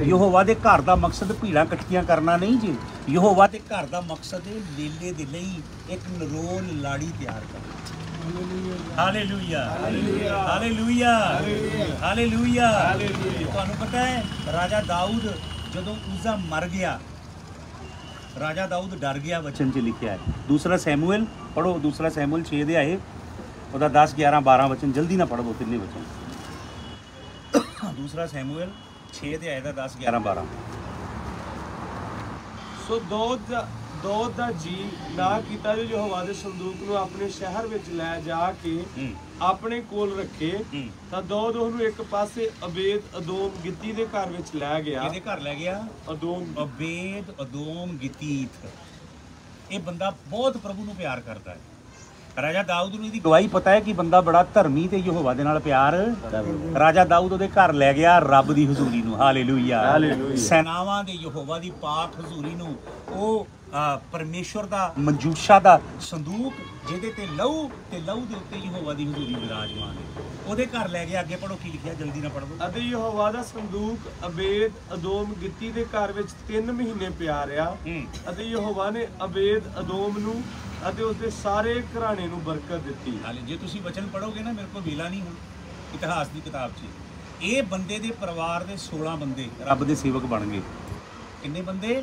ਯਹੋਵਾ ਦੇ ਘਰ ਦਾ ਮਕਸਦ ਭੀੜਾਂ ਇਕੱਠੀਆਂ ਕਰਨਾ ਨਹੀਂ ਜੀ। ਯਹੋਵਾ ਦੇ ਘਰ ਦਾ ਮਕਸਦ ਇਹ ਲੀਲੇ ਦੇ ਲਈ ਇੱਕ ਨਰੋਲ ਲਾੜੀ ਤਿਆਰ ਕਰਨਾ। ਹਾਲੇਲੂਇਆ ਹਾਲੇਲੂਇਆ ਹਾਲੇਲੂਇਆ ਤੁਹਾਨੂੰ ਪਤਾ ਹੈ ਰਾਜਾ ਦਾਊਦ ਜਦੋਂ ਉਜ਼ਾ ਮਰ ਗਿਆ ਰਾਜਾ ਦਾਊਦ ਡਰ ਗਿਆ ਵਚਨ 'ਚ ਲਿਖਿਆ ਹੈ। ਦੂਸਰਾ ਸੈਮੂਅਲ ਪੜੋ ਦੂਸਰਾ ਸੈਮੂਅਲ 6 ਦੇ ਆਏ ਉਹਦਾ 10 11 12 ਵਚਨ ਜਲਦੀ ਨਾ ਪੜ੍ਹੋ ਤਿੰਨੇ ਵਚਨ ਦੂਸਰਾ ਸੈਮੂਅਲ 6 ਤੇ ਆਇਆ ਦਾ 10 11 12
ਸੋ ਦੋਦ ਦਾ ਦੋਦ ਦਾ ਜੀ ਨਾ ਕੀਤਾ ਜੋ ਯਹੋਵਾ ਦੇ ਸੰਦੂਕ ਨੂੰ ਆਪਣੇ ਸ਼ਹਿਰ ਵਿੱਚ ਲੈ ਜਾ ਕੇ ਆਪਣੇ ਕੋਲ ਰੱਖੇ ਤਾਂ ਦੋਦ ਉਹਨੂੰ ਇੱਕ ਪਾਸੇ ਅਬੇਦ ਅਦੋਮ ਗਿੱਤੀ ਦੇ ਘਰ ਵਿੱਚ ਲੈ ਗਿਆ।
ਇਹਦੇ ਘਰ ਲੈ ਗਿਆ?
ਅਦੋਮ
ਅਬੇਦ ਅਦੋਮ ਗਤੀਤ ਇਹ ਬੰਦਾ ਬਹੁਤ ਪ੍ਰਭੂ ਨੂੰ ਪਿਆਰ ਕਰਦਾ ਹੈ। ਰਾਜਾ ਦਾਊਦ ਨੂੰ ਇਹਦੀ ਗਵਾਹੀ ਪਤਾ ਹੈ ਕਿ ਬੰਦਾ ਬੜਾ ਧਰਮੀ ਤੇ ਯਹੋਵਾ ਦੇ ਨਾਲ ਪਿਆਰ। ਰਾਜਾ ਦਾਊਦ ਉਹਦੇ ਘਰ ਲੈ ਗਿਆ ਰੱਬ ਦੀ ਹਜ਼ੂਰੀ ਨੂੰ। ਹਾਲੇਲੂਇਆ। ਸੈਨਾਵਾਂ ਦੇ ਯਹੋਵਾ ਦੀ ਪਾਕ ਹਜ਼ੂਰੀ ਨੂੰ ਉਹ ਪਰਮੇਸ਼ਵਰ ਦਾ ਮਨਜੂਸ਼ਾ ਦਾ ਸੰਦੂਕ ਜਿਹਦੇ ਤੇ ਲਹੂ ਤੇ ਲਹੂ ਦੇ ਉੱਤੇ ਯਹੋਵਾ ਦੀ ਹਜ਼ੂਰੀ ਵਿਰਾਜਮਾਨ ਹੈ। ਉਹਦੇ ਘਰ ਲੈ ਗਿਆ। ਅੱਗੇ ਪੜੋ ਕੀ ਲਿਖਿਆ ਜਲਦੀ ਨਾ ਪੜੋ
ਅਤੇ ਯਹੋਵਾ ਦਾ ਸੰਦੂਕ ਅਬੇਦ ਅਦੋਮ ਗਿੱਤੀ ਦੇ ਘਰ ਵਿੱਚ 3 ਮਹੀਨੇ ਪਿਆ ਰਿਹਾ। ਅਤੇ ਯਹੋਵਾ ਨੇ ਅਬੇਦ ਅਦੋਮ ਨੂੰ ਅਤੇ ਉਸਦੇ ਸਾਰੇ ਘਰਾਣੇ ਨੂੰ ਬਰਕਤ ਦਿੱਤੀ।
ਹਾਲੇ ਜੇ ਤੁਸੀਂ ਵਚਨ ਪੜੋਗੇ ਨਾ ਮੇਰੇ ਕੋਲ ਵੇਲਾ ਨਹੀਂ ਹੁਣ ਇਤਿਹਾਸ ਦੀ ਕਿਤਾਬ 'ਚ। ਇਹ ਬੰਦੇ ਦੇ ਪਰਿਵਾਰ ਦੇ 16 ਬੰਦੇ ਰੱਬ ਦੇ ਸੇਵਕ ਬਣ ਗਏ। ਕਿੰਨੇ ਬੰਦੇ?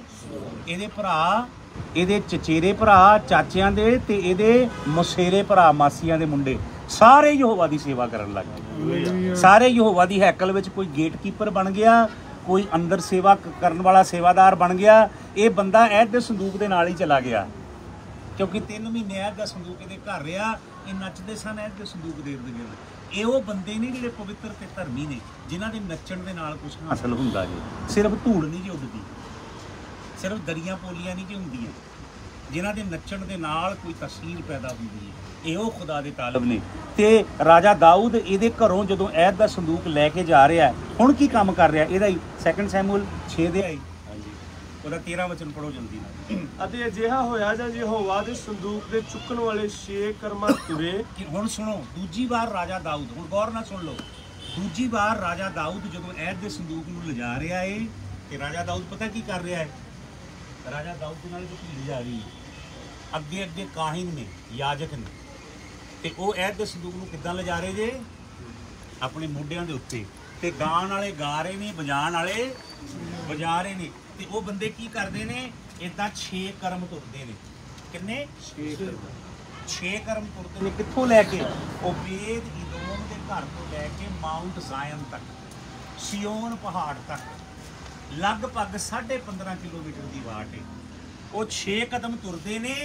ਇਹਦੇ ਭਰਾ ਇਹਦੇ ਚਚੇਰੇ ਭਰਾ ਚਾਚਿਆਂ ਦੇ ਤੇ ਇਹਦੇ ਮਸੇਰੇ ਭਰਾ ਮਾਸੀਆਂ ਦੇ ਮੁੰਡੇ। ਸਾਰੇ ਯਹੋਵਾ ਦੀ ਸੇਵਾ ਕਰਨ ਲੱਗ ਗਏ। ਸਾਰੇ ਯਹੋਵਾ ਦੀ ਹੈਕਲ ਵਿੱਚ ਕੋਈ ਗੇਟਕੀਪਰ ਬਣ ਗਿਆ ਕੋਈ ਅੰਦਰ ਸੇਵਾ ਕਰਨ ਵਾਲਾ ਸੇਵਾਦਾਰ ਬਣ ਗਿਆ। ਇਹ ਬੰਦਾ ਐਡ ਦੇ ਸੰਦੂਕ ਦੇ ਨਾਲ ਹੀ ਚਲਾ ਗਿਆ। ਕਿਉਂਕਿ 3 ਮਹੀਨੇ ਐਡ ਦਾ ਸੰਦੂਕ ਇਹਦੇ ਘਰ ਰਿਹਾ ਇਹ ਨੱਚਦੇ ਸਨ ਐਡ ਦੇ ਸੰਦੂਕ ਦੇ ਇਰਦ ਗਿਰਦ ਇਹ ਉਹ ਬੰਦੇ ਨੇ ਜਿਹੜੇ ਪਵਿੱਤਰ ਤੇ ਧਰਮੀ ਨੇ ਜਿਨ੍ਹਾਂ ਦੇ ਨੱਚਣ ਦੇ ਨਾਲ ਕੁਝ ਹਾਸਲ ਹੁੰਦਾ ਜੀ। ਸਿਰਫ ਧੂੜ ਨਹੀਂ ਜੀ ਉੱਡਦੀ। ਸਿਰਫ ਦਰੀਆਂ ਪੋਲੀਆਂ ਨਹੀਂ ਜੀ ਹੁੰਦੀਆਂ। ਜਿਨ੍ਹਾਂ ਦੇ ਨੱਚਣ ਦੇ ਨਾਲ ਕੋਈ ਤਸਵੀਰ ਪੈਦਾ ਹੁੰਦੀ ਹੈ। ਇਹ ਉਹ ਖੁਦਾ ਦੇ ਤਾਲਬ ਨੇ। ਤੇ ਰਾਜਾ ਦਾਊਦ ਇਹਦੇ ਘਰੋਂ ਜਦੋਂ ਐਦ ਦਾ ਸੰਦੂਕ ਲੈ ਕੇ ਜਾ ਰਿਹਾ ਹੁਣ ਕੀ ਕੰਮ ਕਰ ਰਿਹਾ? ਇਹਦਾ ਹੀ 2 ਸੈਮੂਅਲ 6 ਦੇ ਆਈ। ਹਾਂਜੀ। ਉਹਦਾ 13 ਵਚਨ ਪੜੋ ਜਲਦੀ ਨਾਲ।
ਅਤੇ ਅਜਿਹਾ ਹੋਇਆ ਜਾਂ ਯਹੋਵਾ ਦੇ ਸੰਦੂਕ ਦੇ ਚੁੱਕਣ ਵਾਲੇ ਛੇ ਕਰਮਾ ਤੁਰੇ।
ਹੁਣ ਸੁਣੋ, ਦੂਜੀ ਵਾਰ ਰਾਜਾ ਦਾਊਦ, ਹੁਣ ਗੌਰ ਨਾਲ ਸੁਣ ਲਓ। ਦੂਜੀ ਵਾਰ ਰਾਜਾ ਦਾਊਦ ਜਦੋਂ ਐਦ ਦੇ ਸੰਦੂਕ ਨੂੰ ਲਿਜਾ ਰਿਹਾ ਏ, ਤੇ ਰਾਜਾ ਦਾਊਦ ਪਤਾ ਕੀ ਕਰ ਰਿਹਾ ਹੈ ਰਾਜਾ ਦਾਊਦ ਦੇ ਨਾਲ ਜੋ ਭੀੜ ਜਾ ਰਹੀ ਹੈ ਅੱਗੇ ਅੱਗੇ ਕਾਹਿਨ ਨੇ, ਯਾਜਕ ਨੇ। ਤੇ ਉਹ ਐਦ ਦੇ ਸੰਦੂਕ ਨੂੰ ਕਿੱਦਾਂ ਲਿਜਾ ਰਹੇ ਜੇ? ਆਪਣੇ ਮੋਢਿਆਂ ਦੇ ਉੱਤੇ। ਤੇ ਗਾਣ ਵਾਲੇ ਗਾ ਰਹੇ ਨੇ ਵਜਾਣ ਵਾਲੇ ਵਜਾ ਰਹੇ ਨੇ। ਤੇ ਉਹ ਬੰਦੇ ਕੀ ਕਰਦੇ ਨੇ? ਇਦਾਂ 6 ਕਰਮ ਤੁਰਦੇ ਨੇ। ਕਿੰਨੇ? 6 ਕਰਮ। 6 ਕਰਮ ਤੁਰਦੇ ਨੇ। ਕਿੱਥੋਂ ਲੈ ਕੇ? ਉਹ ਵੇਦ ਇਦੋਮ ਦੇ ਘਰ ਤੋਂ ਲੈ ਕੇ ਮਾਊਂਟ ਜ਼ਾਇਨ ਤੱਕ ਸਿਯੋਨ ਪਹਾੜ ਤੱਕ। ਲਗਭਗ 15.5 ਕਿਲੋਮੀਟਰ ਦੀ ਵਾਟ ਹੈ ਉਹ 6 ਕਦਮ ਤੁਰਦੇ ਨੇ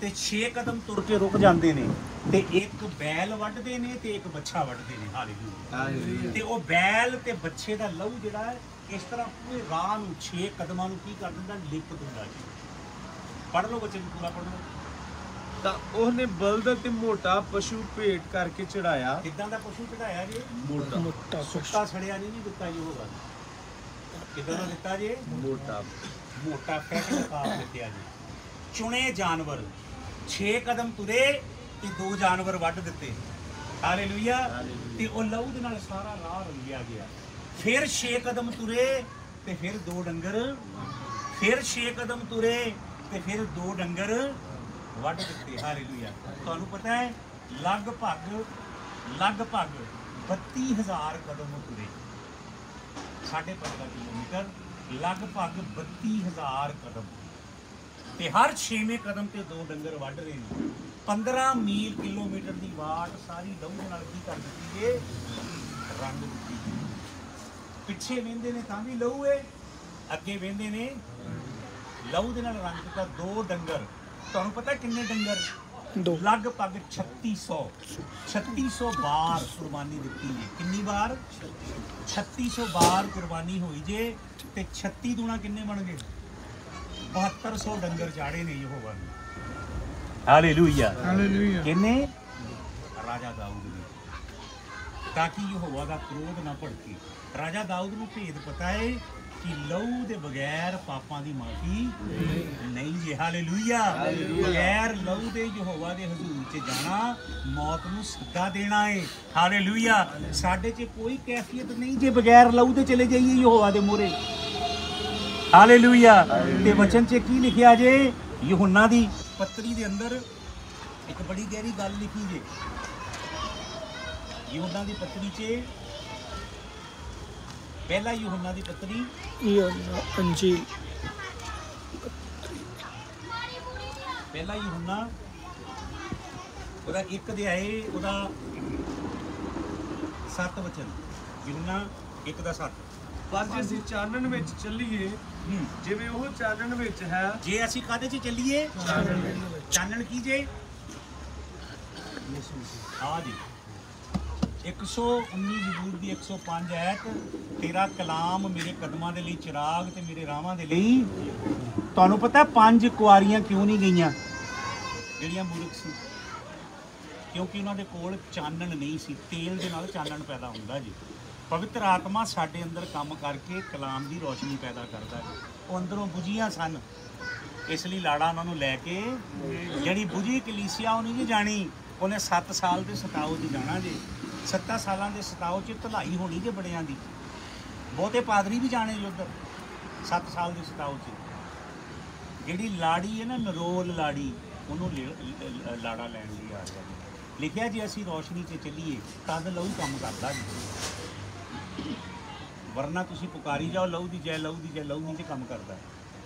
ਤੇ 6 ਕਦਮ ਤੁਰ ਕੇ ਰੁਕ ਜਾਂਦੇ ਨੇ। ਤੇ ਇੱਕ ਬੈਲ ਵੱਢਦੇ ਨੇ ਤੇ ਇੱਕ ਬੱਚਾ ਵੱਢਦੇ ਨੇ। ਹਾਲੇਲੂਇਆ। ਤੇ ਉਹ ਬੈਲ ਤੇ ਬੱਚੇ ਦਾ ਲਹੂ ਜਿਹੜਾ ਹੈ ਇਸ ਤਰ੍ਹਾਂ ਪੂਰੇ ਰਾਹ ਨੂੰ 6 ਕਦਮਾਂ ਨੂੰ ਕੀ ਕਰ ਦਿੰਦਾ ਲਿਪ ਦਿੰਦਾ ਜੀ। ਪੜ੍ਹ ਲਓ ਬੱਚੇ ਨੂੰ ਪੂਰਾ ਲਓ।
ਤਾਂ ਉਹਨੇ ਬਲਦ ਤੇ ਮੋਟਾ ਪਸ਼ੂ ਭੇਟ ਕਰਕੇ ਚੜਾਇਆ।
ਕਿੱਦਾਂ ਦਾ ਪਸ਼ੂ ਚੜਾਇਆ ਜੀ?
ਮੋਟਾ।
ਮੁੱਟਾ
ਸੁੱਤਾ ਛੜਿਆ ਨਹੀਂ ਜੀ ਦਿੱਤਾ ਜੀ ਉਹ ਗੱਲ। ਕਿੱਦਾਂ ਦਾ ਦਿੱਤਾ ਜੀ?
ਮੋਟਾ।
ਮੋਟਾ ਫੈਟ ਦਿੱਤਿਆ ਜੀ। ਚੁਣੇ ਜਾਨਵਰ। 6 ਕਦਮ ਤੁਰੇ ਤੇ ਦੋ ਜਾਨਵਰ ਵੱਢ ਦਿੱਤੇ। ਹਾਲੇਲੂਇਆ। ਤੇ ਉਹ ਲਹੂ ਦੇ ਨਾਲ ਸਾਰਾ ਰਾਹ ਰੰਗਿਆ ਗਿਆ। ਫਿਰ 6 ਕਦਮ ਤੁਰੇ ਤੇ ਫਿਰ ਦੋ ਡੰਗਰ, ਫਿਰ 6 ਕਦਮ ਤੁਰੇ ਤੇ ਫਿਰ ਦੋ ਡੰਗਰ ਵੱਢ ਦਿੱਤੇ। ਹਾਲੇਲੂਇਆ ਤੁਹਾਨੂੰ ਪਤਾ ਹੈ, ਲਗਭਗ ਲਗਭਗ 32000 ਕਦਮ ਤੁਰੇ। ਸਾਢੇ 15 ਕਿਲੋਮੀਟਰ, ਲਗਭਗ 32000 ਕਦਮ। ਤੇ ਹਰ 6ਵੇਂ ਕਦਮ ਤੇ ਦੋ ਡੰਗਰ ਵੱਢ ਰਹੇ ਨੇ। 15 ਮੀਲ ਕਿਲੋਮੀਟਰ ਦੀ ਵਾਟ ਸਾਰੀ ਲਹੂ ਨਾਲ ਕੀ ਕਰ ਦਿੱਤੀ ਏ? ਰੰਗ ਪਿੱਛੇ ਵੇਂਦੇ ਨੇ ਤਾਂ ਵੀ ਲਹੂ ਏ ਅੱਗੇ ਵੇਂਦੇ ਨੇ ਲਹੂ ਦੇ ਨਾਲ ਰੰਗ ਦਿੱਤਾ ਦੋ ਡੰਗਰ। ਤੁਹਾਨੂੰ ਪਤਾ ਕਿੰਨੇ ਡੰਗਰ?
ਦੋ।
ਲਗਭਗ 3600 3600 ਬਾਰ ਕੁਰਬਾਨੀ ਦਿੱਤੀ ਜੇ। ਕਿੰਨੀ ਵਾਰ 3600 ਬਾਰ ਕੁਰਬਾਨੀ ਹੋਈ ਜੇ ਤੇ 36 ਦੂਣਾ ਕਿੰਨੇ ਬਣ ਗਏ? 7200 ਡੰਗਰ ਚਾੜੇ ਨੇ ਯਹੋਵਾ ਨੇ। ਹਾਲੇਲੂਇਆ।
ਹਾਲੇਲੂਇਆ।
ਕਿੰਨੇ? ਰਾਜਾ ਦਾਊਦ ਨੇ। ਤਾਂ ਕਿ ਯਹੋਵਾ ਦਾ ਕ੍ਰੋਧ ਨਾ ਭੜਕੇ। ਰਾਜਾ ਦਾਊਦ ਨੂੰ ਭੇਦ ਪਤਾ ਹੈ ਕਿ ਲਹੂ ਦੇ ਬਗੈਰ ਪਾਪਾਂ ਦੀ ਮਾਫੀ ਨਹੀਂ ਜੀ। ਹਾਲੇਲੂਇਆ। ਬਗੈਰ ਲਹੂ ਦੇ ਯਹੋਵਾ ਦੇ ਹਜ਼ੂਰ 'ਚ ਜਾਣਾ ਮੌਤ ਨੂੰ ਸਿੱਧਾ ਦੇਣਾ ਹੈ ਹਾਲੇਲੂਇਆ। ਸਾਡੇ 'ਚ ਕੋਈ ਕੈਫੀਅਤ ਨਹੀਂ ਜੇ ਬਗੈਰ ਲਹੂ ਦੇ ਚਲੇ ਜਾਈਏ ਯਹੋਵਾ ਦੇ ਮੂਹਰੇ ਹਾਲੇਲੂਇਆ। ਤੇ ਵਚਨ 'ਚ ਕੀ ਲਿਖਿਆ ਜੇ? ਯਹੋਨਾ ਦੀ ਪੱਤਰੀ ਦੇ ਅੰਦਰ ਇੱਕ ਬੜੀ ਗਹਿਰੀ ਗੱਲ ਲਿਖੀ ਜੇ। ਯਹੋਨਾ ਦੀ ਪੱਤਰੀ 'ਚ ਪਹਿਲਾ ਯਹੋਨਾ ਦੀ ਪੱਤਰੀ?
ਇਹ ਅੰਜੀਲ
ਪਹਿਲਾ ਯਹੋਨਾ ਉਹਦਾ ਉਹਦਾ ਇੱਕ ਦੇ ਆਏ ਉਹਦਾ ਸੱਤ ਵਚਨ ਯੂਨਾ ਇੱਕ ਦਾ ਸੱਤ।
ਪਰ ਜੇ ਅਸੀਂ ਚਾਨਣ ਵਿੱਚ ਚੱਲੀਏ। ਜਿਵੇਂ ਉਹ ਚਾਨਣ ਵਿੱਚ ਹੈ।
ਜੇ ਅਸੀਂ ਕਾਹਦੇ 'ਚ ਚੱਲੀਏ? ਚਾਨਣ ਕੀ ਜੇ? ਆ ਜੀ। 119 ਜ਼ਬੂਰ ਦੀ 105 ਐਤ, ਤੇਰਾ ਕਲਾਮ ਮੇਰੇ ਕਦਮਾਂ ਦੇ ਲਈ ਚਿਰਾਗ ਤੇ ਮੇਰੇ ਰਾਹਾਂ ਦੇ ਲਈ ਤੁਹਾਨੂੰ ਪਤਾ ਪੰਜ ਕੁਆਰੀਆਂ ਕਿਉਂ ਨਹੀਂ ਗਈਆਂ? ਜਿਹੜੀਆਂ ਮੂਰਖ ਸੀ। ਕਿਉਂਕਿ ਉਹਨਾਂ ਦੇ ਕੋਲ ਚਾਨਣ ਨਹੀਂ ਸੀ। ਤੇਲ ਦੇ ਨਾਲ ਚਾਨਣ ਪੈਦਾ ਹੁੰਦਾ ਜੀ। ਪਵਿੱਤਰ ਆਤਮਾ ਸਾਡੇ ਅੰਦਰ ਕੰਮ ਕਰਕੇ ਕਲਾਮ ਦੀ ਰੋਸ਼ਨੀ ਪੈਦਾ ਕਰਦਾ ਹੈ ਉਹ ਅੰਦਰੋਂ ਬੁਝੀਆਂ ਸਨ। ਇਸ ਲਈ ਲਾੜਾ ਉਹਨਾਂ ਨੂੰ ਲੈ ਕੇ, ਜਿਹੜੀ ਬੁਝੀ ਕਲੀਸਿਆ ਉਹ ਨਹੀਂ ਜੀ ਜਾਣੀ। ਉਹਨੇ 7 ਸਾਲ ਦੇ ਸਤਾਓ 'ਚ ਜਾਣਾ ਜੀ। 7 ਸਾਲਾਂ ਦੇ ਸਤਾਓ 'ਚ ਧਲਾਈ ਹੋਣੀ ਜੇ ਬੜਿਆਂ ਦੀ। ਬਹੁਤੇ ਪਾਦਰੀ ਵੀ ਜਾਣੇ ਜੀ ਉੱਧਰ 7 ਸਾਲ ਦੇ ਸਤਾਓ 'ਚ। ਜਿਹੜੀ ਲਾੜੀ ਹੈ ਨਾ, ਨਰੋਲ ਲਾੜੀ, ਉਹਨੂੰ ਲੇ- ਲਾੜਾ ਲੈਣ ਲਈ ਆ ਗਿਆ ਜੀ। ਲਿਖਿਆ ਜੇ ਅਸੀਂ ਰੋਸ਼ਨੀ 'ਚ ਚੱਲੀਏ, ਤਦ ਲਹੂ ਕੰਮ ਕਰਦਾ ਜੀ। ਵਰਨਾ ਤੁਸੀਂ ਪੁਕਾਰੀ ਜਾਓ, ਲਹੂ ਦੀ ਜੈ, ਲਹੂ ਦੀ ਜੈ, ਲਹੂ ਨਹੀਂ ਤੇ ਕੰਮ ਕਰਦਾ।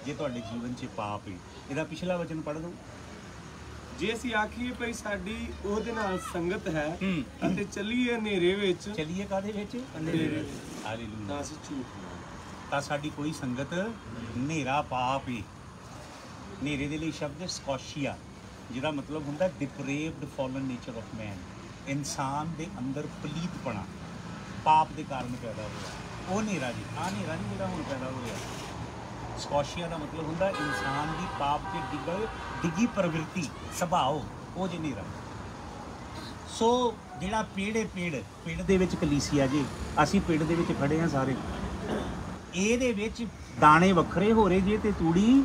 ਜੇ ਤੁਹਾਡੇ ਜੀਵਨ 'ਚ ਪਾਪ ਹੈ ਇਹਦਾ ਪਿਛਲਾ ਵਚਨ ਪੜ੍ਹ ਦਿਓ
ਜੇ ਅਸੀਂ ਆਖੀਏ ਭਈ ਸਾਡੀ ਉਹਦੇ ਨਾਲ ਸੰਗਤ ਹੈ
ਹੂੰ।
ਅਤੇ ਚੱਲੀਏ ਹਨੇਰੇ ਵਿੱਚ।
ਚੱਲੀਏ ਕਾਦੇ ਵਿੱਚ?
ਹਨੇਰੇ ਵਿੱਚ। ਤਾਂ
ਹਾਲੇਲੂਇਆ
ਅਸੀਂ ਝੂਠ।
ਤਾਂ ਸਾਡੀ ਕੋਈ ਸੰਗਤ ਹਨੇਰਾ ਪਾਪ ਹੈ ਹਨੇਰੇ ਦੇ ਲਈ ਸ਼ਬਦ ਹੈ ਸਕੋਸ਼ੀਆ ਜਿਹਦਾ ਮਤਲਬ ਹੁੰਦਾ depraved fallen nature of man ਇਨਸਾਨ ਦੇ ਅੰਦਰ ਪਲੀਤਪਣਾ ਪਾਪ ਦੇ ਕਾਰਨ ਪੈਦਾ ਹੋਇਆ। ਉਹ ਹਨੇਰਾ ਜੀ ਆ ਹਨੇਰਾ ਨਹੀਂ ਜਿਹੜਾ ਹੁਣ ਪੈਦਾ ਹੋਇਆ। ਸਕੋਸ਼ੀਆ ਦਾ ਮਤਲਬ ਹੁੰਦਾ ਇਨਸਾਨ ਦੀ ਪਾਪ ਤੇ ਡਿੱਗ ਡਿੱਗੀ ਪ੍ਰਵਿਰਤੀ ਸੁਭਾਅ ਉਹ ਜੇ ਹਨੇਰਾ ਸੋ ਜਿਹੜਾ ਪੇੜੇ ਪੇੜ ਪਿੰਡ ਦੇ ਵਿੱਚ ਕਲੀਸਿਆ ਜੀ ਅਸੀਂ ਪਿੰਡ ਦੇ ਵਿੱਚ ਖੜੇ ਆ ਸਾਰੇ। ਇਹਦੇ ਵਿੱਚ ਦਾਣੇ ਵੱਖਰੇ ਹੋ ਰਹੇ ਜੇ ਤੇ ਤੂੜੀ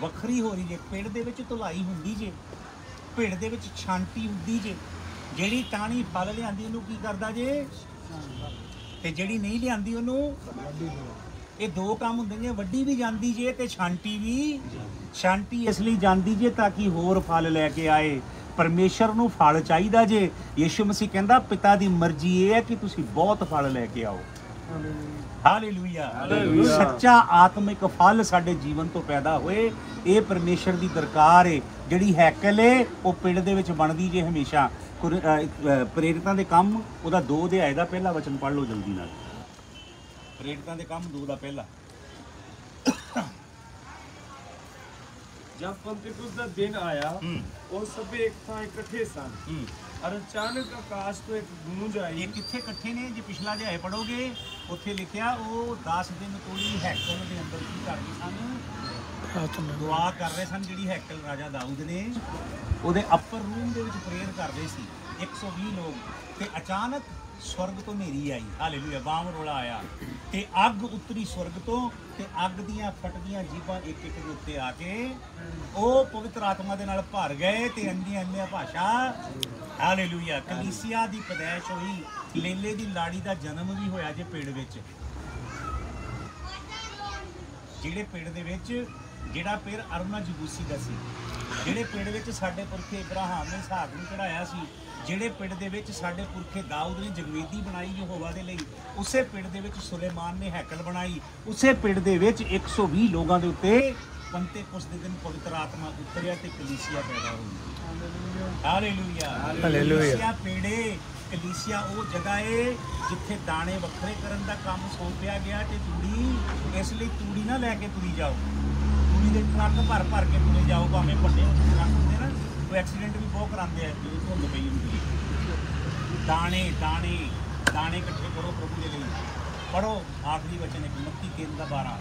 ਵੱਖਰੀ ਹੋ ਰਹੀ ਜੇ। ਪਿੰਡ ਦੇ ਵਿੱਚ ਧੁਲਾਈ ਹੁੰਦੀ ਜੇ ਪਿੰਡ ਦੇ ਵਿੱਚ ਛਾਂਟੀ ਹੁੰਦੀ ਜੇ। ਜਿਹੜੀ ਟਾਣੀ ਫਲ ਲਿਆਂਦੀ ਉਹਨੂੰ ਕੀ ਕਰਦਾ ਜੇ? ਤੇ ਜਿਹੜੀ ਨਹੀਂ ਲਿਆਂਦੀ ਉਹਨੂੰ? ਇਹ ਦੋ ਕੰਮ ਹੁੰਦੇ ਨੇ ਵੱਡੀ ਵੀ ਜਾਂਦੀ ਜੇ ਤੇ ਛਾਂਟੀ ਵੀ ਛਾਂਟੀ ਇਸ ਲਈ ਜਾਂਦੀ ਜੇ ਤਾਂ ਕਿ ਹੋਰ ਫਲ ਲੈ ਕੇ ਆਏ। ਪਰਮੇਸ਼ਰ ਨੂੰ ਫਲ ਚਾਹੀਦਾ ਜੇ। ਯੀਸ਼ੂ ਮਸੀਹ ਕਹਿੰਦਾ ਪਿਤਾ ਦੀ ਮਰਜ਼ੀ ਇਹ ਹੈ ਕਿ ਤੁਸੀਂ ਬਹੁਤ ਫਲ ਲੈ ਕੇ ਆਓ। ਹਾਲੇਲੂਇਆ ਸੱਚਾ ਆਤਮਿਕ ਫਲ ਸਾਡੇ ਜੀਵਨ ਤੋਂ ਪੈਦਾ ਹੋਏ। ਇਹ ਪਰਮੇਸ਼ਰ ਦੀ ਦਰਕਾਰ ਏ। ਜਿਹੜੀ ਹੈਕਲ ਏ ਉਹ ਪਿੰਡ ਦੇ ਵਿੱਚ ਬਣਦੀ ਜੇ ਹਮੇਸ਼ਾ। ਪ੍ਰੇਰਿਤਾਂ ਦੇ ਕੰਮ ਉਹਦਾ 2 ਅਧਿਆਇ ਦਾ ਪਹਿਲਾ ਵਚਨ ਪੜ੍ਹ ਲਓ ਜਲਦੀ ਨਾਲ। ਪ੍ਰੇਰਿਤਾਂ ਦੇ ਕੰਮ 2 ਦਾ ਪਹਿਲਾ।
ਜਦ ਪੰਤੇਕੁਸ ਦਾ ਦਿਨ ਆਇਆ ਉਹ ਸਭੇ ਇੱਕ ਥਾਂ ਇਕੱਠੇ ਸਨ। ਔਰ ਅਚਾਨਕ ਆਕਾਸ਼ ਤੋਂ ਇੱਕ ਗੂੰਜ ਆਈ।
ਇਹ ਕਿੱਥੇ ਇਕੱਠੇ ਨੇ? ਜੇ ਪਿਛਲਾ ਅਧਿਆਇ ਪੜੋਗੇ ਉੱਥੇ ਲਿਖਿਆ ਉਹ 10 ਦਿਨ ਤੋੜੀ ਹੈਕਲ ਦੇ ਅੰਦਰ ਕੀ ਕਰਦੇ ਸਨ?
ਪ੍ਰਾਰਥਨਾ
ਦੁਆ ਕਰ ਰਹੇ ਸਨ ਜਿਹੜੀ ਹੈਕਲ ਰਾਜਾ ਦਾਊਦ ਨੇ ਉਹਦੇ ਅਪਰ ਰੂਮ ਦੇ ਵਿੱਚ ਪ੍ਰੇਅਰ ਕਰਦੇ ਸੀ। 120 ਲੋਕ। ਤੇ ਅਚਾਨਕ ਸਵਰਗ ਤੋਂ ਹਨੇਰੀ ਆਈ। ਹਾਲੇਲੂਇਆ ਬਾਮ ਰੋਲਾ ਆਇਆ। ਤੇ ਅੱਗ ਉਤਰੀ ਸਵਰਗ ਤੋਂ ਤੇ ਅੱਗ ਦੀਆਂ ਫਟਦੀਆਂ ਜੀਭਾਂ ਇੱਕ ਇੱਕ ਦੇ ਉੱਤੇ ਆ ਕੇ ਉਹ ਪਵਿੱਤਰ ਆਤਮਾ ਦੇ ਨਾਲ ਭਰ ਗਏ ਤੇ ਅੰਨੀਆਂ ਅੰਨੀਆਂ ਭਾਸ਼ਾ। ਹਾਲੇਲੂਇਆ ਕਲੀਸਿਆ ਦੀ ਪਦੈਸ਼ ਹੋਈ। ਲੇਲੇ ਦੀ ਲਾੜੀ ਦਾ ਜਨਮ ਵੀ ਹੋਇਆ ਜੇ ਪਿੰਡ ਵਿੱਚ। ਜਿਹੜੇ ਪਿੰਡ ਦੇ ਵਿੱਚ, ਜਿਹੜਾ ਪੇਰ ਅਰਮਾ ਜਬੂਸੀ ਦਾ ਸੀ, ਜਿਹੜੇ ਪਿੰਡ ਵਿੱਚ ਸਾਡੇ ਪੁਰਖੇ ਇਬਰਾਹਿਮ ਨੇ ਇਸਹਾਕ ਨੂੰ ਚੜਾਇਆ ਸੀ ਜਿਹੜੇ ਪਿੰਡ ਦੇ ਵਿੱਚ ਸਾਡੇ ਪੁਰਖੇ ਦਾਊਦ ਨੇ ਜਗਵੇਦੀ ਬਣਾਈ ਯਹੋਵਾ ਦੇ ਲਈ ਉਸੇ ਪਿੰਡ ਦੇ ਵਿੱਚ ਸੁਲੇਮਾਨ ਨੇ ਹੈਕਲ ਬਣਾਈ ਉਸੇ ਪਿੰਡ ਦੇ ਵਿੱਚ 120 ਲੋਕਾਂ ਦੇ ਉੱਤੇ ਪੰਤੇ ਕੁਸ ਦੇ ਦਿਨ ਪਵਿੱਤਰ ਆਤਮਾ ਉਤਰਿਆ ਤੇ ਕਲੀਸਿਆ ਪੈਦਾ ਹੋਈ। ਹਾਲੇਲੂਇਆ।
ਹਾਲੇਲੂਇਆ।
ਪੇੜੇ ਕਲੀਸਿਆ ਉਹ ਜਗ੍ਹਾ ਏ ਜਿੱਥੇ ਦਾਣੇ ਵੱਖਰੇ ਕਰਨ ਦਾ ਕੰਮ ਸੌਂਪਿਆ ਗਿਆ ਤੇ ਤੂੜੀ ਇਸ ਲਈ ਤੂੜੀ ਨਾ ਲੈ ਕੇ ਤੁਰੀ ਜਾਓ। ਤੂੜੀ ਦੇ ਟਰੱਕ ਭਰ ਭਰ ਕੇ ਤੁਰੇ ਜਾਓ ਭਾਵੇਂ ਵੱਡੇ ਟਰੱਕ ਉਹ ਐਕਸੀਡੈਂਟ ਵੀ ਬਹੁਤ ਕਰਾਉਂਦੇ ਆ ਜਦੋਂ ਧੁੰਦ ਪਈ ਹੁੰਦੀ ਹੈ। ਦਾਣੇ ਦਾਣੇ ਦਾਣੇ ਇਕੱਠੇ ਕਰੋ ਪ੍ਰਭੂ ਦੇ ਲਈ। ਪੜੋ ਆਖਰੀ ਵਚਨ ਇੱਕ ਮੱਤੀ ਤਿੰਨ ਦਾ 12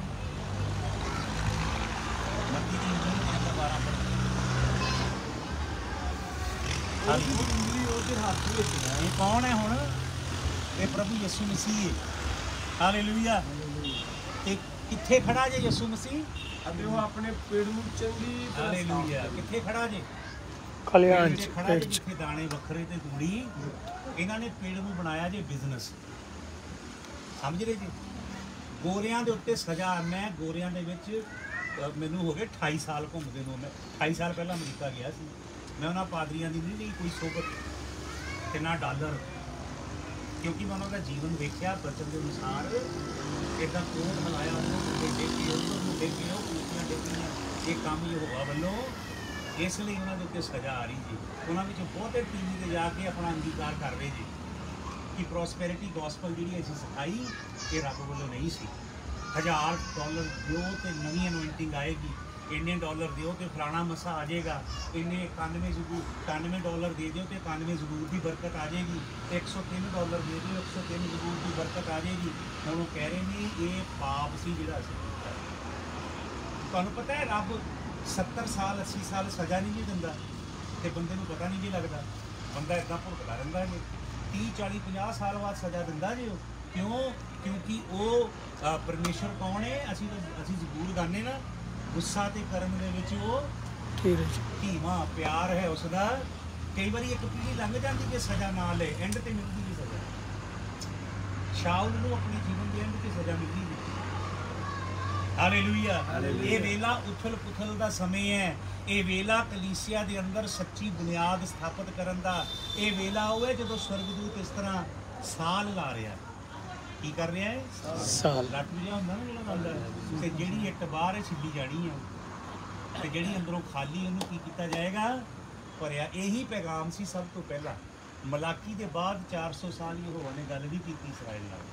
ਮੱਤੀ ਦੀ ਇੰਜੀਲ ਤਿੰਨ ਦਾ 12 ਪੜੋ
ਉਹਦੀ ਉਂਗਲੀ ਉਹਦੇ ਹੱਥ ਵਿੱਚ ਹੈ।
ਇਹ ਕੌਣ ਹੈ ਹੁਣ? ਇਹ ਪ੍ਰਭੂ ਯਿਸੂ ਮਸੀਹ ਹੈ। ਹਾਲੇਲੂਇਆ ਤੇ ਕਿੱਥੇ ਖੜਾ ਜੇ ਯਿਸੂ ਮਸੀਹ?
ਅਤੇ ਉਹ ਆਪਣੇ ਪੇੜ ਨੂੰ ਚੰਗੀ
ਹਾਲੇਲੂਇਆ ਕਿੱਥੇ ਖੜਾ ਜੇ?
ਕਲਿਆਣ
ਪੇੜ
ਚ।
ਦਾਣੇ ਵੱਖਰੇ ਤੇ ਤੂੜੀ ਇਹਨਾਂ ਨੇ ਪੇੜ ਨੂੰ ਬਣਾਇਆ ਜੇ ਬਿਜ਼ਨਸ। ਸਮਝ ਰਹੇ ਜੀ? ਗੋਰਿਆਂ ਦੇ ਉੱਤੇ ਸਜ਼ਾ ਮੈਂ ਗੋਰਿਆਂ ਦੇ ਵਿੱਚ ਮੈਨੂੰ ਹੋ ਗਏ 28 ਸਾਲ ਘੁੰਮਦੇ ਨੂੰ ਮੈਂ। 28 ਸਾਲ ਪਹਿਲਾਂ ਅਮਰੀਕਾ ਗਿਆ ਸੀ। ਮੈਂ ਉਹਨਾਂ ਪਾਦਰੀਆਂ ਦੀ ਨਹੀਂ ਲਈ ਕੋਈ ਸੋਬਤ ਤੇ ਨਾ ਡਾਲਰ। ਕਿਉਂਕਿ ਮੈਂ ਉਹਨਾਂ ਦਾ ਜੀਵਨ ਵੇਖਿਆ ਬਚਨ ਦੇ ਅਨੁਸਾਰ। ਇਦਾਂ ਕੋਟ ਹਲਾਇਆ ਉਹਨੂੰ ਦੇ ਕੇ ਉਹਨੂੰ ਦੇ ਕੇ ਉਹ ਕੁੱਤੀਆਂ ਡੇਗੀਆਂ ਇਹ ਕੰਮ ਹੀ ਹੋਵਾ ਵੱਲੋਂ ਇਸ ਲਈ ਉਹਨਾਂ ਦੇ ਉੱਤੇ ਸਜ਼ਾ ਆ ਰਹੀ ਜੀ। ਉਹਨਾਂ ਵਿੱਚ ਬਹੁਤੇ ਟੀਵੀ ਤੇ ਜਾ ਕੇ ਆਪਣਾ ਅੰਗੀਕਾਰ ਕਰ ਰਹੇ ਜੀ ਕਿ ਪ੍ਰੋਸਪੈਰਿਟੀ ਗੋਸਪਲ ਜਿਹੜੀ ਅਸੀਂ ਸਿਖਾਈ, ਇਹ ਰੱਬ ਵੱਲੋਂ ਨਹੀਂ ਸੀ। ਹਜ਼ਾਰ ਡਾਲਰ ਦਿਓ ਤੇ ਨਵੀਂ ਅਨੋਇੰਟਿੰਗ ਆਏਗੀ, ਇੰਨੇ ਡਾਲਰ ਦਿਓ ਤੇ ਫਲਾਣਾ ਮਸਾ ਆ ਜਾਏਗਾ, ਇੰਨੇ 91 ਜ਼ਰੂਰ 91 ਡਾਲਰ ਦੇ ਦਿਓ ਤੇ 91 ਜ਼ਰੂਰ ਦੀ ਬਰਕਤ ਆ ਜਾਏਗੀ 103 ਡਾਲਰ ਦੇ ਦਿਓ 103 ਜ਼ਰੂਰ ਦੀ ਬਰਕਤ ਆ ਜਾਏਗੀ। ਹੁਣ ਉਹ ਕਹਿ ਰਹੇ ਨੇ, ਇਹ ਪਾਪ ਸੀ ਜਿਹੜਾ ਅਸੀਂ ਤੁਹਾਨੂੰ ਪਤਾ ਹੈ, ਰੱਬ 70 ਸਾਲ 80 ਸਾਲ ਸਜ਼ਾ ਨਹੀਂ ਜੀ ਦਿੰਦਾ ਤੇ ਬੰਦੇ ਨੂੰ ਪਤਾ ਨਹੀਂ ਜੀ ਲੱਗਦਾ। ਬੰਦਾ ਇਦਾਂ ਭੁਗਤਦਾ ਰਹਿੰਦਾ ਜੀ 30 40 50 ਸਾਲ ਬਾਅਦ ਸਜ਼ਾ ਦਿੰਦਾ ਜੀ ਉਹ। ਕਿਉਂ? ਕਿਉਂਕਿ ਉਹ ਪਰਮੇਸ਼ਰ ਕੌਣ ਹੈ ਅਸੀਂ ਤਾਂ- ਅਸੀਂ ਜ਼ਬੂਰ ਗਾਣੇ ਨਾ। ਗੁੱਸਾ ਤੇ ਕਰਮ ਦੇ ਵਿੱਚ ਉਹ
ਠੀਕ ਹੈ
ਧੀਮਾ ਪਿਆਰ ਹੈ ਉਸ ਦਾ ਕਈ ਵਾਰੀ ਇੱਕ ਪੀੜੀ ਲੰਘ ਜਾਂਦੀ ਜੇ ਸਜ਼ਾ ਨਾ ਲੈ ਐਂਡ ਤੇ ਮਿਲਦੀ ਜੀ ਸਜ਼ਾ। ਸ਼ਾਉਲ ਨੂੰ ਆਪਣੇ ਜੀਵਨ ਦੇ ਐਂਡ ਤੇ ਸਜ਼ਾ ਮਿਲਦੀ ਹਾਲੇਲੂਇਆ ਇਹ ਵੇਲਾ ਉਥਲ ਪੁਥਲ ਦਾ ਸਮੇਂ ਹੈ। ਇਹ ਵੇਲਾ ਕਲੀਸਿਆ ਦੇ ਅੰਦਰ ਸੱਚੀ ਬੁਨਿਆਦ ਸਥਾਪਿਤ ਕਰਨ ਦਾ ਇਹ ਵੇਲਾ ਉਹ ਹੈ ਜਦੋਂ ਸਵਰਗਦੂਤ ਇਸ ਤਰ੍ਹਾਂ ਸਾਲ ਲਾ ਰਿਹਾ ਕੀ ਕਰ ਰਿਹਾ ਹੈ?
ਸਾਲ।
ਲੱਟ ਜਿਹਾ ਹੁੰਦਾ ਨਾ ਜਿਹੜਾ ਬੰਦਾ। ਤੇ ਜਿਹੜੀ ਇੱਟ ਬਾਹਰ ਹੈ ਛਿੱਲੀ ਜਾਣੀ ਆ ਤੇ ਜਿਹੜੀ ਅੰਦਰੋਂ ਖਾਲੀ ਉਹਨੂੰ ਕੀ ਕੀਤਾ ਜਾਏਗਾ? ਭਰਿਆ। ਇਹੀ ਪੈਗਾਮ ਸੀ ਸਭ ਤੋਂ ਪਹਿਲਾਂ। ਮਲਾਕੀ ਦੇ ਬਾਅਦ 400 ਸਾਲ ਯਹੋਵਾ ਨੇ ਗੱਲ ਨਹੀਂ ਕੀਤੀ ਇਸਰਾਇਲ ਨਾਲ।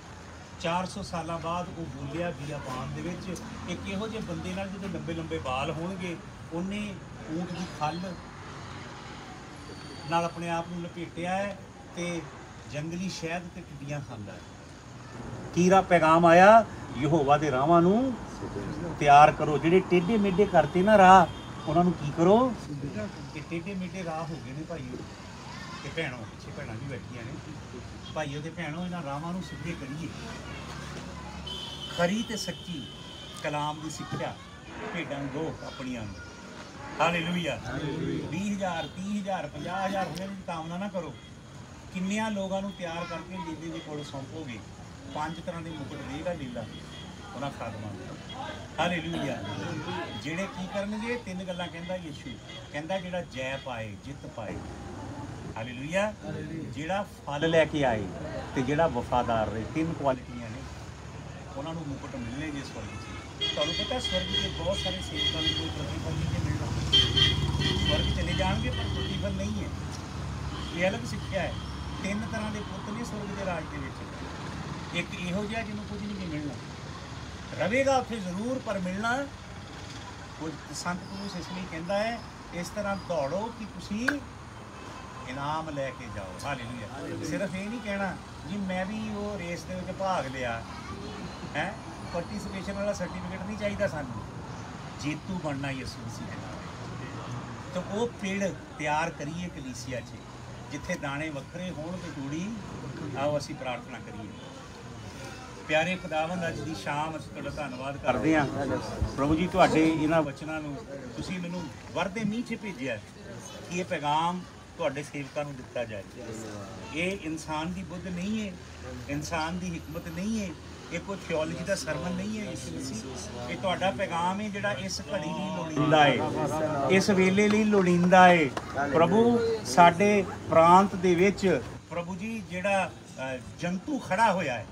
400 ਸਾਲਾਂ ਬਾਅਦ ਉਹ ਬੋਲਿਆ ਬੀਆਬਾਨ ਦੇ ਵਿੱਚ ਇੱਕ ਇਹੋ ਜਿਹੇ ਬੰਦੇ ਨਾਲ ਜਿਹਦੇ ਲੰਬੇ ਲੰਬੇ ਵਾਲ ਹੋਣਗੇ ਉਹਨੇ ਊਂਟ ਦੀ ਖੱਲ ਨਾਲ ਆਪਣੇ ਆਪ ਨੂੰ ਲਪੇਟਿਆ ਹੈ ਤੇ ਜੰਗਲੀ ਸ਼ਹਿਦ ਤੇ ਟਿੱਡੀਆਂ ਖਾਂਦਾ ਹੈ। ਕੀਰਾ ਪੈਗਾਮ ਆਇਆ ਯਹੋਵਾ ਦੇ ਰਾਹਾਂ ਨੂੰ ਤਿਆਰ ਕਰੋ। ਜਿਹੜੇ ਟੇਢੇ ਮੇਢੇ ਕਰਤੇ ਨਾ ਰਾਹ ਉਹਨਾਂ ਨੂੰ ਕੀ ਕਰੋ? ਕਿ ਟੇਢੇ ਮੇਢੇ ਰਾਹ ਹੋ ਗਏ ਨੇ ਭਾਈਓ ਤੇ ਭੈਣੋ ਪਿੱਛੇ ਭੈਣਾਂ ਵੀ ਬੈਠੀਆਂ ਨੇ। ਭਾਈਓ ਤੇ ਭੈਣੋ ਇਹਨਾਂ ਰਾਹਾਂ ਨੂੰ ਸਿੱਧੇ ਕਰੀਏ। ਖਰੀ ਤੇ ਸੱਚੀ ਕਲਾਮ ਦੀ ਸਿੱਖਿਆ ਭੇਡਾਂ ਦੋ ਆਪਣੀਆਂ ਨੂੰ। ਹਾਲੇਲੂਇਆ। 20000 30000 50000 ਹੋਣੇ ਦੀ ਕਾਮਨਾ ਨਾ ਕਰੋ। ਕਿੰਨਿਆਂ ਲੋਕਾਂ ਨੂੰ ਤਿਆਰ ਕਰਕੇ ਲੀਲੇ ਦੇ ਕੋਲ ਸੌਂਪੋਗੇ? ਪੰਜ ਤਰ੍ਹਾਂ ਦੇ ਮੁਕਟ ਦੇਗਾ ਲੀਲਾ ਉਹਨਾਂ ਖਾਦਮਾਂ ਹਾਲੇਲੂਇਆ। ਜਿਹੜੇ ਕੀ ਕਰਨਗੇ? ਤਿੰਨ ਗੱਲਾਂ ਕਹਿੰਦਾ ਯੀਸ਼ੂ। ਕਹਿੰਦਾ ਜਿਹੜਾ ਜੈ ਪਾਏ ਜਿੱਤ ਪਾਏ। ਹਾਲੇਲੂਇਆ ਜਿਹੜਾ ਫਲ ਲੈ ਕੇ ਆਏ ਤੇ ਜਿਹੜਾ ਵਫਾਦਾਰ ਰਹੇ ਤਿੰਨ ਕੁਆਲਿਟੀਆਂ ਨੇ ਉਹਨਾਂ ਨੂੰ ਮੁਕਟ ਮਿਲਣੇ ਜੇ ਸਵਰਗ 'ਚ। ਤੁਹਾਨੂੰ ਪਤਾ ਸਵਰਗ ਦੇ ਬਹੁਤ ਸਾਰੇ ਸੇਵਕਾਂ ਨੂੰ ਕੋਈ ਪ੍ਰਤੀਫਲ ਨਹੀਂ ਜੇ ਮਿਲਣਾ। ਸਵਰਗ ਚਲੇ ਜਾਣਗੇ ਪਰ ਪ੍ਰਤੀਫਲ ਨਹੀਂ ਹੈ। ਇਹ ਅਲੱਗ ਸਿੱਖਿਆ ਹੈ। ਤਿੰਨ ਤਰ੍ਹਾਂ ਦੇ ਪੁੱਤ ਨੇ ਸਵਰਗ ਦੇ ਰਾਜ ਦੇ ਵਿੱਚ। ਇੱਕ ਇਹੋ ਜਿਹਾ ਜਿਹਨੂੰ ਕੁਝ ਨਹੀਂ ਮਿਲਣਾ। ਰਵੇਗਾ ਉੱਥੇ ਜ਼ਰੂਰ ਪਰ ਮਿਲਣਾ ਕੁਝ ਸੰਤ ਪੁਰਸ਼ ਇਸ ਲਈ ਕਹਿੰਦਾ ਹੈ ਇਸ ਤਰ੍ਹਾਂ ਦੌੜੋ ਕਿ ਤੁਸੀਂ ਇਨਾਮ ਲੈ ਕੇ ਜਾਓ। ਹਾਲੇਲੂਇਆ। ਸਿਰਫ ਇਹ ਨਹੀਂ ਕਹਿਣਾ ਜੀ ਮੈਂ ਵੀ ਉਹ ਰੇਸ ਦੇ ਵਿੱਚ ਭਾਗ ਲਿਆ। ਹੈ? ਪਾਰਟਿਸਿਪੇਸ਼ਨ ਵਾਲਾ ਸਰਟੀਫਿਕੇਟ ਨਹੀਂ ਚਾਹੀਦਾ ਸਾਨੂੰ। ਜੇਤੂ ਬਣਨਾ ਯਿਸੂ ਮਸੀਹ ਦੇ ਨਾਮ ਤਾਂ ਉਹ ਪੇੜ ਤਿਆਰ ਕਰੀਏ ਕਲੀਸਿਆ 'ਚ। ਜਿੱਥੇ ਦਾਣੇ ਵੱਖਰੇ ਹੋਣ ਤੇ ਜੋੜੀ ਆਓ ਅਸੀਂ ਪ੍ਰਾਰਥਨਾ ਕਰੀਏ। ਪਿਆਰੇ ਖੁਦਾਵੰਦ ਅੱਜ ਦੀ ਸ਼ਾਮ ਅਸੀਂ ਤੁਹਾਡਾ ਧੰਨਵਾਦ ਕਰਦੇ ਹਾਂ। ਪ੍ਰਭੂ ਜੀ ਤੁਹਾਡੇ ਇਹਨਾਂ ਵਚਨਾਂ ਨੂੰ ਤੁਸੀਂ ਮੈਨੂੰ ਵਰਦੇ ਮੀਂਹ 'ਚ ਭੇਜਿਆ ਕਿ ਇਹ ਪੈਗਾਮ ਤੁਹਾਡੇ ਸੇਵਕਾਂ ਨੂੰ ਦਿੱਤਾ ਜਾਏ। ਇਹ ਇਨਸਾਨ ਦੀ ਬੁੱਧ ਨਹੀਂ ਹੈ, ਇਨਸਾਨ ਦੀ ਹਕਮਤ ਨਹੀਂ ਹੈ, ਇਹ ਕੋਈ ਥਿਓਲੋਜੀ ਦਾ ਸਰਮਨ ਨਹੀਂ ਹੈ ਇਹ ਤੁਹਾਡਾ ਪੈਗਾਮ ਹੈ ਜਿਹੜਾ ਇਸ ਘੜੀ ਲਈ ਲੋੜੀਂਦਾ ਹੈ। ਇਸ ਵੇਲੇ ਲਈ ਲੋੜੀਂਦਾ ਹੈ। ਪ੍ਰਭੂ, ਸਾਡੇ ਪ੍ਰਾਂਤ ਦੇ ਵਿੱਚ ਪ੍ਰਭੂ ਜੀ ਜਿਹੜਾ ਜੰਤੂ ਖੜਾ ਹੋਇਆ ਹੈ,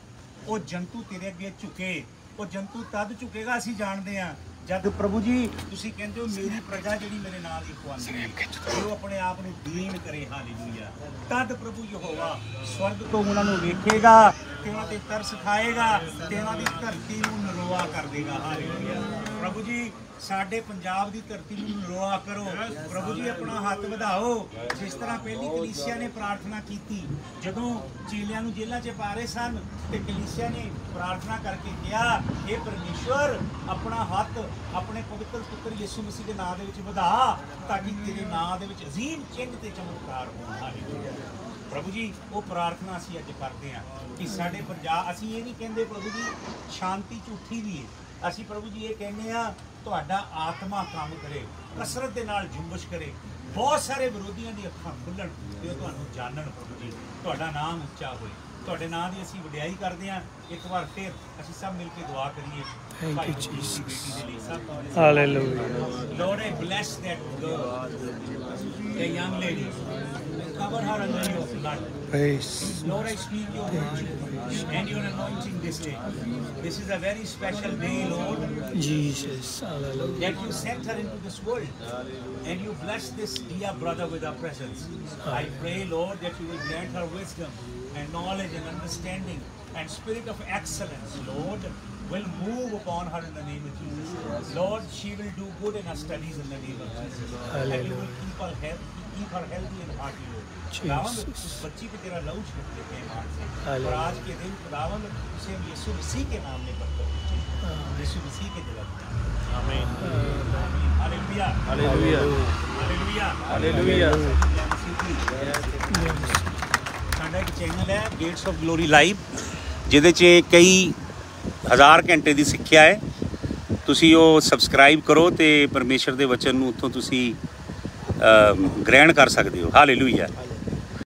ਉਹ ਜੰਤੂ ਤੇਰੇ ਅੱਗੇ ਝੁਕੇ, ਉਹ ਜੰਤੂ ਤਦ ਝੁਕੇਗਾ ਅਸੀਂ ਜਾਣਦੇ ਹਾਂ ਜਦ ਪ੍ਰਭੂ ਜੀ, ਤੁਸੀਂ ਕਹਿੰਦੇ ਹੋ ਮੇਰੀ ਪ੍ਰਜਾ ਜਿਹੜੀ ਮੇਰੇ ਨਾਲ ਹੀ ਖਵਾਉਂਦੀ ਹੈ ਉਹ ਆਪਣੇ ਆਪ ਨੂੰ ਦੀਨ ਕਰੇ, ਹਾਲੇਲੂਇਆ। ਤਦ ਪ੍ਰਭੂ ਯਹੋਵਾ ਸਵਰਗ ਤੋਂ ਉਹਨਾਂ ਨੂੰ ਵੇਖੇਗਾ ਤੇ ਉਹਨਾਂ ਤੇ ਤਰਸ ਖਾਏਗਾ ਤੇ ਉਹਨਾਂ ਦੀ ਧਰਤੀ ਨੂੰ ਨਰੋਆ ਕਰ ਦੇਗਾ, ਹਾਲੇਲੂਇਆ। ਪ੍ਰਭੂ ਜੀ, ਸਾਡੇ ਪੰਜਾਬ ਦੀ ਧਰਤੀ ਨੂੰ ਨਰੋਆ ਕਰੋ। ਪ੍ਰਭੂ ਜੀ, ਆਪਣਾ ਹੱਥ ਵਧਾਓ। ਜਿਸ ਤਰ੍ਹਾਂ ਪਹਿਲੀ ਕਲੀਸਿਆ ਨੇ ਪ੍ਰਾਰਥਨਾ ਕੀਤੀ, ਜਦੋਂ ਚੇਲਿਆਂ ਨੂੰ ਜੇਲ੍ਹਾਂ 'ਚ ਪਾ ਰਹੇ ਸਨ, ਤੇ ਕਲੀਸਿਆ ਨੇ ਪ੍ਰਾਰਥਨਾ ਕਰਕੇ ਕਿਹਾ ਇਹ ਪਰਮੇਸ਼ਵਰ, ਆਪਣਾ ਹੱਥ ਆਪਣੇ ਪਵਿੱਤਰ ਪੁੱਤਰ ਯਿਸੂ ਮਸੀਹ ਦੇ ਨਾਮ ਦੇ ਵਿੱਚ ਵਧਾ, ਤਾਂ ਕਿ ਤੇਰੇ ਨਾਮ ਦੇ ਵਿੱਚ ਅਜ਼ੀਮ ਚਿੰਨ੍ਹ ਤੇ ਚਮਤਕਾਰ ਹੋਣ। ਹਾਲੇਲੂਇਆ। ਪ੍ਰਭੂ ਜੀ, ਉਹ ਪ੍ਰਾਰਥਨਾ ਅਸੀਂ ਅੱਜ ਕਰਦੇ ਹਾਂ ਕਿ ਸਾਡੇ ਪੰਜਾਬ, ਅਸੀਂ ਇਹ ਨਹੀਂ ਕਹਿੰਦੇ ਪ੍ਰਭੂ ਜੀ, ਸ਼ਾਂਤੀ ਝੂਠੀ ਵੀ ਹੈ। ਅਸੀਂ ਪ੍ਰਭੂ ਜੀ ਇਹ ਕਹਿੰਦੇ ਆ ਤੁਹਾਡਾ ਆਤਮਾ ਕੰਮ ਕਰੇ ਕਸਰਤ ਦੇ ਨਾਲ ਜੁੰਬਸ਼ ਕਰੇ। ਬਹੁਤ ਸਾਰੇ ਵਿਰੋਧੀਆਂ ਦੀ ਅੱਖਾਂ ਖੁੱਲਣ ਤੇ ਉਹ ਤੁਹਾਨੂੰ ਜਾਣਨ ਪ੍ਰਭੂ ਜੀ। ਤੁਹਾਡਾ ਨਾਮ ਉੱਚਾ ਹੋਏ। ਤੁਹਾਡੇ ਨਾਮ ਦੀ ਅਸੀਂ ਵਡਿਆਈ ਕਰਦੇ ਹਾਂ। ਇੱਕ ਵਾਰ ਫਿਰ ਅਸੀਂ ਸਭ ਮਿਲ ਕੇ ਦੁਆ ਕਰੀਏ।
Thank
Bhai
you,
Gurdeep the
Jesus.
ਬੇਟੀ ਦੇ ਲਈ ਸਭ ਤੋਂ ਪਹਿਲੇ
Hallelujah.
Lord, I bless that girl, the young lady. cover her under your blood.
Praise.
Lord, I speak your virtue and your anointing this day. This is a very special day, Lord,
Jesus. Hallelujah.
that you sent her into this world and you bless this dear brother with our presence. I pray, Lord, that you will grant her wisdom and knowledge and understanding and spirit of excellence, Lord, will move upon her in the name of Jesus. Lord, she will do good in her studies in the name of Jesus. And you will keep her, health, keep her healthy and hearty, Lord. Gets glory live ਜਿਹਦੇ 'ਚ ਕਈ ਹਜ਼ਾਰ ਘੰਟੇ ਦੀ ਸਿੱਖਿਆ ਹੈ ਤੁਸੀਂ ਉਹ subscribe ਕਰੋ ਤੇ ਪਰਮੇਸ਼ਰ ਦੇ ਵਚਨ ਨੂੰ ਉੱਥੋਂ ਤੁਸੀਂ ਗ੍ਰਹਿਣ ਕਰ ਸਕਦੇ ਹੋ ਹਾਲੇਲੂਇਆ